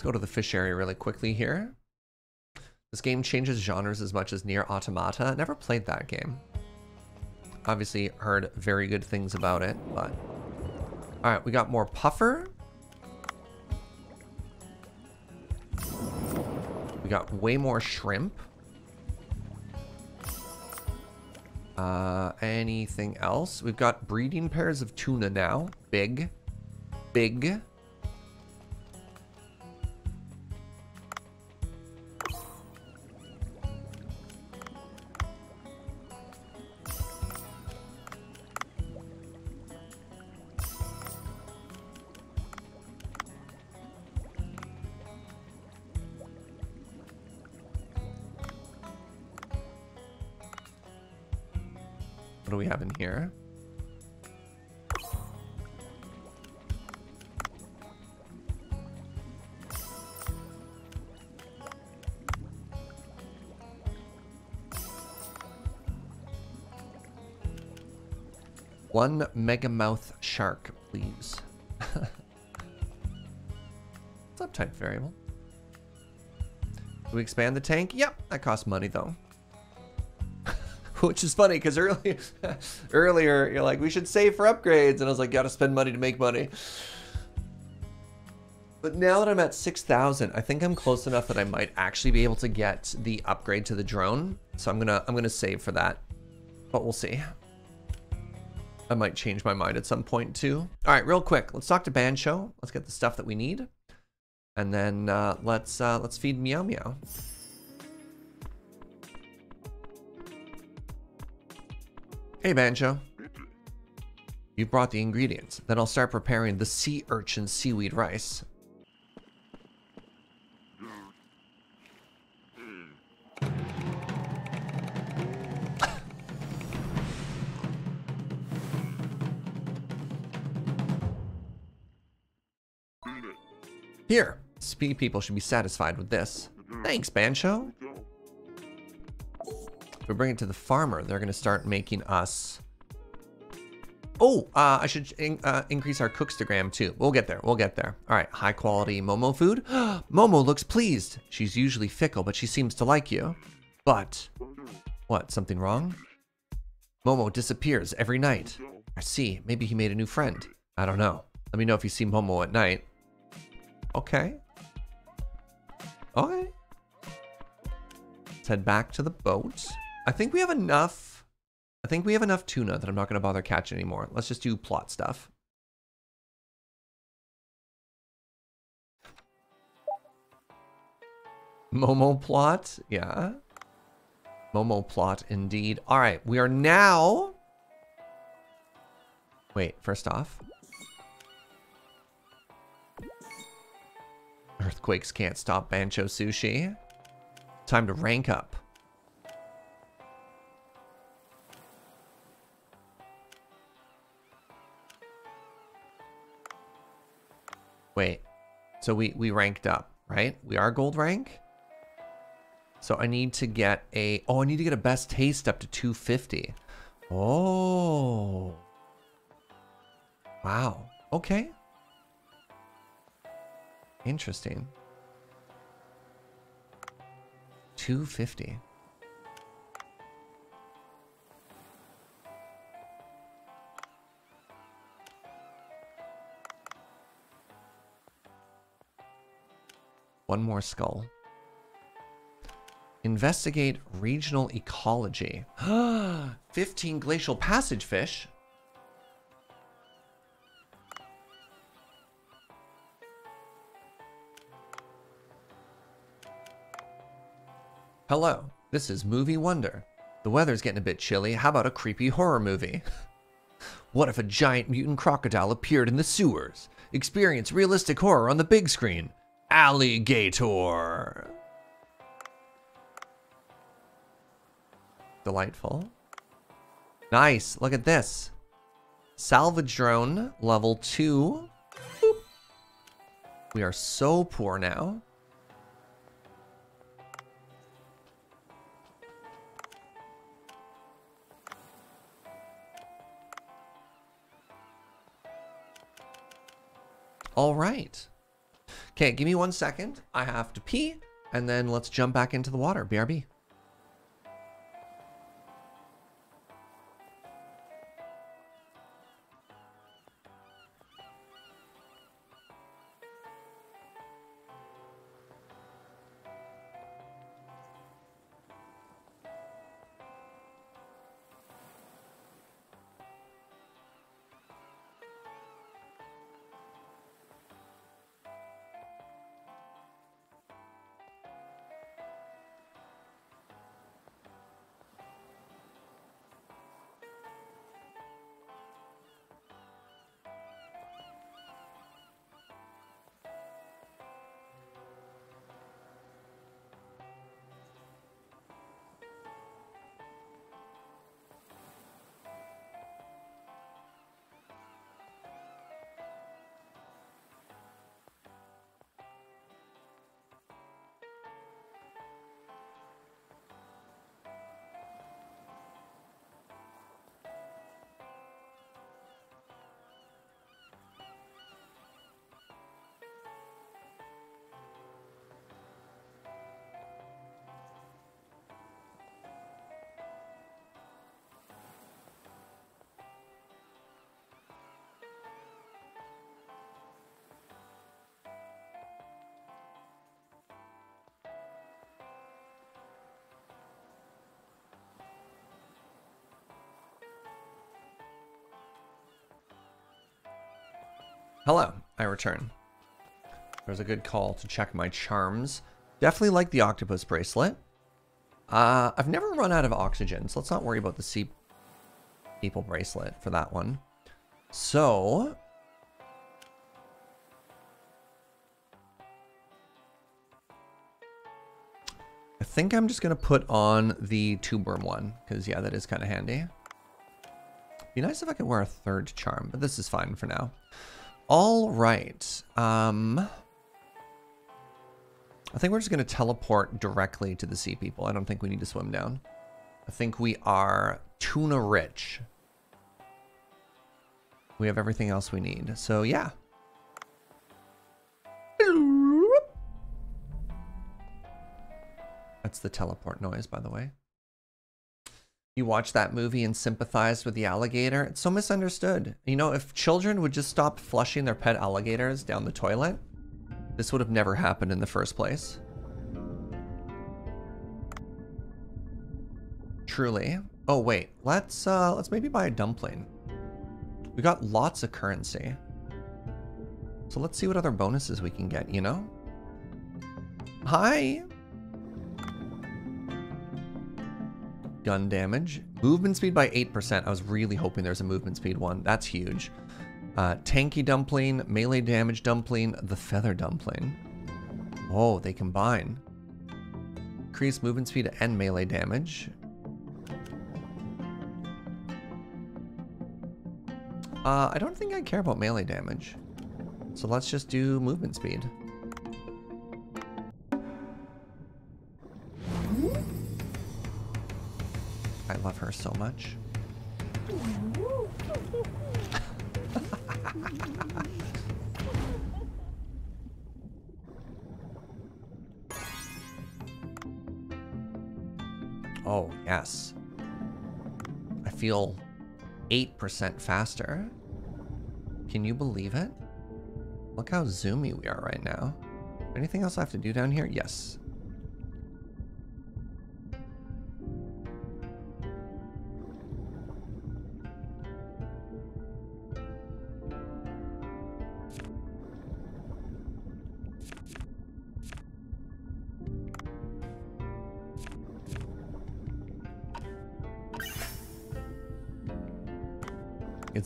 Speaker 1: Go to the fish area really quickly here. This game changes genres as much as NieR: Automata. Never played that game. Obviously heard very good things about it, but... Alright, we got more puffer. We got way more shrimp. Uh, anything else? We've got breeding pairs of tuna now. Big. Big. Do we have in here? One megamouth shark, please. Subtype variable? Do we expand the tank? Yep, that costs money though. Which is funny because earlier, earlier you're like, we should save for upgrades, and I was like, you gotta spend money to make money. But now that I'm at 6,000, I think I'm close enough that I might actually be able to get the upgrade to the drone. So I'm gonna I'm gonna save for that, but we'll see. I might change my mind at some point too. All right, real quick, let's talk to Bancho. Let's get the stuff that we need, and then uh, let's uh, let's feed Meow Meow. Hey Bancho. You brought the ingredients. Then I'll start preparing the sea urchin seaweed rice. Here, speedy people should be satisfied with this. Thanks, Bancho. If we bring it to the farmer, they're going to start making us... Oh, uh, I should in, uh, increase our cookstagram too. We'll get there. We'll get there. All right, high quality Momo food. Momo looks pleased. She's usually fickle, but she seems to like you. But, what, something wrong? Momo disappears every night. I see. Maybe he made a new friend. I don't know. Let me know if you see Momo at night. Okay. Okay. Let's head back to the boat. I think we have enough. I think we have enough tuna that I'm not going to bother catching anymore. Let's just do plot stuff. Momo plot, yeah. Momo plot, indeed. All right, we are now... Wait, first off. Earthquakes can't stop Bancho Sushi. Time to rank up. Wait, so we, we ranked up, right? We are gold rank? So I need to get a, oh, I need to get a best taste up to 250. Oh. Wow. Okay. Interesting. 250. One more skull. Investigate regional ecology. 15 glacial passage fish. Hello, this is Movie Wonder. The weather's getting a bit chilly. How about a creepy horror movie? what if a giant mutant crocodile appeared in the sewers? Experience realistic horror on the big screen. Alligator. Delightful. Nice. Look at this. Salvage drone, level 2. Boop. We are so poor now. All right. Okay, give me one second. I have to pee, and then let's jump back into the water. BRB. Hello, I return. There's a good call to check my charms. Definitely like the octopus bracelet. Uh, I've never run out of oxygen, so let's not worry about the sea people bracelet for that one. So... I think I'm just going to put on the tube worm one, because yeah, that is kind of handy. Be nice if I could wear a third charm, but this is fine for now. All right. Um, I think we're just going to teleport directly to the sea people. I don't think we need to swim down. I think we are tuna rich. We have everything else we need. So yeah. That's the teleport noise, by the way. You watch that movie and sympathize with the alligator. It's so misunderstood. You know, if children would just stop flushing their pet alligators down the toilet, this would have never happened in the first place. Truly. Oh wait, let's uh let's maybe buy a dumpling. We got lots of currency. So let's see what other bonuses we can get, you know? Hi. Gun damage. Movement speed by 8%. I was really hoping there's a movement speed one. That's huge. Uh, tanky dumpling, melee damage dumpling, the feather dumpling. Oh, they combine. Increase movement speed and melee damage. Uh, I don't think I care about melee damage. So let's just do movement speed. Love her so much. oh, yes. I feel 8% faster. Can you believe it? Look how zoomy we are right now. Anything else I have to do down here? Yes.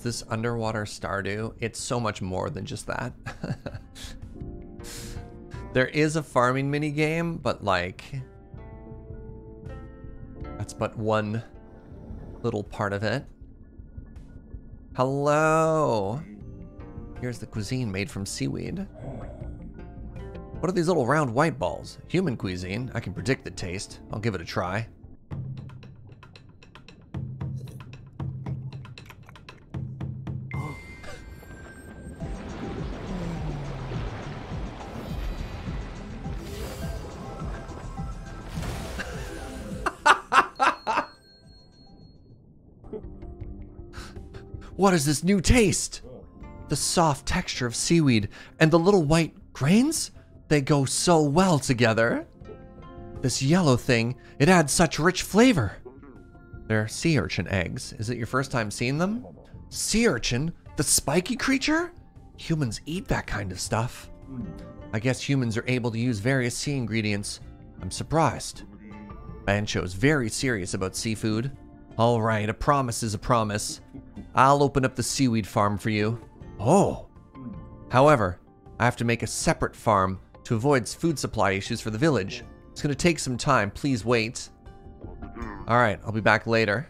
Speaker 1: This underwater Stardew? It's so much more than just that. there is a farming mini game, but like that's but one little part of it. Hello. Here's the cuisine made from seaweed. What are these little round white balls? Human cuisine. I can predict the taste. I'll give it a try. What is this new taste? The soft texture of seaweed and the little white grains? They go so well together. This yellow thing, it adds such rich flavor. They're sea urchin eggs. Is it your first time seeing them? Sea urchin? The spiky creature? Humans eat that kind of stuff. I guess humans are able to use various sea ingredients. I'm surprised. Bancho's very serious about seafood. All right, a promise is a promise. I'll open up the seaweed farm for you. Oh. However, I have to make a separate farm to avoid food supply issues for the village. It's gonna take some time, please wait. Alright, I'll be back later.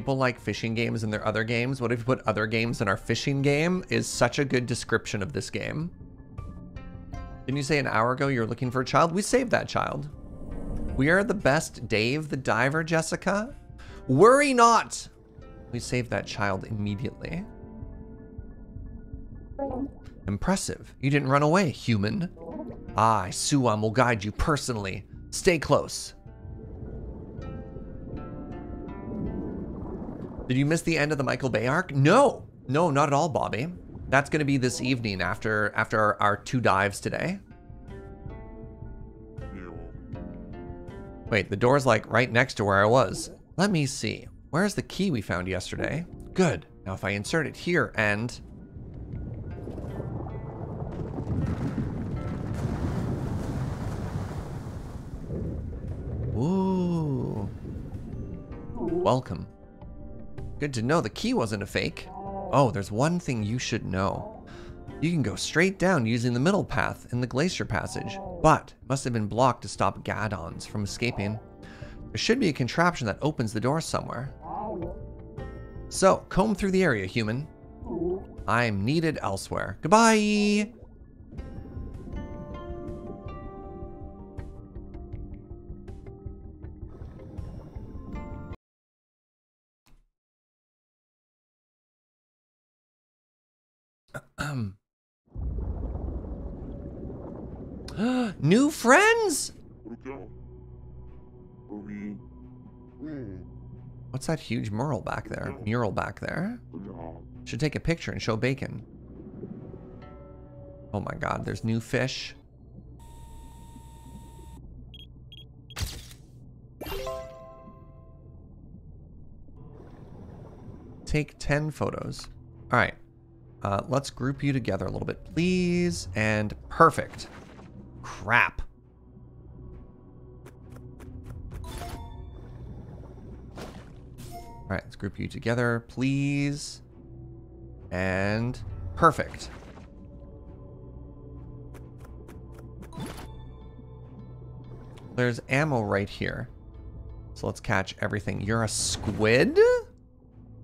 Speaker 1: People like fishing games in their other games. What if you put other games in our fishing game is such a good description of this game. Didn't you say an hour ago you're looking for a child? We saved that child. We are the best Dave the Diver, Jessica. Worry not. We saved that child immediately. Impressive. You didn't run away, human. Ah, I, Suam, will guide you personally. Stay close. Did you miss the end of the Michael Bay arc? No, no, not at all, Bobby. That's to be this evening after after our, our two dives today. Wait, the door's like right next to where I was. Let me see. Where's the key we found yesterday? Good. Now if I insert it here and... Ooh. Welcome. Good to know the key wasn't a fake. Oh, there's one thing you should know. You can go straight down using the middle path in the glacier passage, but must have been blocked to stop Gadons from escaping. There should be a contraption that opens the door somewhere. So, comb through the area, human. I'm needed elsewhere. Goodbye! New friends? What's that huge mural back there? Mural back there? Should take a picture and show Bacon. Oh my god, there's new fish. Take 10 photos. All right. Uh, let's group you together a little bit, please. And perfect. Crap. All right, let's group you together, please. And perfect. There's ammo right here. So let's catch everything. You're a squid?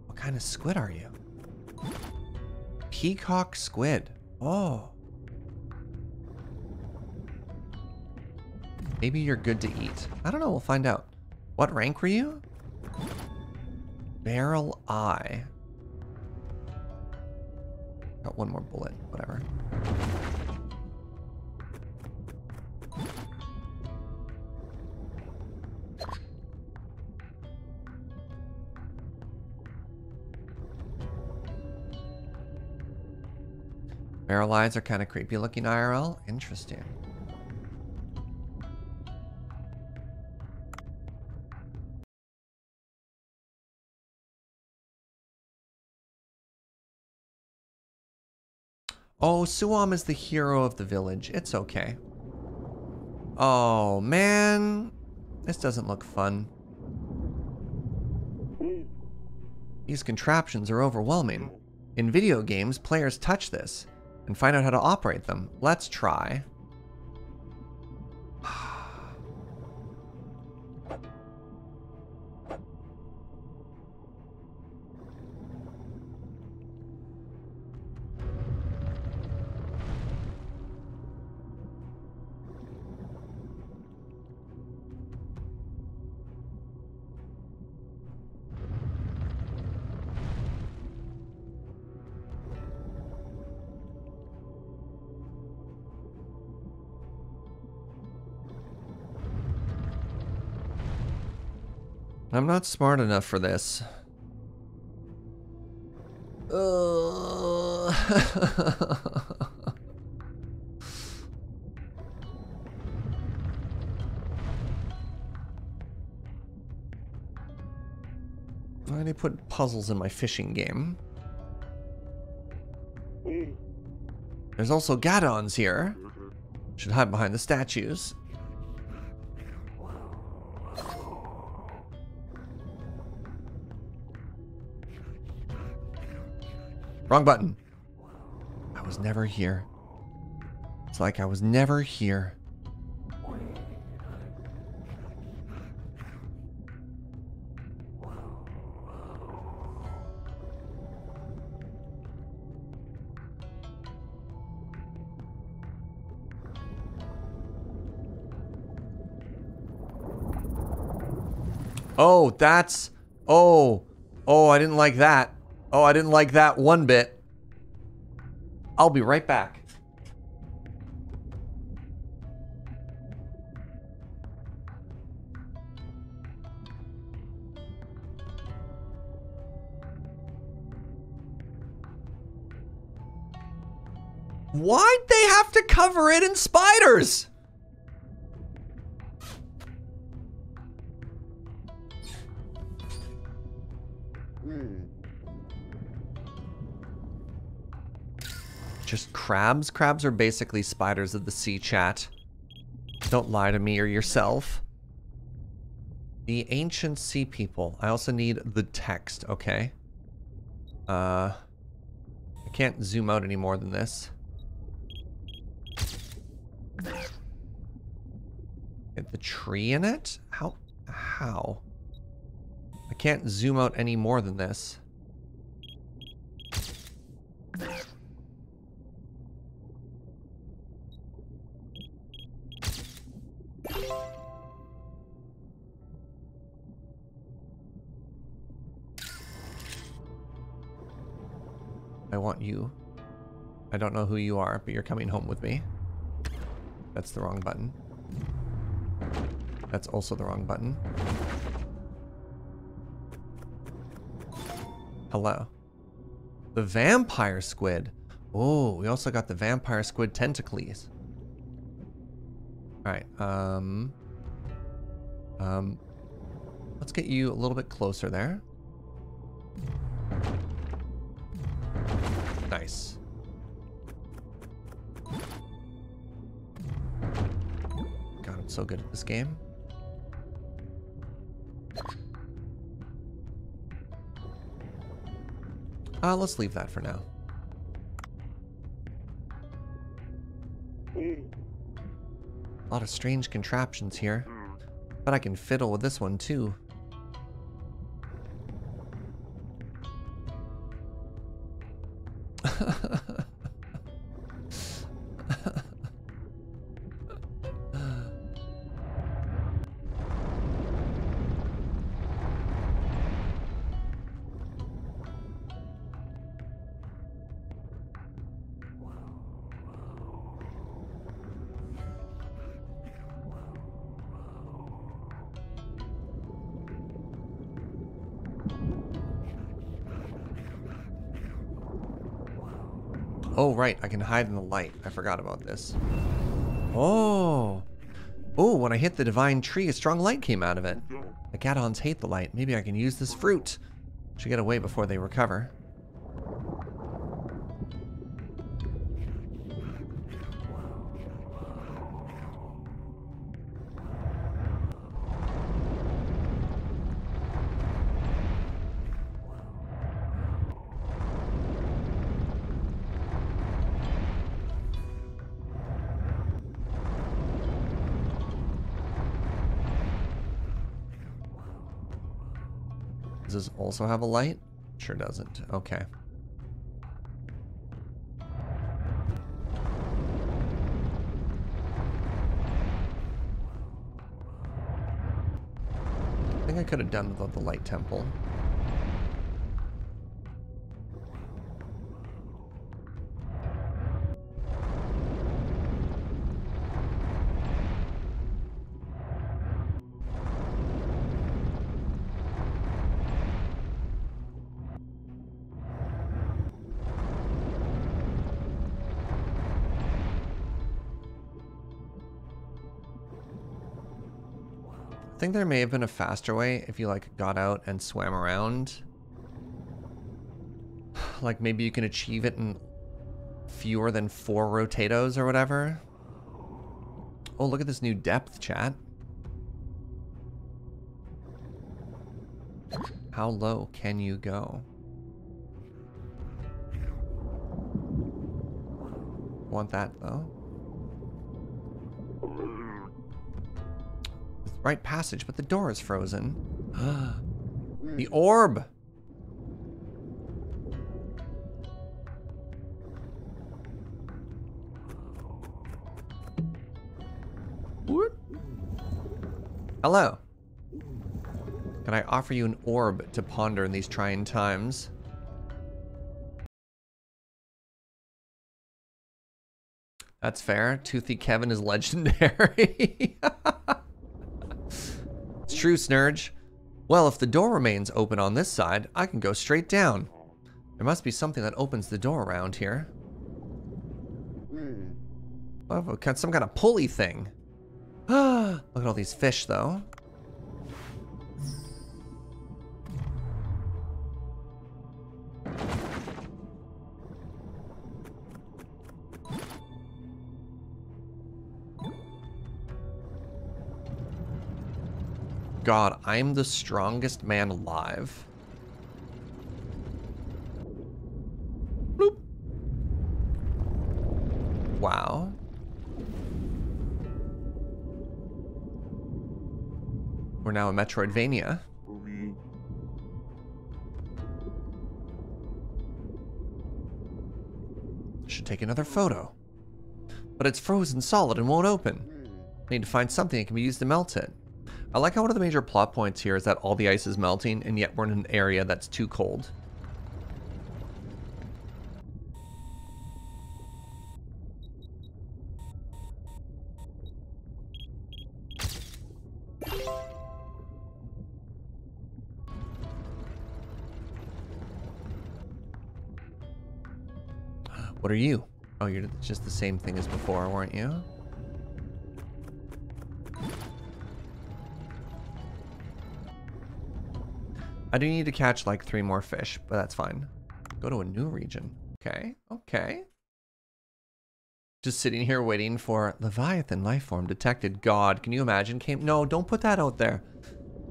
Speaker 1: What kind of squid are you? Peacock squid. Oh. Maybe you're good to eat. I don't know, we'll find out. What rank were you? Barrel eye. Got one more bullet, whatever. Barrel eyes are kind of creepy looking IRL. Interesting. Oh, Suam is the hero of the village. It's okay. Oh, man. This doesn't look fun. These contraptions are overwhelming. In video games, players touch this and find out how to operate them. Let's try. Not smart enough for this. Uh... Why did they put puzzles in my fishing game? There's also Gadons here. Should hide behind the statues. Wrong button. I was never here. It's like I was never here. Oh, that's... Oh. Oh, I didn't like that. Oh, I didn't like that one bit. I'll be right back. Why'd they have to cover it in spiders? Crabs? Crabs are basically spiders of the sea chat. Don't lie to me or yourself. The ancient sea people. I also need the text, okay? Uh, I can't zoom out any more than this. Get the tree in it? How? How? I can't zoom out any more than this. Want you. I don't know who you are, but you're coming home with me. That's the wrong button. That's also the wrong button. Hello. The vampire squid. Oh, we also got the vampire squid tentacles. Alright, um... Um... Let's get you a little bit closer there. Nice. God, I'm so good at this game. Uh, let's leave that for now. A lot of strange contraptions here. But I can fiddle with this one too. Right. I can hide in the light. I forgot about this. Oh. Oh, when I hit the divine tree, a strong light came out of it. The Gadons hate the light. Maybe I can use this fruit. Should get away before they recover. Also have a light? Sure doesn't. Okay. I think I could have done without the light temple. There may have been a faster way if you like got out and swam around. Like maybe you can achieve it in fewer than four rotatos or whatever. Oh, look at this new depth, chat. How low can you go? Want that, though? Right passage, but the door is frozen. the orb! Hello. Can I offer you an orb to ponder in these trying times? That's fair. Toothy Kevin is legendary. true, Snurge. Well, if the door remains open on this side, I can go straight down. There must be something that opens the door around here. Hmm. Oh, some kind of pulley thing. Look at all these fish, though. God, I'm the strongest man alive. Bloop. Wow. We're now in Metroidvania. Should take another photo. But it's frozen solid and won't open. I need to find something that can be used to melt it. I like how one of the major plot points here is that all the ice is melting, and yet we're in an area that's too cold. What are you? Oh, you're just the same thing as before, weren't you? I do need to catch like three more fish, but that's fine. Go to a new region. Okay, okay. Just sitting here waiting for Leviathan life form detected. God, can you imagine? Came no, don't put that out there.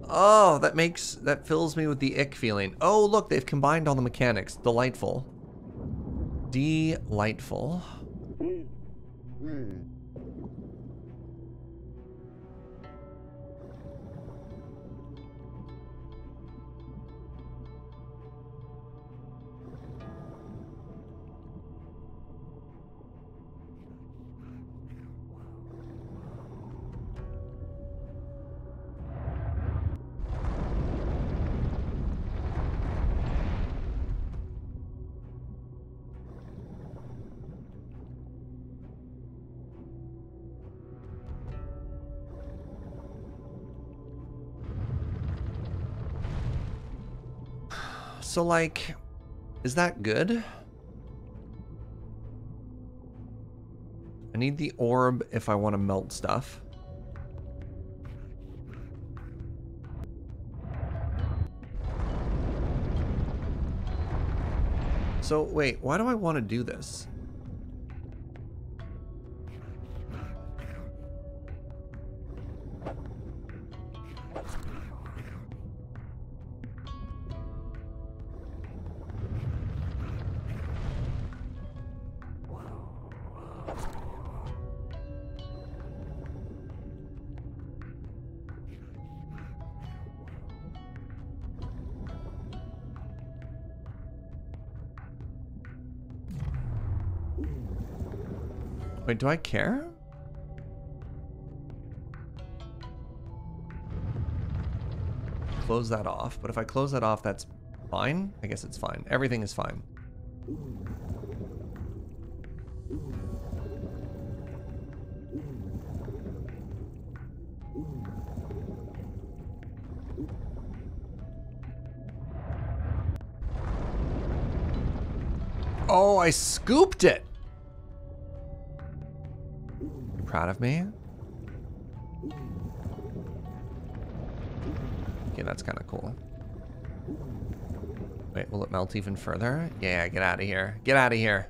Speaker 1: Oh, that makes that fills me with the ick feeling. Oh, look, they've combined all the mechanics. Delightful. Delightful. Mm. Mm. So, like, is that good? I need the orb if I want to melt stuff. So, wait, why do I want to do this? Wait, do I care? Close that off, but if I close that off, that's fine? I guess it's fine. Everything is fine. Oh, I scooped it! Proud of me? Okay, that's kind of cool. Wait, will it melt even further? Yeah, get out of here. Get out of here.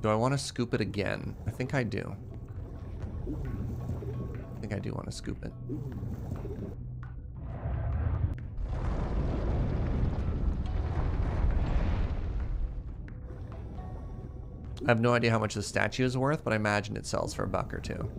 Speaker 1: Do I want to scoop it again? I think I do. I think I do want to scoop it. I have no idea how much the statue is worth, but I imagine it sells for a buck or two.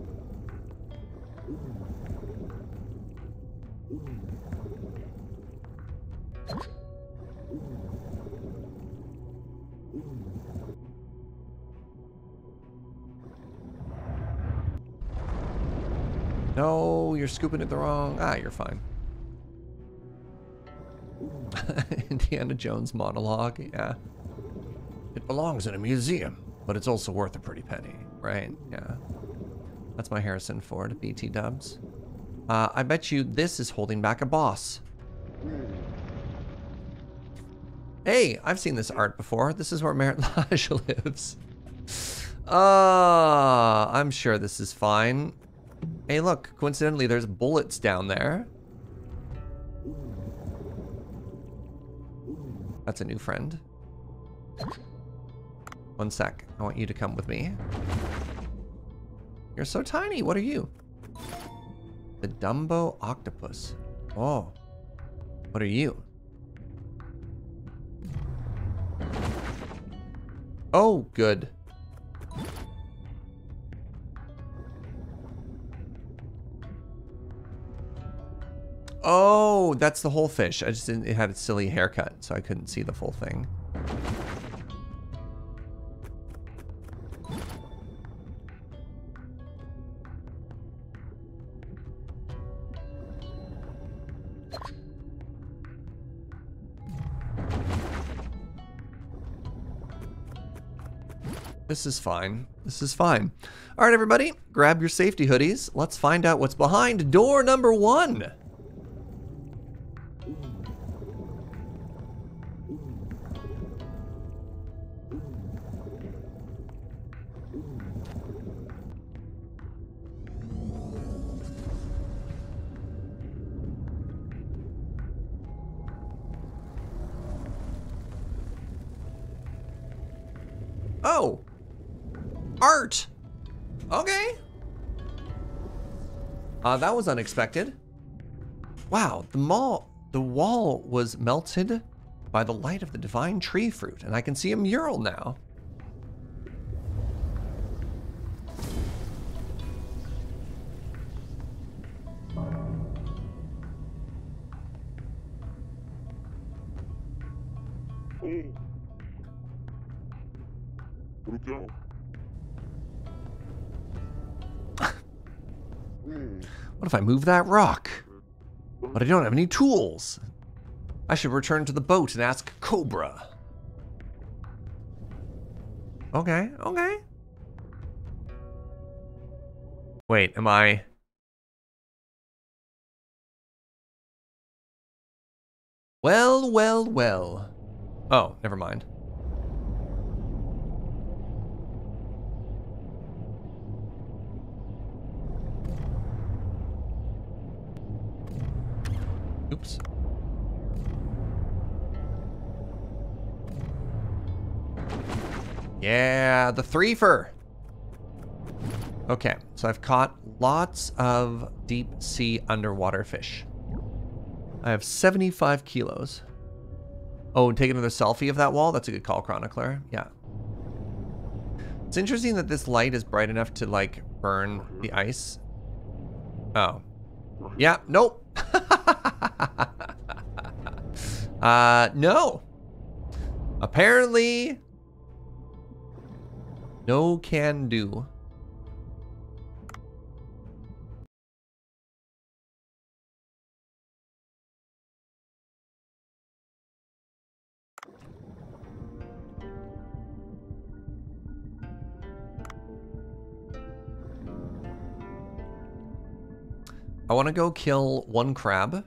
Speaker 1: No, you're scooping it the wrong. Ah, you're fine. Indiana Jones monologue, yeah. It belongs in a museum, but it's also worth a pretty penny, right? Yeah. That's my Harrison Ford, BT dubs. Uh, I bet you this is holding back a boss. Hey, I've seen this art before. This is where Marit Lage lives. Uh, I'm sure this is fine. Hey, look, coincidentally, there's bullets down there. That's a new friend. One sec. I want you to come with me. You're so tiny. What are you? The Dumbo Octopus. Oh. What are you? Oh, good. Oh, that's the whole fish. I just didn't, it had a silly haircut, so I couldn't see the full thing. This is fine. This is fine. All right, everybody, grab your safety hoodies. Let's find out what's behind door number one. Uh, that was unexpected. Wow, the mall, the wall was melted by the light of the divine tree fruit, and I can see a mural now. What if I move that rock? But I don't have any tools. I should return to the boat and ask Cobra. Okay, okay. Wait, am I... Well, well, well. Oh, never mind. Oops. Yeah, the threefer. Okay, so I've caught lots of deep sea underwater fish. I have 75 kilos. Oh, and take another selfie of that wall? That's a good call, Chronicler. Yeah. It's interesting that this light is bright enough to, like, burn the ice. Oh. Yeah, nope. uh, no. Apparently, no can do. I want to go kill one crab.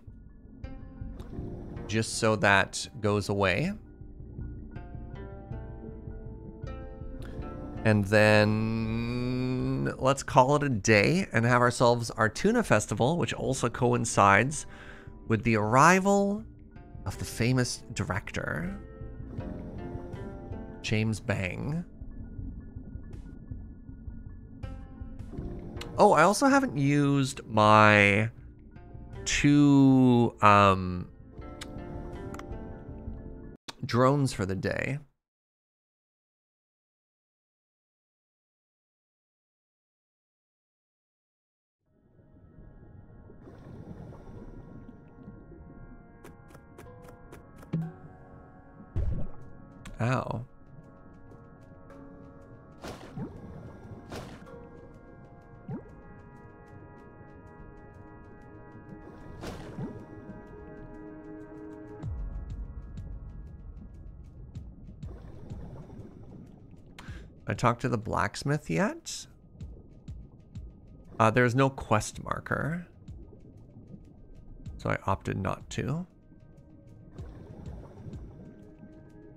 Speaker 1: Just so that goes away. And then... let's call it a day and have ourselves our tuna festival, which also coincides with the arrival of the famous director, James Bang. Oh, I also haven't used my two um, drones for the day. Ow. I talked to the blacksmith yet? Uh, there's no quest marker. So I opted not to.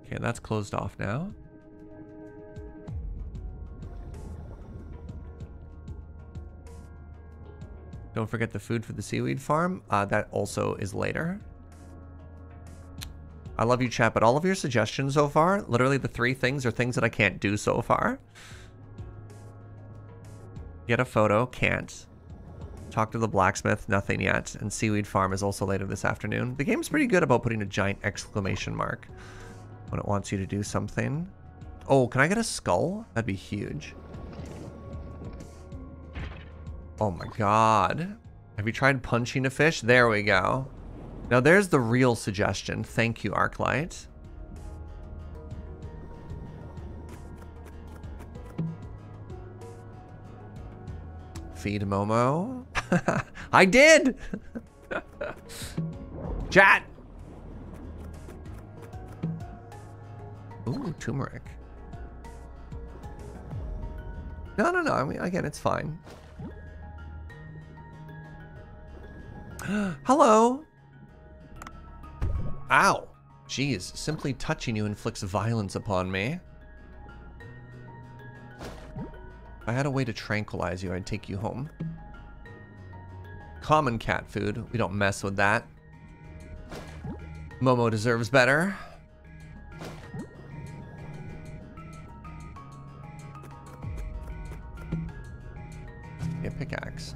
Speaker 1: Okay, that's closed off now. Don't forget the food for the seaweed farm. Uh, that also is later. I love you, chat, but all of your suggestions so far, literally the three things are things that I can't do so far. Get a photo, can't. Talk to the blacksmith, nothing yet. And Seaweed Farm is also later this afternoon. The game's pretty good about putting a giant exclamation mark when it wants you to do something. Oh, can I get a skull? That'd be huge. Oh my god. Have you tried punching a fish? There we go. Now there's the real suggestion. Thank you, Arclight. Feed Momo. I did! Chat! Ooh, turmeric. No, no, no. I mean, again, it's fine. Hello. Ow. Jeez, simply touching you inflicts violence upon me. If I had a way to tranquilize you, I'd take you home. Common cat food. We don't mess with that. Momo deserves better. A pickaxe.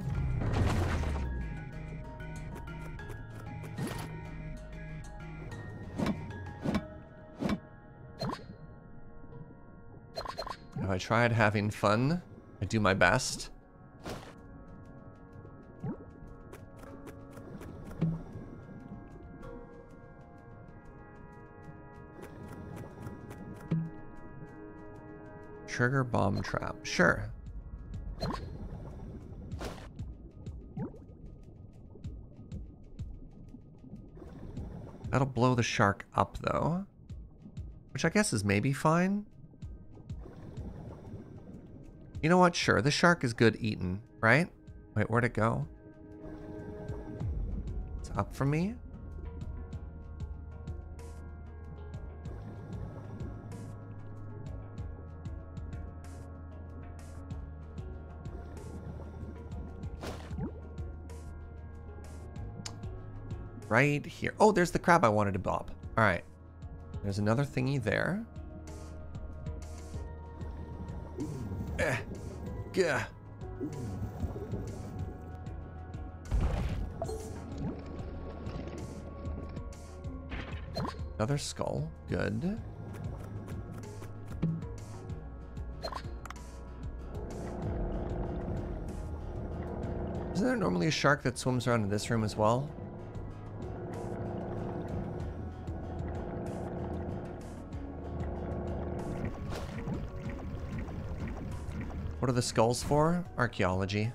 Speaker 1: I tried having fun? I do my best. Trigger bomb trap. Sure. That'll blow the shark up, though. Which I guess is maybe fine. You know what? Sure, the shark is good eaten, right? Wait, where'd it go? It's up for me? Right here. Oh, there's the crab I wanted to bob. All right. There's another thingy there. Gah. Uh, another skull. Good. Isn't there normally a shark that swims around in this room as well? What are the skulls for? Archaeology.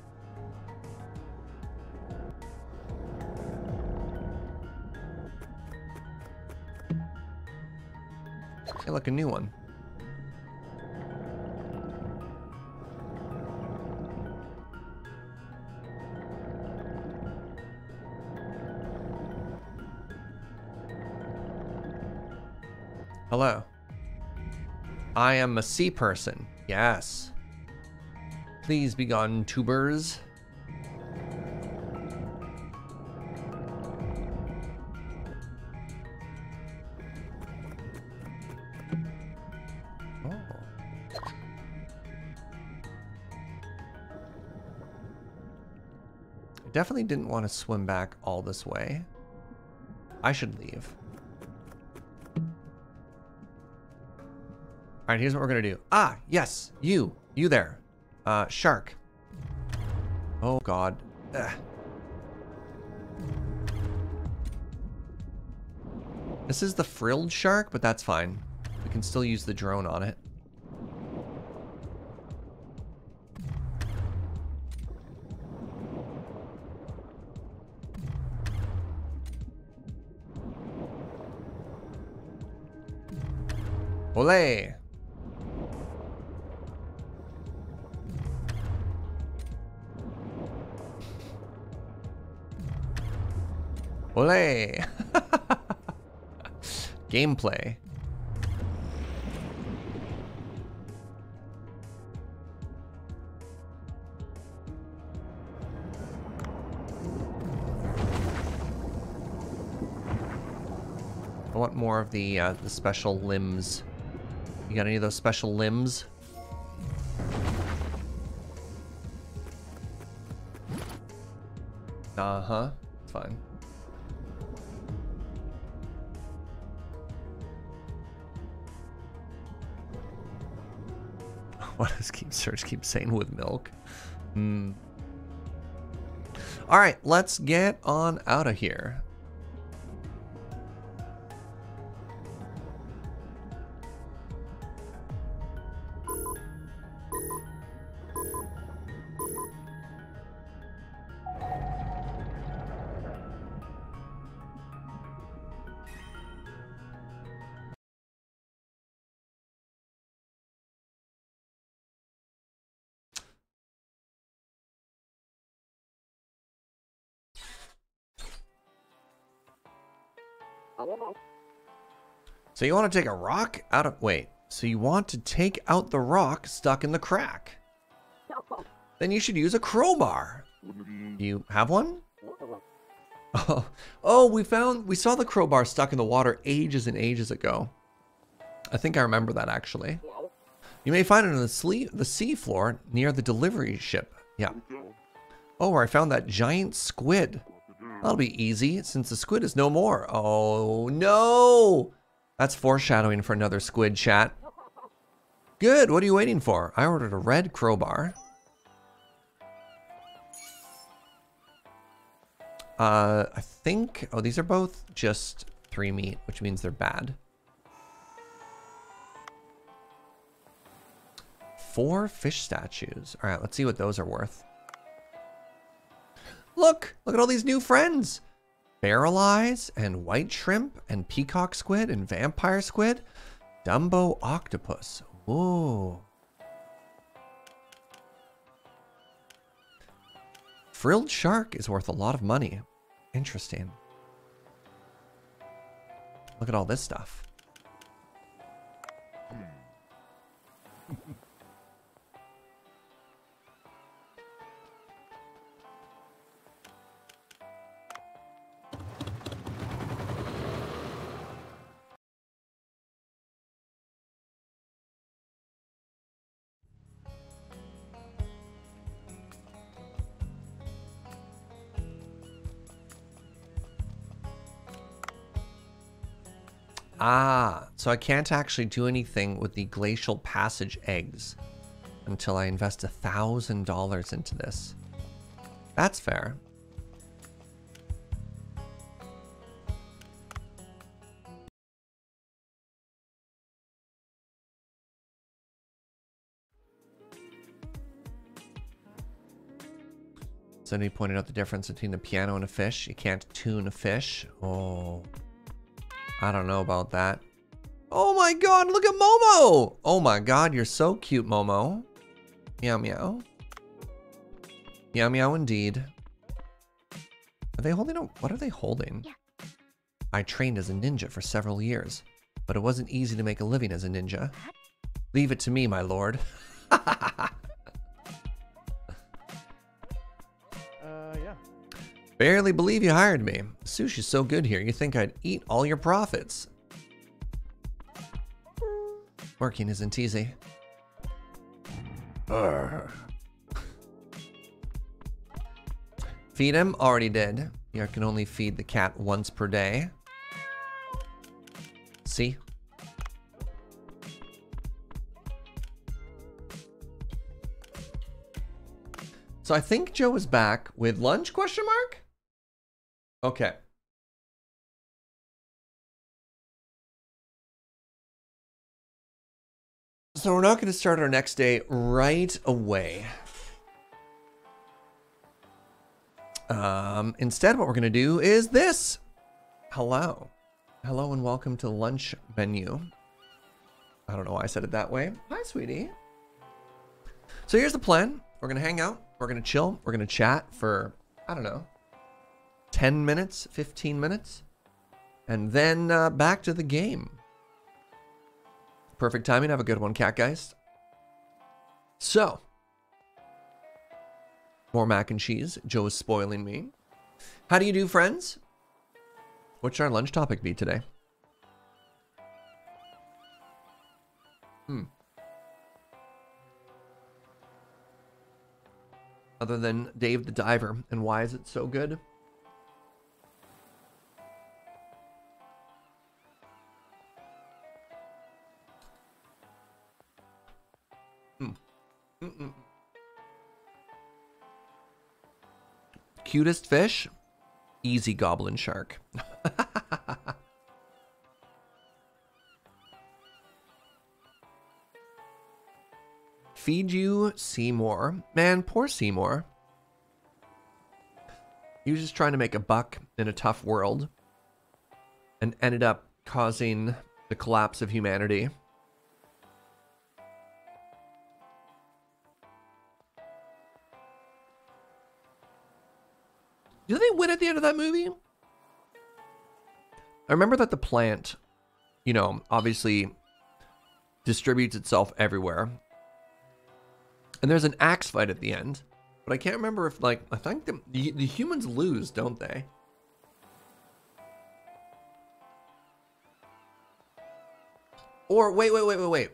Speaker 1: Hey, look, a new one. Hello. I am a sea person. Yes. Please be gone, tubers. Oh. I definitely didn't want to swim back all this way. I should leave. All right, here's what we're gonna do. Ah, yes, you, you there, uh, shark. Oh God. Ugh. This is the frilled shark, but that's fine. We can still use the drone on it. Olay! Olay! Gameplay. I want more of the uh, the special limbs. You got any of those special limbs? Uh-huh. Fine. What does keep search keep saying with milk? Hmm. All right, let's get on out of here. So you want to take a rock out of... Wait. So you want to take out the rock stuck in the crack. Then you should use a crowbar. Do you have one? Oh, oh, we found... We saw the crowbar stuck in the water ages and ages ago. I think I remember that, actually. You may find it on the, sle the sea floor near the delivery ship. Yeah. Oh, I found that giant squid. That'll be easy, since the squid is no more. Oh, no! That's foreshadowing for another squid chat. Good, what are you waiting for? I ordered a red crowbar. Uh, I think, oh, these are both just three meat, which means they're bad. Four fish statues. All right, let's see what those are worth. Look, look at all these new friends. Barrel eyes and white shrimp and peacock squid and vampire squid. Dumbo octopus. Whoa. Frilled shark is worth a lot of money. Interesting. Look at all this stuff. Ah, so I can't actually do anything with the Glacial Passage eggs until I invest a thousand dollars into this. That's fair. Somebody pointed out the difference between a piano and a fish. You can't tune a fish. Oh. I don't know about that. Oh my god, look at Momo! Oh my god, you're so cute, Momo. Meow meow. Meow meow indeed. Are they holding a, what are they holding? Yeah. I trained as a ninja for several years, but it wasn't easy to make a living as a ninja. Leave it to me, my lord. Barely believe you hired me. Sushi's so good here, you think I'd eat all your profits. Working isn't easy. Urgh. Feed him? Already did. You can only feed the cat once per day. See? So I think Joe is back with lunch question mark? Okay. So we're not going to start our next day right away. Um, instead, what we're going to do is this. Hello. Hello and welcome to lunch menu. I don't know why I said it that way. Hi, sweetie. So here's the plan. We're going to hang out. We're going to chill. We're going to chat for, I don't know, 10 minutes, 15 minutes. And then uh, back to the game. Perfect timing. Have a good one, Cat Geist. So, more mac and cheese. Joe is spoiling me. How do you do, friends? What should our lunch topic be today? Hmm. Other than Dave the Diver, and why is it so good? Mm -mm. Cutest fish? Easy goblin shark. Feed you Seymour. Man, poor Seymour. He was just trying to make a buck in a tough world and ended up causing the collapse of humanity. The end of that movie? I remember that the plant, you know, obviously distributes itself everywhere. And there's an axe fight at the end. But I can't remember if, like, I think the, the, the humans lose, don't they? Or, wait, wait, wait, wait, wait.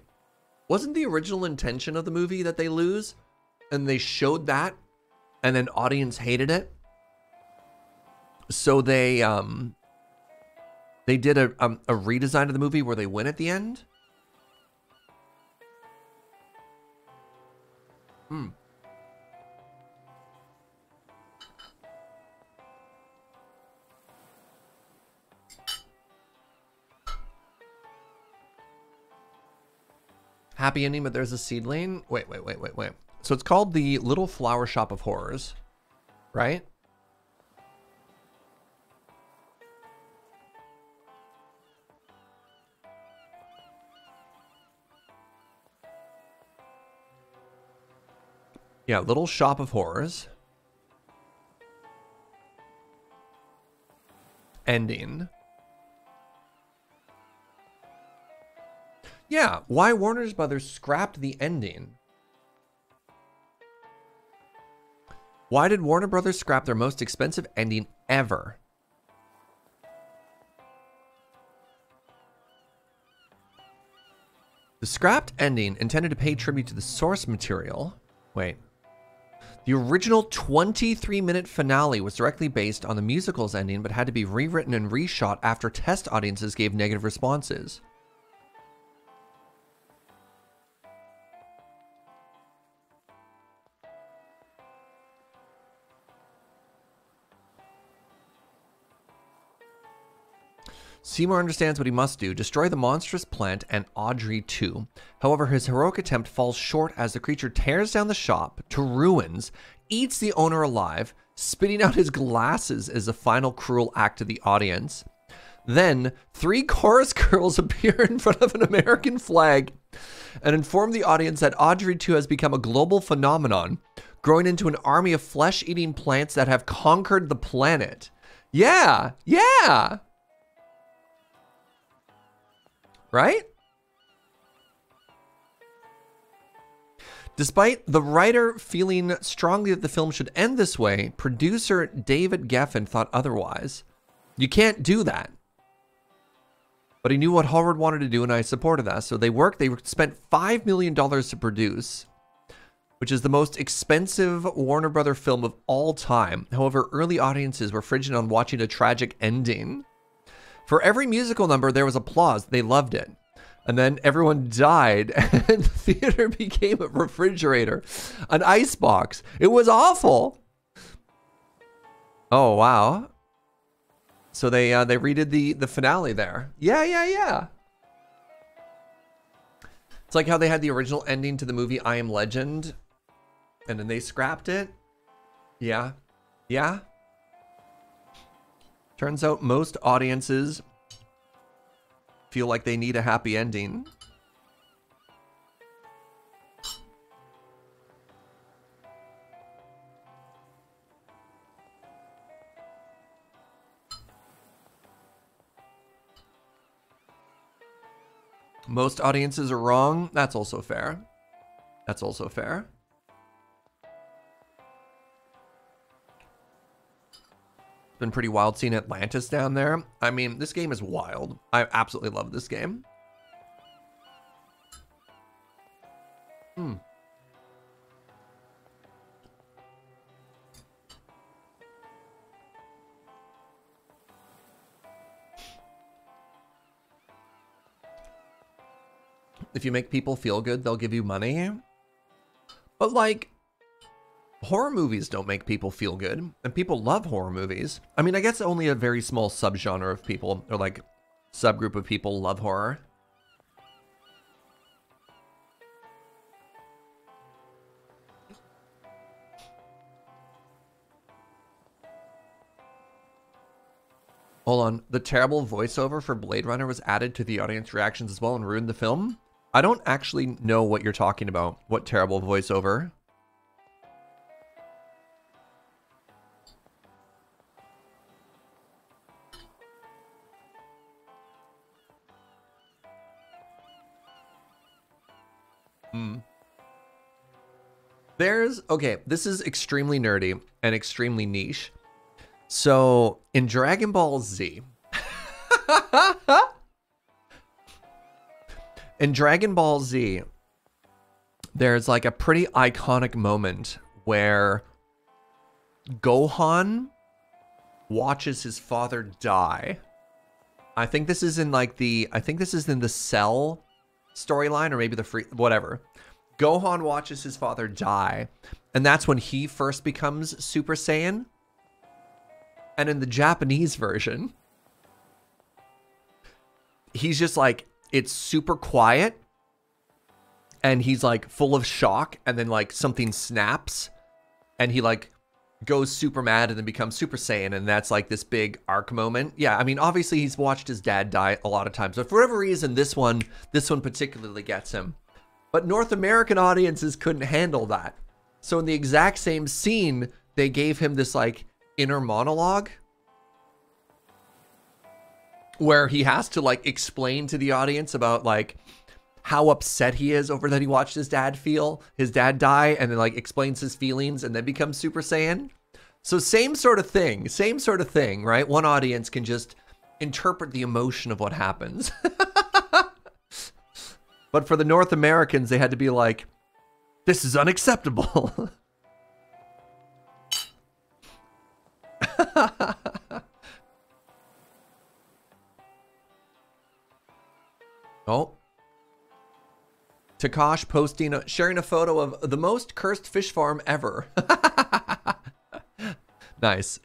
Speaker 1: Wasn't the original intention of the movie that they lose? And they showed that? And then audience hated it? So they um they did a um, a redesign of the movie where they win at the end. Hmm. Happy ending, but there's a seedling. Wait, wait, wait, wait, wait. So it's called the Little Flower Shop of Horrors, right? Yeah, Little Shop of Horrors. Ending. Yeah, why Warner's Brothers scrapped the ending? Why did Warner Brothers scrap their most expensive ending ever? The scrapped ending intended to pay tribute to the source material. Wait. The original 23 minute finale was directly based on the musical's ending, but had to be rewritten and reshot after test audiences gave negative responses. Seymour understands what he must do destroy the monstrous plant and Audrey too. However, his heroic attempt falls short as the creature tears down the shop to ruins, eats the owner alive, spitting out his glasses as a final cruel act to the audience. Then, three chorus girls appear in front of an American flag and inform the audience that Audrey 2 has become a global phenomenon, growing into an army of flesh eating plants that have conquered the planet. Yeah, yeah. Right? Despite the writer feeling strongly that the film should end this way, producer David Geffen thought otherwise. You can't do that. But he knew what Howard wanted to do, and I supported that. So they worked, they spent $5 million to produce, which is the most expensive Warner Brother film of all time. However, early audiences were frigid on watching a tragic ending. For every musical number, there was applause. They loved it. And then everyone died and the theater became a refrigerator an ice box. It was awful. Oh wow. So they uh, they redid the the finale there. Yeah yeah yeah. It's like how they had the original ending to the movie i am legend and then they scrapped it. Yeah. Yeah turns out most audiences feel like they need a happy ending. Most audiences are wrong. That's also fair. That's also fair. Been pretty wild seeing Atlantis down there. I mean, this game is wild. I absolutely love this game. Hmm. If you make people feel good, they'll give you money. But like, horror movies don't make people feel good, and people love horror movies. I mean, I guess only a very small subgenre of people, or like subgroup of people love horror. Hold on, the terrible voiceover for Blade Runner was added to the audience reactions as well and ruined the film? I don't actually know what you're talking about. What terrible voiceover? There's, okay, this is extremely nerdy and extremely niche. So, in Dragon Ball Z, in Dragon Ball Z, there's like a pretty iconic moment where Gohan watches his father die. I think this is in like the, I think this is in the Cell storyline or maybe the Frieza whatever. Gohan watches his father die, and that's when he first becomes Super Saiyan. And in the Japanese version, he's just like it's super quiet and he's like full of shock and then like something snaps and he like goes super mad and then becomes Super Saiyan, and that's like this big arc moment. Yeah, I mean, obviously he's watched his dad die a lot of times, but for whatever reason, this one, this one particularly gets him. But North American audiences couldn't handle that. So in the exact same scene, they gave him this like inner monologue where he has to like explain to the audience about like how upset he is over that he watched his dad feel his dad die and then like explains his feelings and then becomes super saiyan. So same sort of thing same sort of thing right? One audience can just interpret the emotion of what happens but for the north americans they had to be like this is unacceptable oh Takash posting, a, sharing a photo of the most cursed fish farm ever. nice.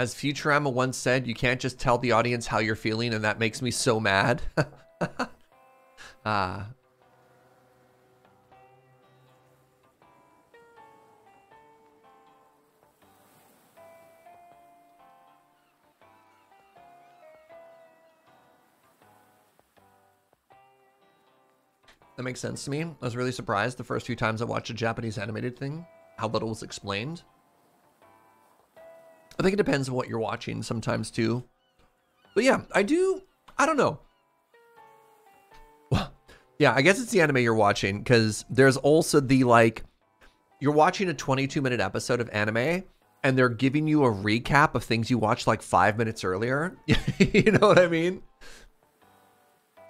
Speaker 1: As Futurama once said, you can't just tell the audience how you're feeling and that makes me so mad. ah, That makes sense to me. I was really surprised the first few times I watched a Japanese animated thing, how little was explained. I think it depends on what you're watching sometimes too. But yeah, I do, I don't know. Well, Yeah, I guess it's the anime you're watching because there's also the like, you're watching a 22 minute episode of anime and they're giving you a recap of things you watched like five minutes earlier. you know what I mean?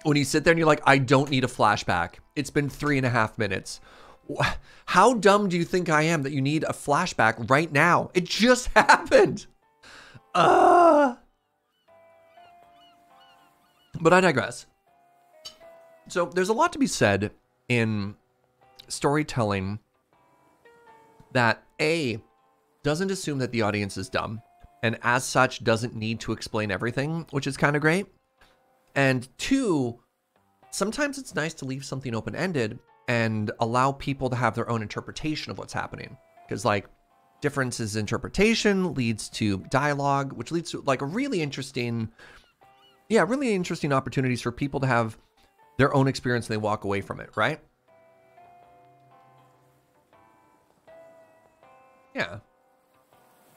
Speaker 1: When you sit there and you're like, I don't need a flashback. It's been three and a half minutes. How dumb do you think I am that you need a flashback right now? It just happened. Uh. But I digress. So there's a lot to be said in storytelling that A doesn't assume that the audience is dumb and as such doesn't need to explain everything, which is kind of great. And two, sometimes it's nice to leave something open ended and allow people to have their own interpretation of what's happening. Because, like, differences in interpretation leads to dialogue, which leads to, like, a really interesting, yeah, really interesting opportunities for people to have their own experience and they walk away from it, right? Yeah.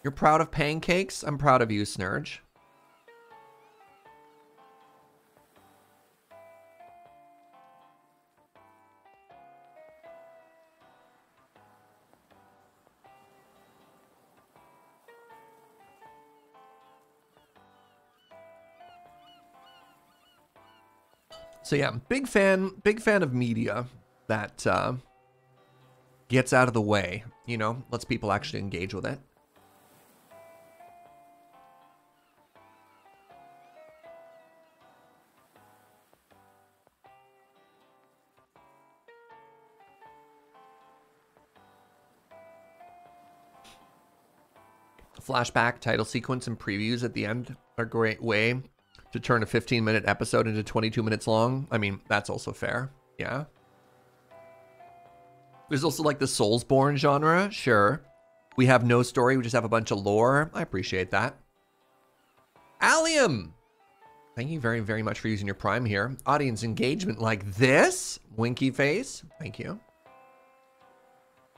Speaker 1: You're proud of pancakes? I'm proud of you, Snurge. So yeah, big fan, big fan of media that uh, gets out of the way, you know, lets people actually engage with it. flashback title sequence and previews at the end are a great way to turn a 15 minute episode into 22 minutes long. I mean, that's also fair. Yeah. There's also like the Soulsborne genre. Sure. We have no story. We just have a bunch of lore. I appreciate that. Allium. Thank you very, very much for using your prime here. Audience engagement like this. Winky face. Thank you.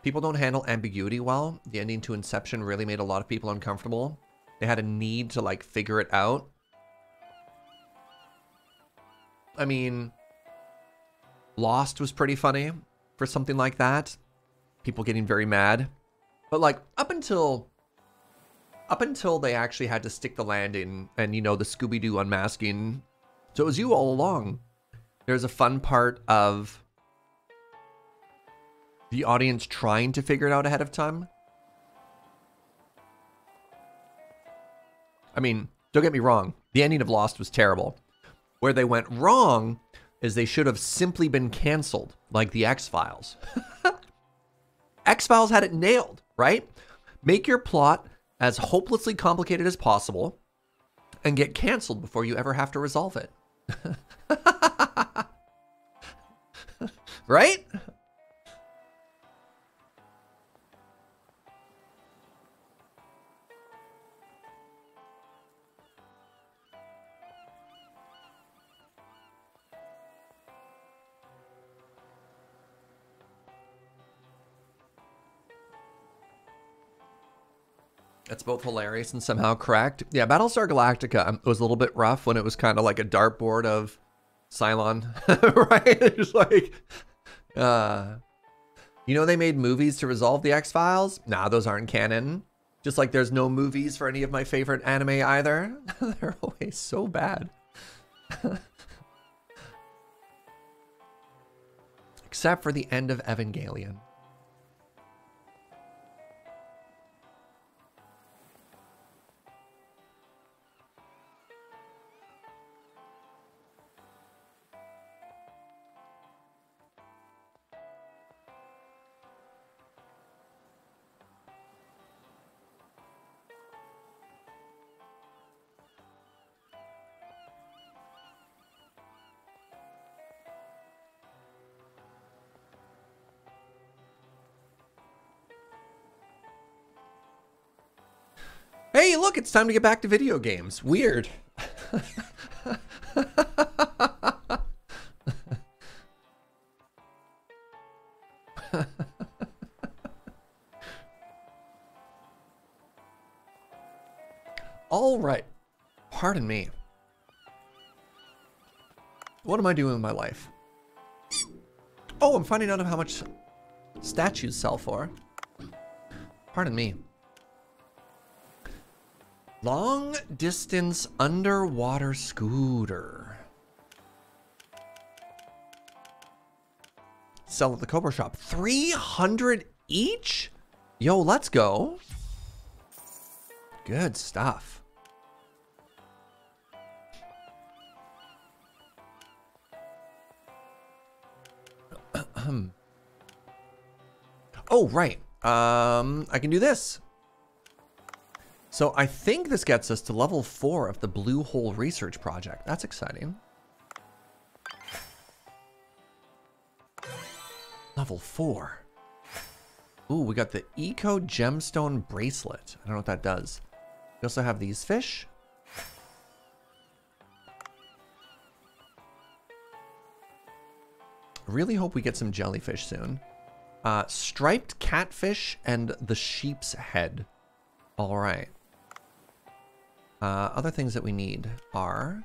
Speaker 1: People don't handle ambiguity well. The ending to Inception really made a lot of people uncomfortable. They had a need to like figure it out. I mean, Lost was pretty funny for something like that. People getting very mad. But like up until up until they actually had to stick the landing and you know the Scooby-Doo unmasking. So it was you all along. There's a fun part of the audience trying to figure it out ahead of time. I mean, don't get me wrong, the ending of Lost was terrible. Where they went wrong is they should have simply been canceled, like the X Files. X Files had it nailed, right? Make your plot as hopelessly complicated as possible and get canceled before you ever have to resolve it. right? It's both hilarious and somehow cracked. Yeah, Battlestar Galactica um, was a little bit rough when it was kind of like a dartboard of Cylon, right? It's like, uh, you know, they made movies to resolve the X Files. Nah, those aren't canon. Just like there's no movies for any of my favorite anime either. They're always so bad. Except for the end of Evangelion. Look, it's time to get back to video games. Weird. All right. Pardon me. What am I doing with my life? Oh, I'm finding out how much statues sell for. Pardon me. Long distance underwater scooter. Sell at the Cobra shop. 300 each? Yo, let's go. Good stuff. oh, right. Um, I can do this. So I think this gets us to level four of the Blue Hole Research Project. That's exciting. Level four. Ooh, we got the Eco Gemstone Bracelet. I don't know what that does. We also have these fish. Really hope we get some jellyfish soon. Uh, striped catfish and the sheep's head. All right. Uh, other things that we need are...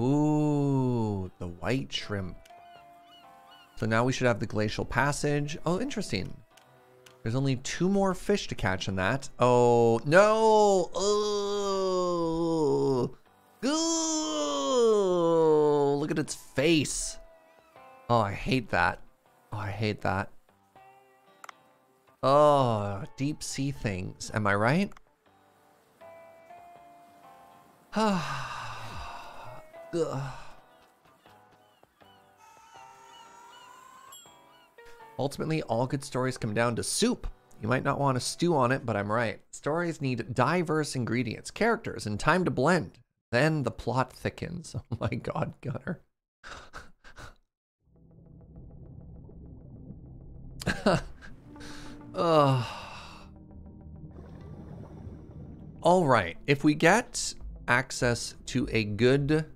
Speaker 1: Ooh, the white shrimp. So now we should have the glacial passage. Oh, interesting. There's only two more fish to catch in that. Oh, no. Oh. At its face. Oh, I hate that. Oh, I hate that. Oh, deep sea things. Am I right? Ultimately, all good stories come down to soup. You might not want to stew on it, but I'm right. Stories need diverse ingredients, characters, and time to blend. Then the plot thickens. Oh my god, Gunner. All right, if we get access to a good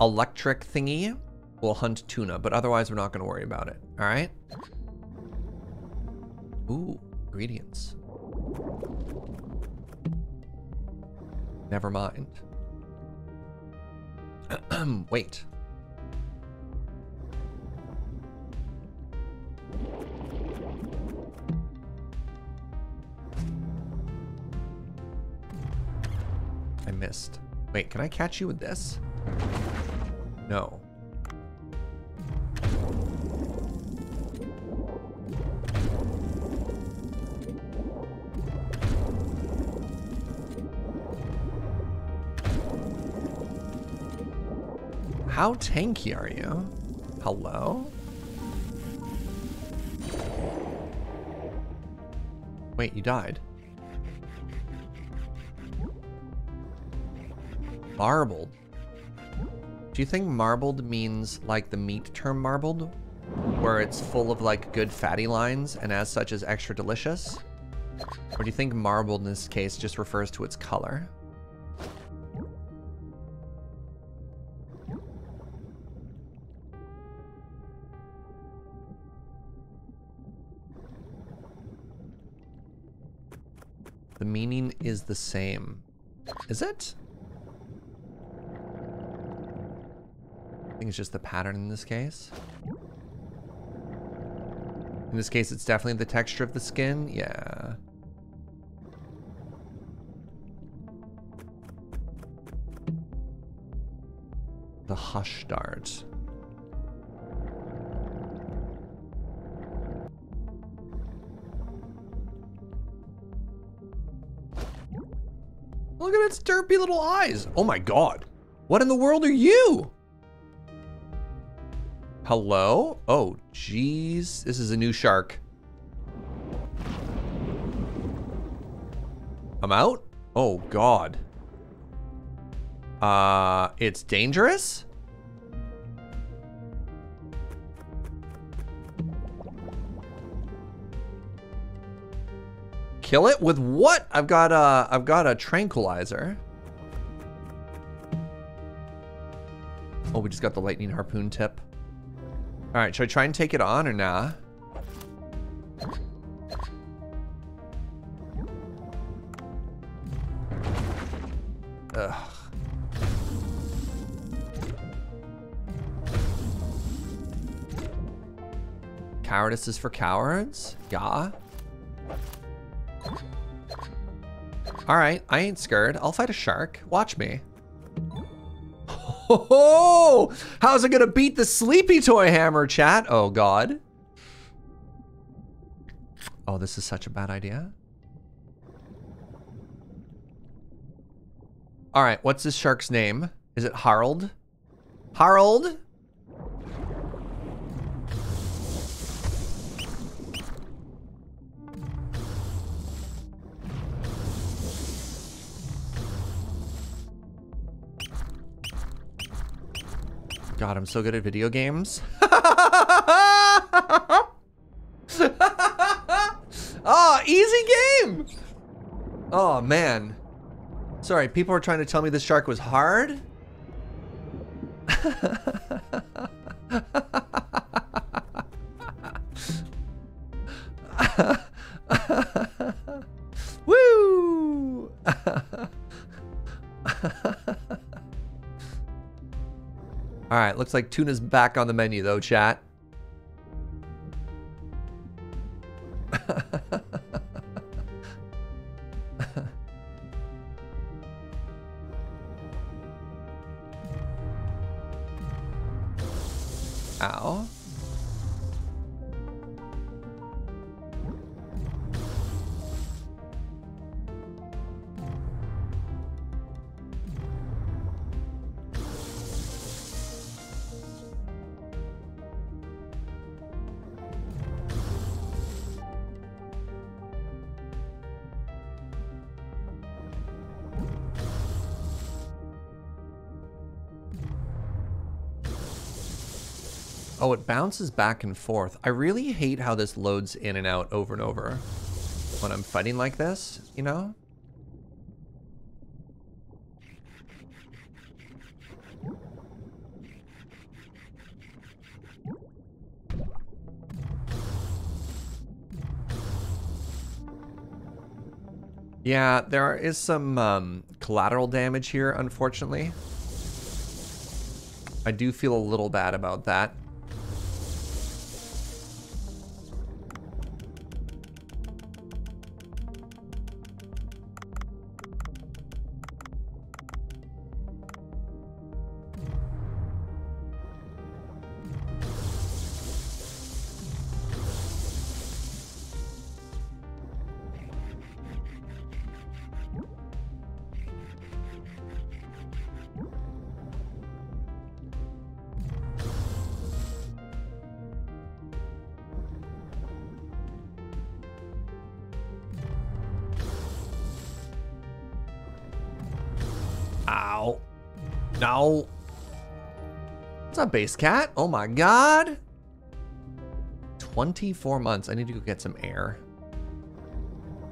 Speaker 1: electric thingy, we'll hunt tuna, but otherwise we're not going to worry about it. All right? Ooh, ingredients. Never mind. Wait. I missed. Wait, can I catch you with this? No. How tanky are you? Hello? Wait, you died. Marbled. Do you think marbled means like the meat term marbled? Where it's full of like good fatty lines and as such is extra delicious? Or do you think marbled in this case just refers to its color? Is the same. Is it? I think it's just the pattern in this case. In this case, it's definitely the texture of the skin. Yeah. The hush dart. Look at its derpy little eyes. Oh my god. What in the world are you? Hello? Oh, jeez. This is a new shark. I'm out? Oh, God. Uh, it's dangerous? kill it with what? I've got a, I've got a tranquilizer. Oh, we just got the lightning harpoon tip. All right, should I try and take it on or nah? Ugh. Cowardice is for cowards? Yeah. Alright, I ain't scared. I'll fight a shark. Watch me. Oh, how's it gonna beat the sleepy toy hammer, chat? Oh god. Oh, this is such a bad idea. All right, what's this shark's name? Is it Harold? Harold? God, I'm so good at video games. oh, easy game. Oh, man. Sorry, people are trying to tell me this shark was hard? All right, looks like tuna's back on the menu though, chat. Bounces back and forth. I really hate how this loads in and out over and over when I'm fighting like this, you know? Yeah, there is some um, collateral damage here, unfortunately. I do feel a little bad about that. What's up, base cat? Oh my god. 24 months. I need to go get some air.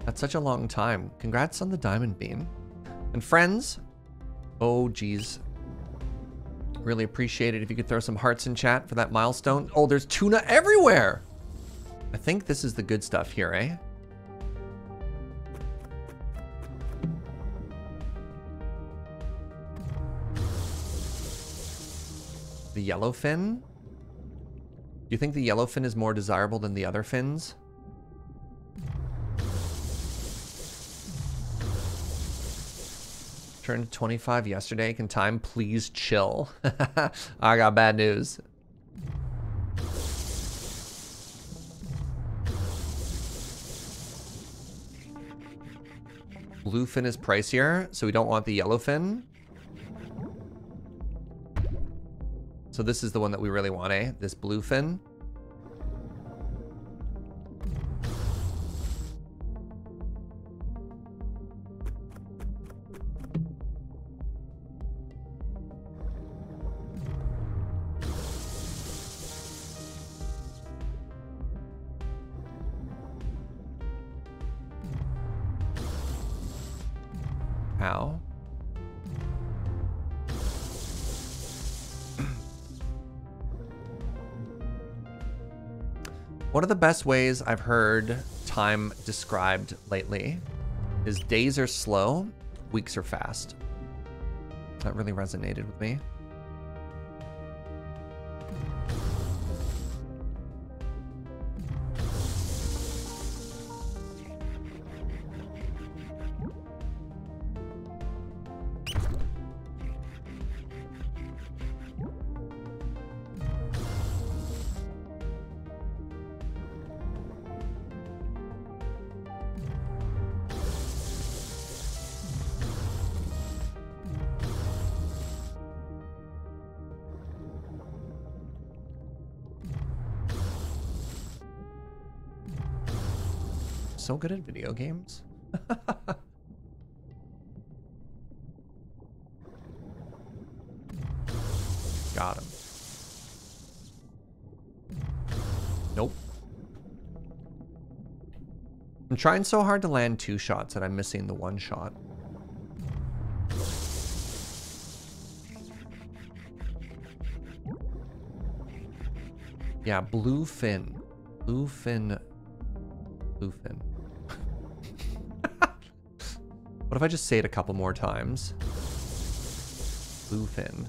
Speaker 1: That's such a long time. Congrats on the diamond beam. And friends, oh geez. Really appreciate it if you could throw some hearts in chat for that milestone. Oh, there's tuna everywhere. I think this is the good stuff here, eh? The yellowfin? Do you think the yellowfin is more desirable than the other fins? Turned 25 yesterday. Can time please chill? I got bad news. Bluefin is pricier, so we don't want the yellowfin. So this is the one that we really want, eh? This bluefin. Best ways I've heard time described lately is days are slow, weeks are fast. That really resonated with me. Good at video games. Got him. Nope. I'm trying so hard to land two shots that I'm missing the one shot. Yeah, bluefin. Bluefin. Bluefin. What if I just say it a couple more times? Bluefin.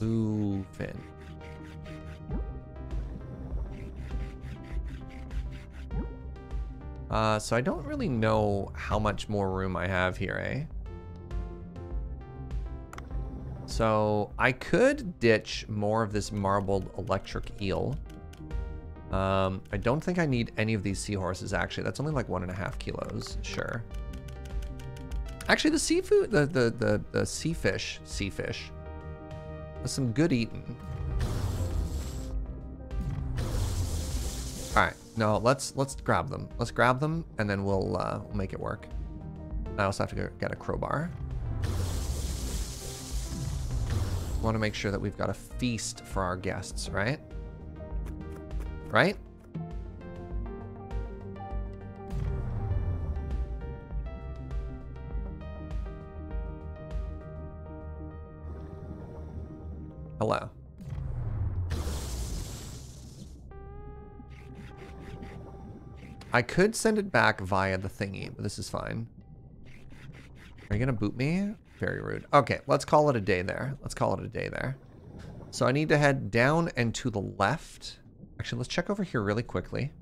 Speaker 1: Bluefin. Uh, so I don't really know how much more room I have here, eh? So I could ditch more of this marbled electric eel. Um, I don't think I need any of these seahorses, actually. That's only like one and a half kilos. Sure. Actually, the seafood, the, the, the, the sea fish, sea fish, that's some good eating. All right, no, let's let's grab them. Let's grab them, and then we'll uh, we'll make it work. I also have to get a crowbar. Want to make sure that we've got a feast for our guests, right? Right? Hello. I could send it back via the thingy, but this is fine. Are you gonna boot me? Very rude. Okay, let's call it a day there. Let's call it a day there. So I need to head down and to the left. Actually, let's check over here really quickly.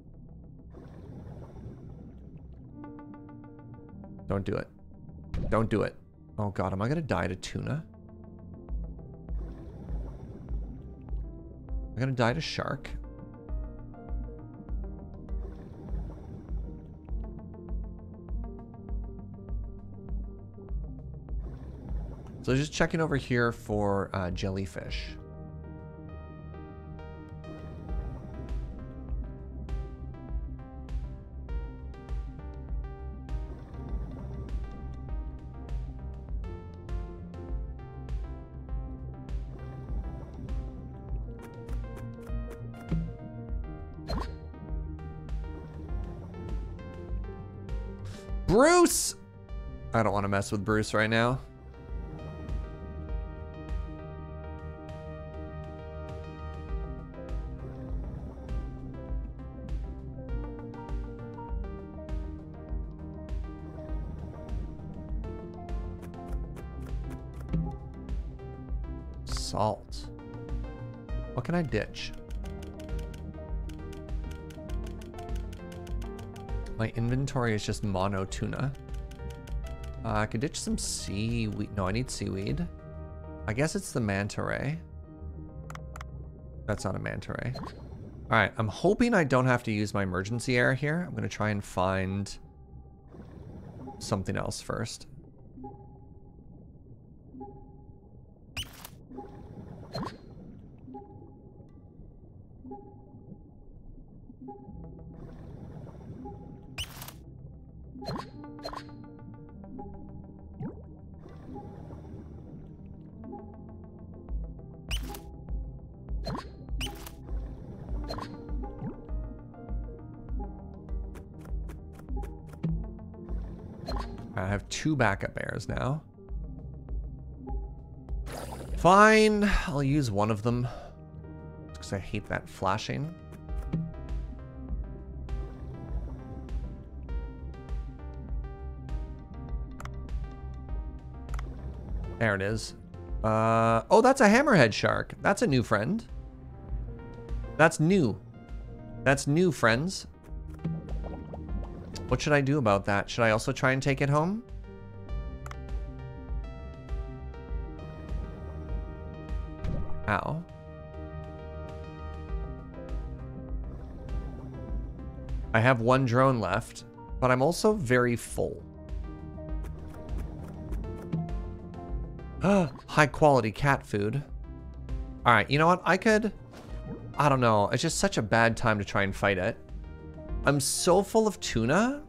Speaker 1: Don't do it. Don't do it. Oh god, am I gonna die to tuna? Am I gonna die to shark? So just checking over here for uh, jellyfish. I don't want to mess with Bruce right now. Salt. What can I ditch? My inventory is just mono tuna. Uh, I could ditch some seaweed. No, I need seaweed. I guess it's the manta ray. That's not a manta ray. All right, I'm hoping I don't have to use my emergency air here. I'm going to try and find something else first. Two backup airs now. Fine, I'll use one of them. Because I hate that flashing. There it is. Uh, oh, that's a hammerhead shark. That's a new friend. That's new. That's new, friends. What should I do about that? Should I also try and take it home? I have one drone left, but I'm also very full. High quality cat food. All right, you know what? I could, I don't know. It's just such a bad time to try and fight it. I'm so full of tuna.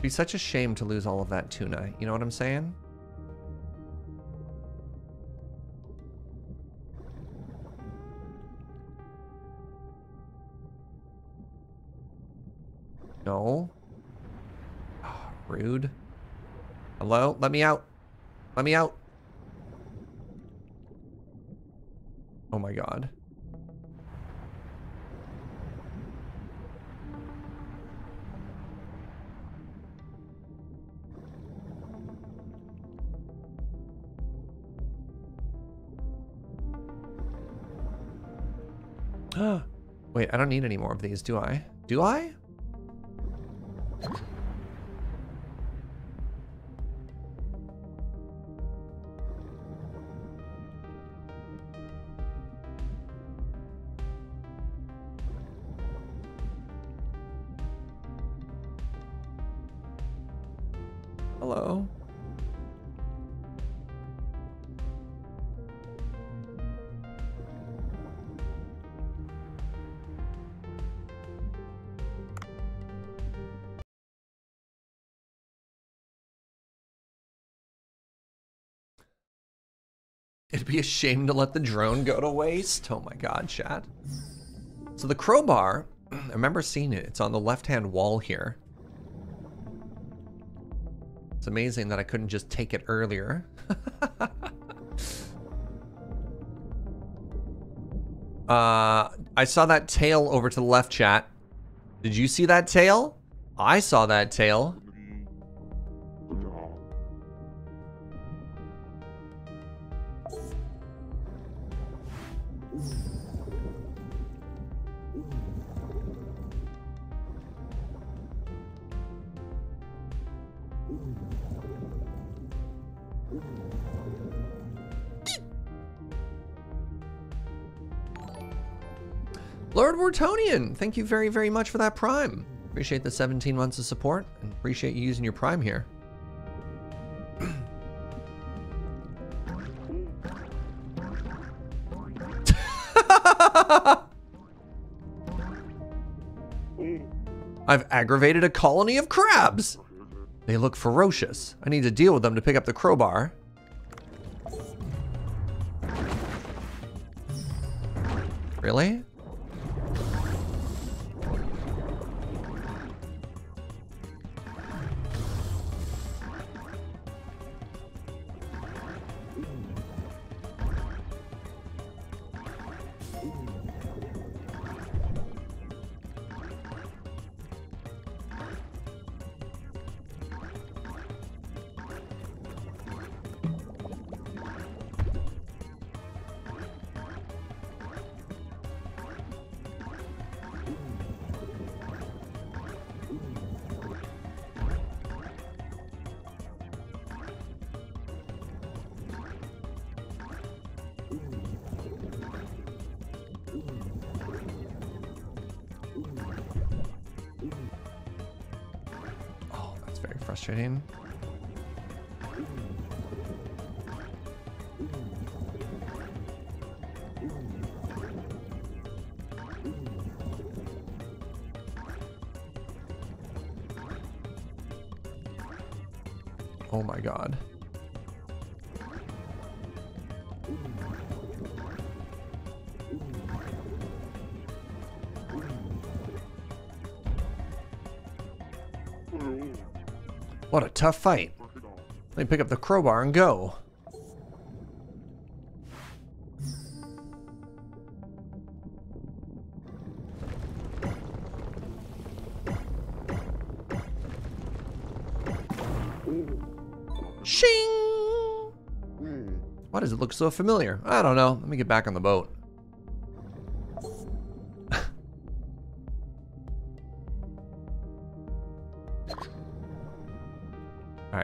Speaker 1: Be such a shame to lose all of that tuna. You know what I'm saying? Hello? Let me out. Let me out. Oh my god. Wait, I don't need any more of these, do I? Do I? Shame to let the drone go to waste. Oh my god, chat. So the crowbar, I remember seeing it. It's on the left-hand wall here. It's amazing that I couldn't just take it earlier. uh, I saw that tail over to the left chat. Did you see that tail? I saw that tail. Lord thank you very, very much for that Prime. Appreciate the 17 months of support and appreciate you using your Prime here. I've aggravated a colony of crabs. They look ferocious. I need to deal with them to pick up the crowbar. Really? Tough fight. Let me pick up the crowbar and go. Shing! Why does it look so familiar? I don't know. Let me get back on the boat.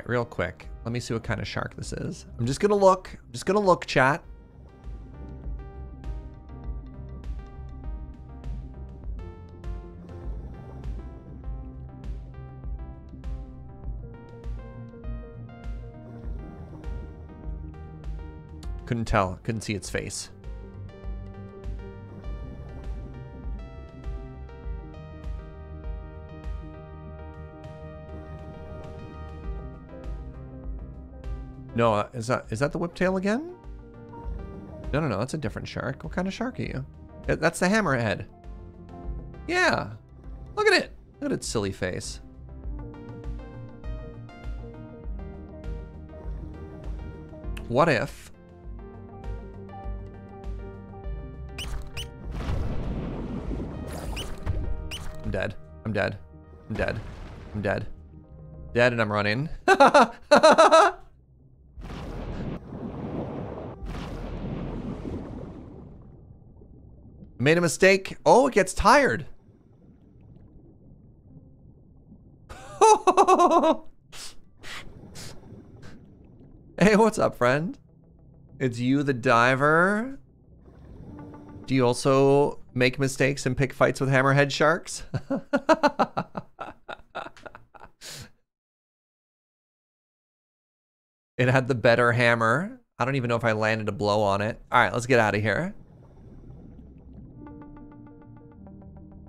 Speaker 1: Real quick. Let me see what kind of shark this is. I'm just gonna look. I'm just gonna look, chat. Couldn't tell. Couldn't see its face. No, uh, is that is that the whiptail again? No, no, no. That's a different shark. What kind of shark are you? That's the hammerhead. Yeah. Look at it. Look at its silly face. What if I'm dead. I'm dead. I'm dead. I'm dead. Dead and I'm running. Made a mistake. Oh, it gets tired. hey, what's up, friend? It's you, the diver. Do you also make mistakes and pick fights with hammerhead sharks? it had the better hammer. I don't even know if I landed a blow on it. All right, let's get out of here.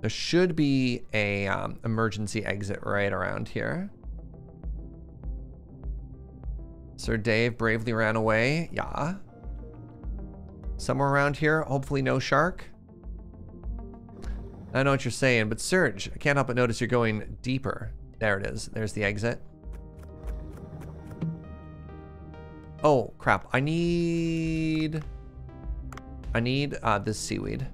Speaker 1: There should be a um, emergency exit right around here. Sir Dave bravely ran away. Yeah. Somewhere around here. Hopefully no shark. I know what you're saying, but Serge, I can't help but notice you're going deeper. There it is. There's the exit. Oh, crap. I need... I need uh, this seaweed.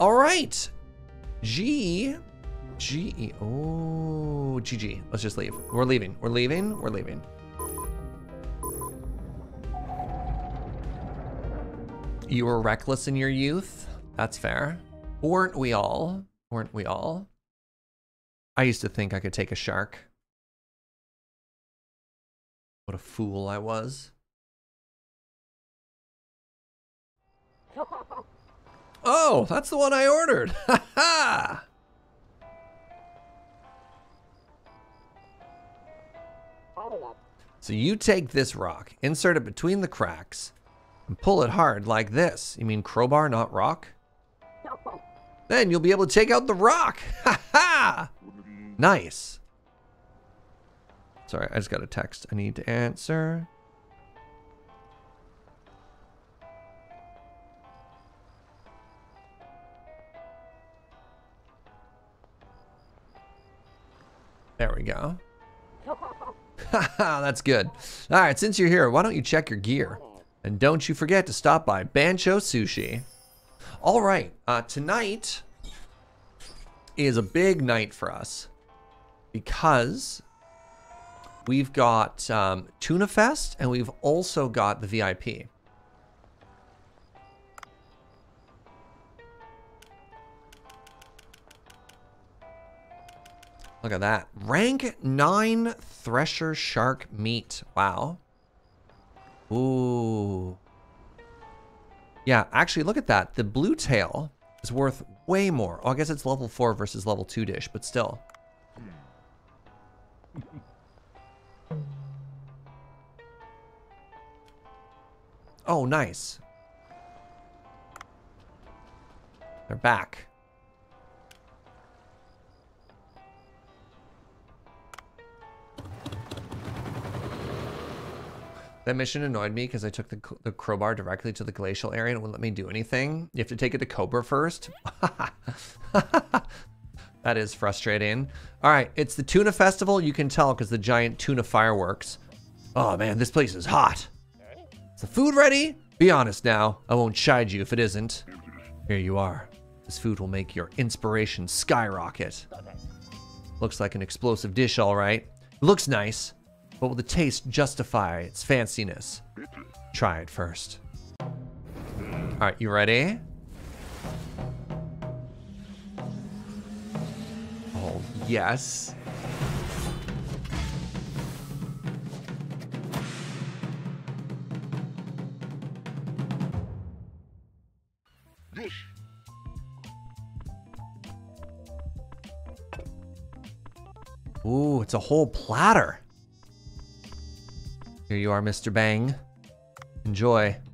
Speaker 1: All right. G. G. E. Oh, GG. Let's just leave. We're leaving. We're leaving. We're leaving. You were reckless in your youth. That's fair. Weren't we all? Weren't we all? I used to think I could take a shark. What a fool I was. Oh, that's the one I ordered. Ha ha! So you take this rock, insert it between the cracks, and pull it hard like this. You mean crowbar, not rock? Then you'll be able to take out the rock. Ha ha! Nice. Sorry, I just got a text I need to answer. There we go. Haha, that's good. All right, since you're here, why don't you check your gear? And don't you forget to stop by Bancho Sushi. All right, uh, tonight is a big night for us because we've got um, Tuna Fest and we've also got the VIP. Look at that. Rank 9 Thresher Shark Meat. Wow. Ooh. Yeah, actually, look at that. The blue tail is worth way more. Oh, I guess it's level 4 versus level 2 dish, but still. Oh, nice. They're back. That mission annoyed me because I took the, the crowbar directly to the glacial area and it wouldn't let me do anything. You have to take it to Cobra first. that is frustrating. All right, it's the Tuna Festival. You can tell because the giant tuna fireworks Oh man, this place is hot. Is the food ready? Be honest now. I won't chide you if it isn't. Here you are. This food will make your inspiration skyrocket. Looks like an explosive dish, all right. Looks nice, but will the taste justify its fanciness? Try it first. All right, you ready? Oh, yes. Ooh, it's a whole platter. Here you are, Mr. Bang. Enjoy.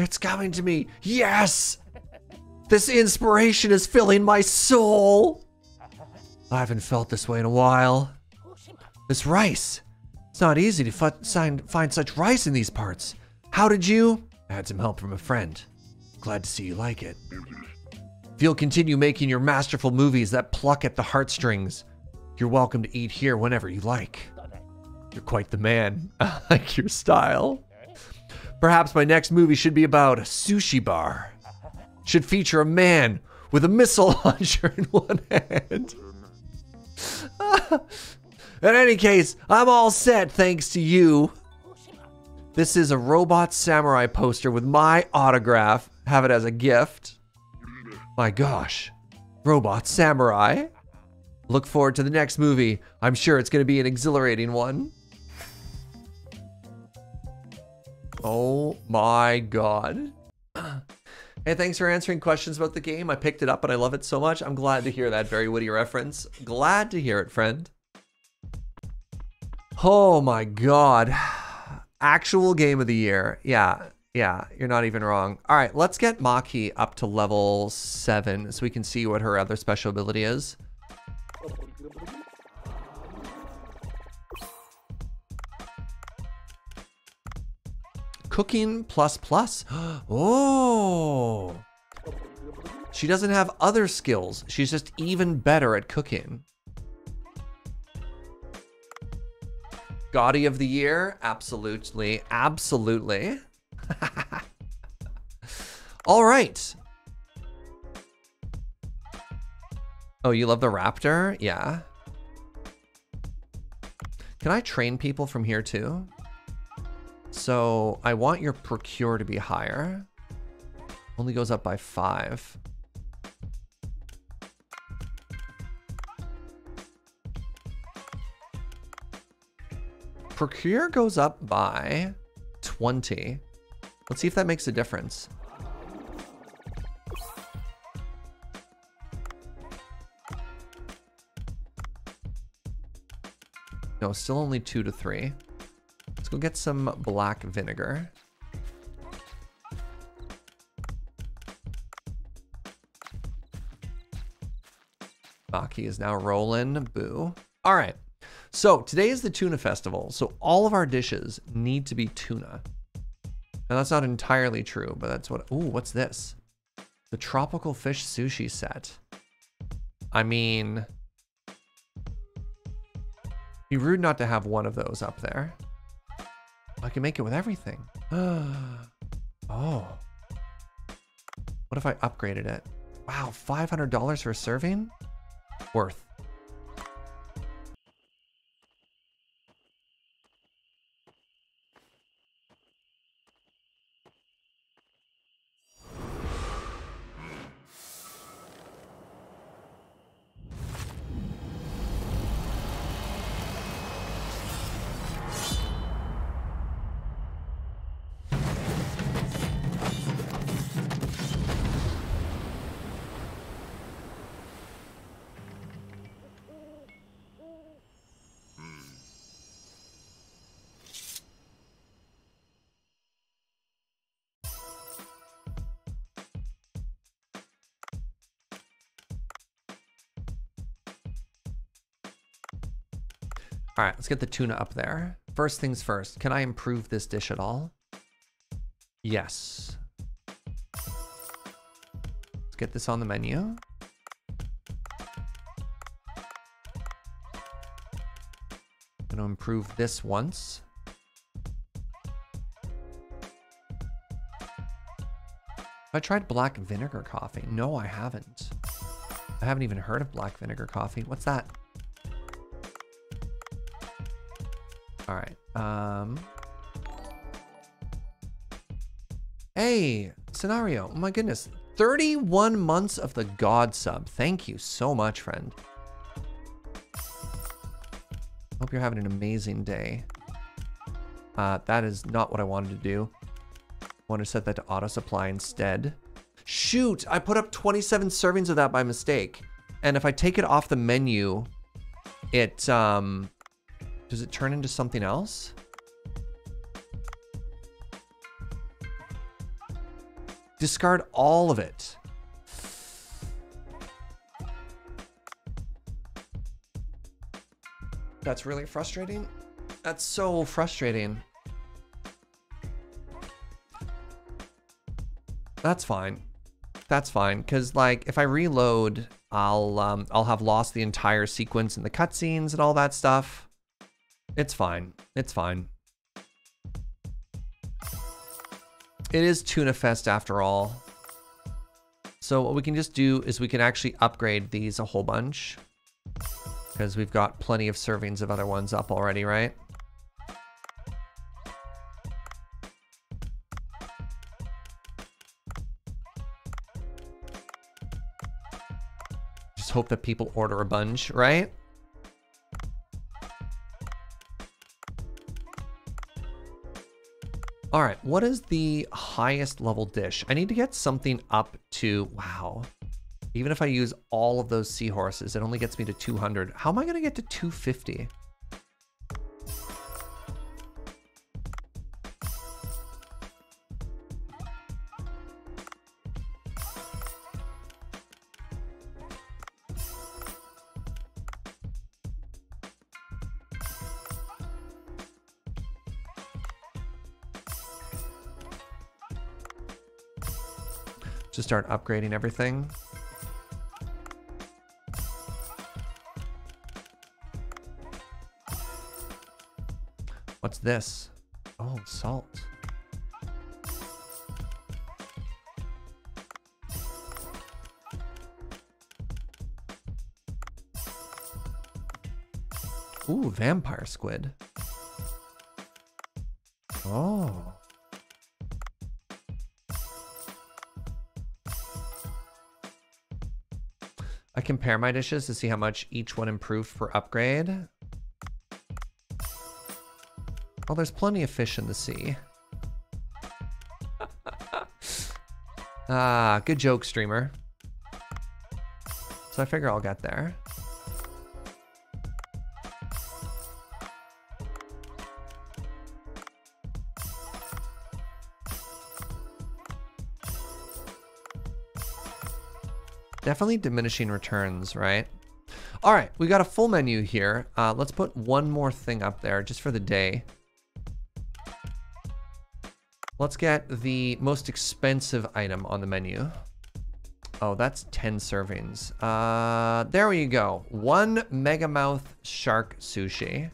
Speaker 1: It's coming to me. Yes! This inspiration is filling my soul. I haven't felt this way in a while. This rice. It's not easy to find, find such rice in these parts. How did you? I had some help from a friend. Glad to see you like it. If you'll continue making your masterful movies that pluck at the heartstrings, you're welcome to eat here whenever you like. You're quite the man. I like your style. Perhaps my next movie should be about a sushi bar. Should feature a man with a missile launcher in one hand. in any case, I'm all set thanks to you. This is a Robot Samurai poster with my autograph. Have it as a gift. My gosh. Robot Samurai. Look forward to the next movie. I'm sure it's going to be an exhilarating one. Oh my god. Hey, thanks for answering questions about the game. I picked it up and I love it so much. I'm glad to hear that very witty reference. Glad to hear it, friend. Oh my god. Actual game of the year. Yeah, yeah, you're not even wrong. All right, let's get Maki up to level 7 so we can see what her other special ability is. Cooking plus plus. Oh. She doesn't have other skills. She's just even better at cooking. Gaudy of the year? Absolutely. Absolutely. All right. Oh, you love the raptor? Yeah. Can I train people from here too? So I want your procure to be higher. Only goes up by five. Procure goes up by 20. Let's see if that makes a difference. No, still only two to three. Let's go get some black vinegar. Maki is now rolling. Boo. All right. So today is the tuna festival. So all of our dishes need to be tuna. Now that's not entirely true, but that's what, ooh, what's this? The tropical fish sushi set. I mean, be rude not to have one of those up there. I can make it with everything. oh. What if I upgraded it? Wow, $500 for a serving? Worth. Let's get the tuna up there. First things first, can I improve this dish at all? Yes. Let's get this on the menu. I'm Gonna improve this once. I tried black vinegar coffee. No, I haven't. I haven't even heard of black vinegar coffee. What's that? All right. Um. Hey, scenario. Oh my goodness. 31 months of the God sub. Thank you so much, friend. Hope you're having an amazing day. Uh, that is not what I wanted to do. I want to set that to auto supply instead. Shoot, I put up 27 servings of that by mistake. And if I take it off the menu, it, um, does it turn into something else? Discard all of it. That's really frustrating. That's so frustrating. That's fine. That's fine, because like if I reload, I'll um, I'll have lost the entire sequence and the cutscenes and all that stuff. It's fine. It's fine. It is Tuna Fest after all. So what we can just do is we can actually upgrade these a whole bunch. Because we've got plenty of servings of other ones up already, right? Just hope that people order a bunch, right? All right, what is the highest level dish? I need to get something up to, wow. Even if I use all of those seahorses, it only gets me to 200. How am I gonna get to 250? Start upgrading everything. What's this? Oh, salt. Ooh, vampire squid. Oh. Compare my dishes to see how much each one improved for upgrade. Well, there's plenty of fish in the sea. ah, good joke, streamer. So I figure I'll get there. Definitely diminishing returns, right? All right, we got a full menu here. Uh, let's put one more thing up there just for the day. Let's get the most expensive item on the menu. Oh, that's 10 servings. Uh, there we go. One Megamouth Shark Sushi.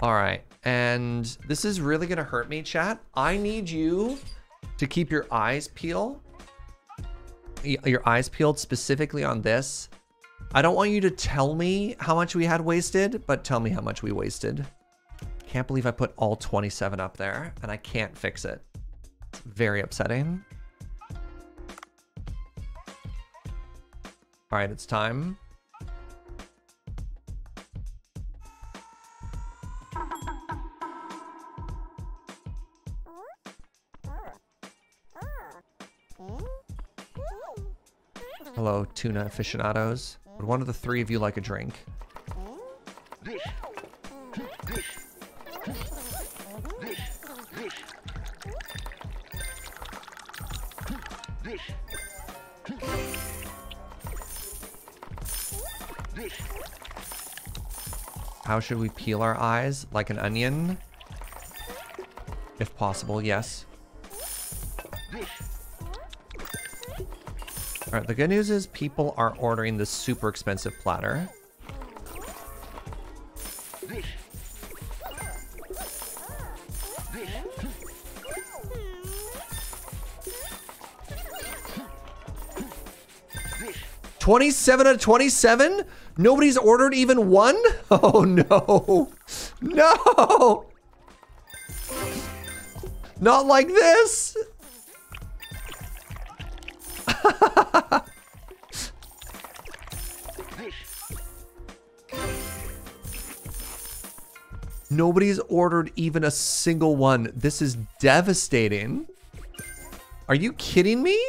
Speaker 1: All right, and this is really gonna hurt me, chat. I need you to keep your eyes peeled your eyes peeled specifically on this. I don't want you to tell me how much we had wasted, but tell me how much we wasted. Can't believe I put all 27 up there and I can't fix it. It's very upsetting. All right, it's time. Hello, tuna aficionados. Would one of the three of you like a drink? How should we peel our eyes? Like an onion? If possible, yes. Alright, the good news is people are ordering the super expensive platter. Twenty-seven out of twenty-seven? Nobody's ordered even one? Oh no. No! Not like this! Nobody's ordered even a single one. This is devastating. Are you kidding me?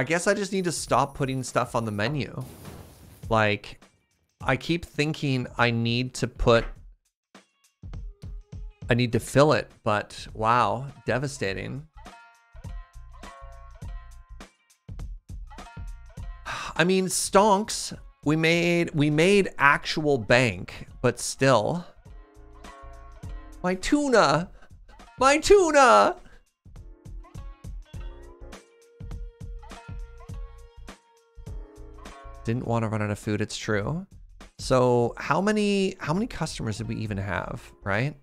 Speaker 1: I guess I just need to stop putting stuff on the menu. Like, I keep thinking I need to put... I need to fill it, but wow, devastating. I mean, stonks. We made we made actual bank, but still. My tuna! My tuna! Didn't want to run out of food, it's true. So how many how many customers did we even have, right?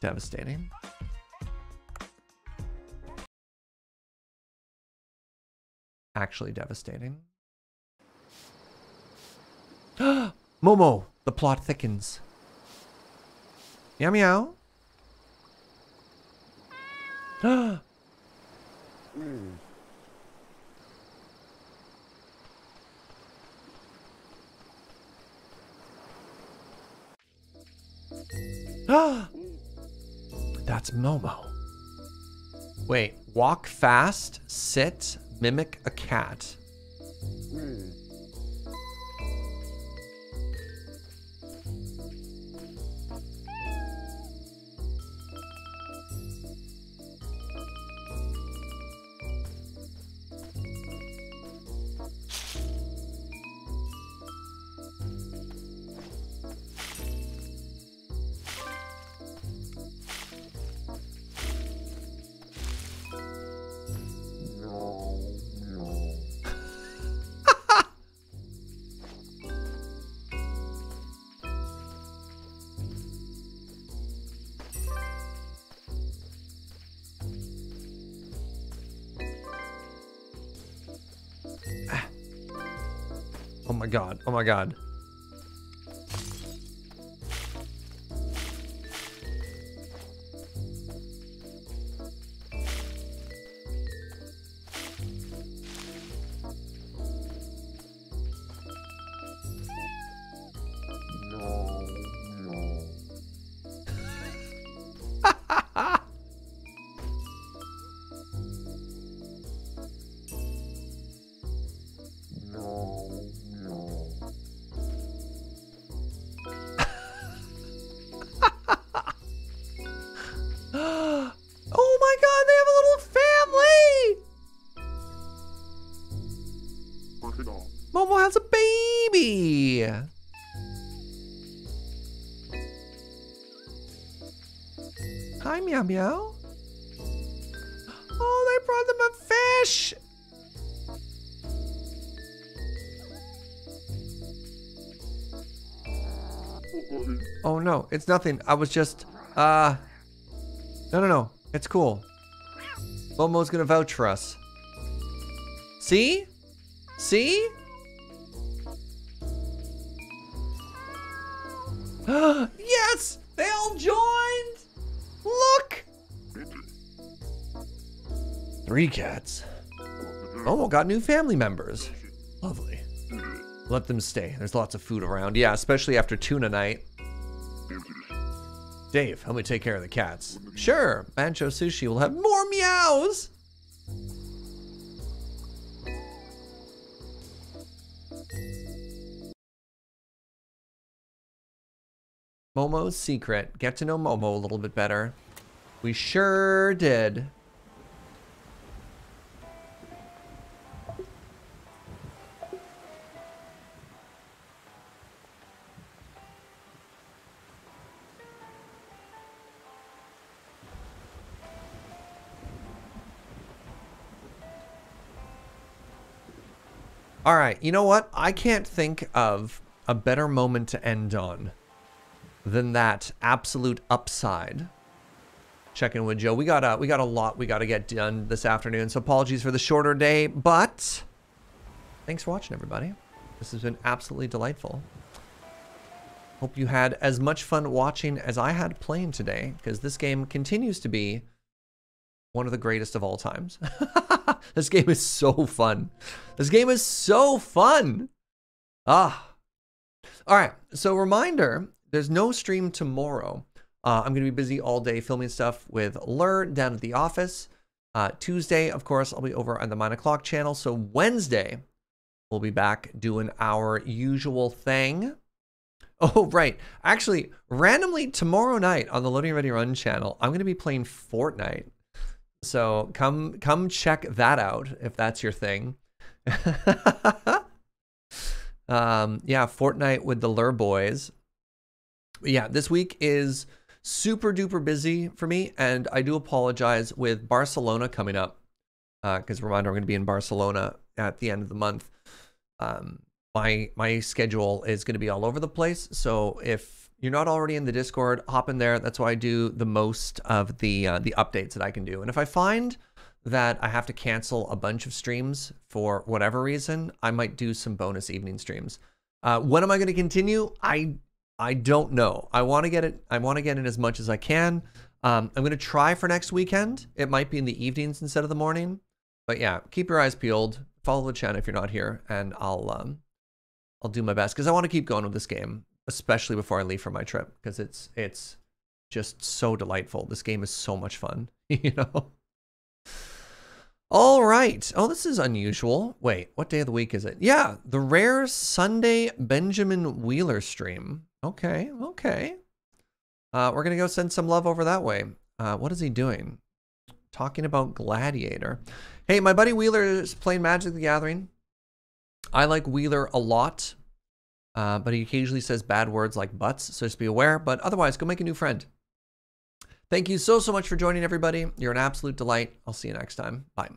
Speaker 1: Devastating. Actually devastating. Momo, the plot thickens. Meow meow. Mm. That's Momo. Wait, walk fast, sit, mimic a cat. Mm. God. Oh my god. Oh, they brought them a fish. Oh no, it's nothing. I was just, uh, no, no, no. It's cool. Momo's gonna vouch for us. See? See? Three cats. Oh, got new family members. Lovely. Let them stay. There's lots of food around. Yeah, especially after tuna night. Dave, help me take care of the cats. Sure, Bancho Sushi will have more meows. Momo's secret. Get to know Momo a little bit better. We sure did. You know what? I can't think of a better moment to end on than that absolute upside. Check in with Joe. We got a we got a lot we got to get done this afternoon. So apologies for the shorter day, but thanks for watching, everybody. This has been absolutely delightful. Hope you had as much fun watching as I had playing today, because this game continues to be one of the greatest of all times. this game is so fun. This game is so fun. Ah. All right. So reminder, there's no stream tomorrow. Uh, I'm going to be busy all day filming stuff with Lur down at the office. Uh, Tuesday, of course, I'll be over on the 9 o'clock channel. So Wednesday, we'll be back doing our usual thing. Oh, right. Actually, randomly tomorrow night on the Loading Ready Run channel, I'm going to be playing Fortnite. So come come check that out if that's your thing. um, yeah, Fortnite with the Lur boys. Yeah, this week is super duper busy for me, and I do apologize with Barcelona coming up. Because uh, reminder, I'm going to be in Barcelona at the end of the month. Um, my my schedule is going to be all over the place. So if you're not already in the Discord, hop in there. That's why I do the most of the uh, the updates that I can do. And if I find that I have to cancel a bunch of streams for whatever reason, I might do some bonus evening streams. Uh, when am I going to continue? I I don't know. I want to get it. I want to get in as much as I can. Um, I'm going to try for next weekend. It might be in the evenings instead of the morning. But yeah, keep your eyes peeled. Follow the channel if you're not here, and I'll um, I'll do my best because I want to keep going with this game, especially before I leave for my trip because it's it's just so delightful. This game is so much fun, you know. All right. Oh, this is unusual. Wait, what day of the week is it? Yeah, the rare Sunday Benjamin Wheeler stream. Okay, okay. Uh, we're gonna go send some love over that way. Uh, what is he doing? Talking about Gladiator. Hey, my buddy Wheeler is playing Magic the Gathering. I like Wheeler a lot, uh, but he occasionally says bad words like butts, so just be aware. But otherwise, go make a new friend. Thank you so, so much for joining, everybody. You're an absolute delight. I'll see you next time. Bye.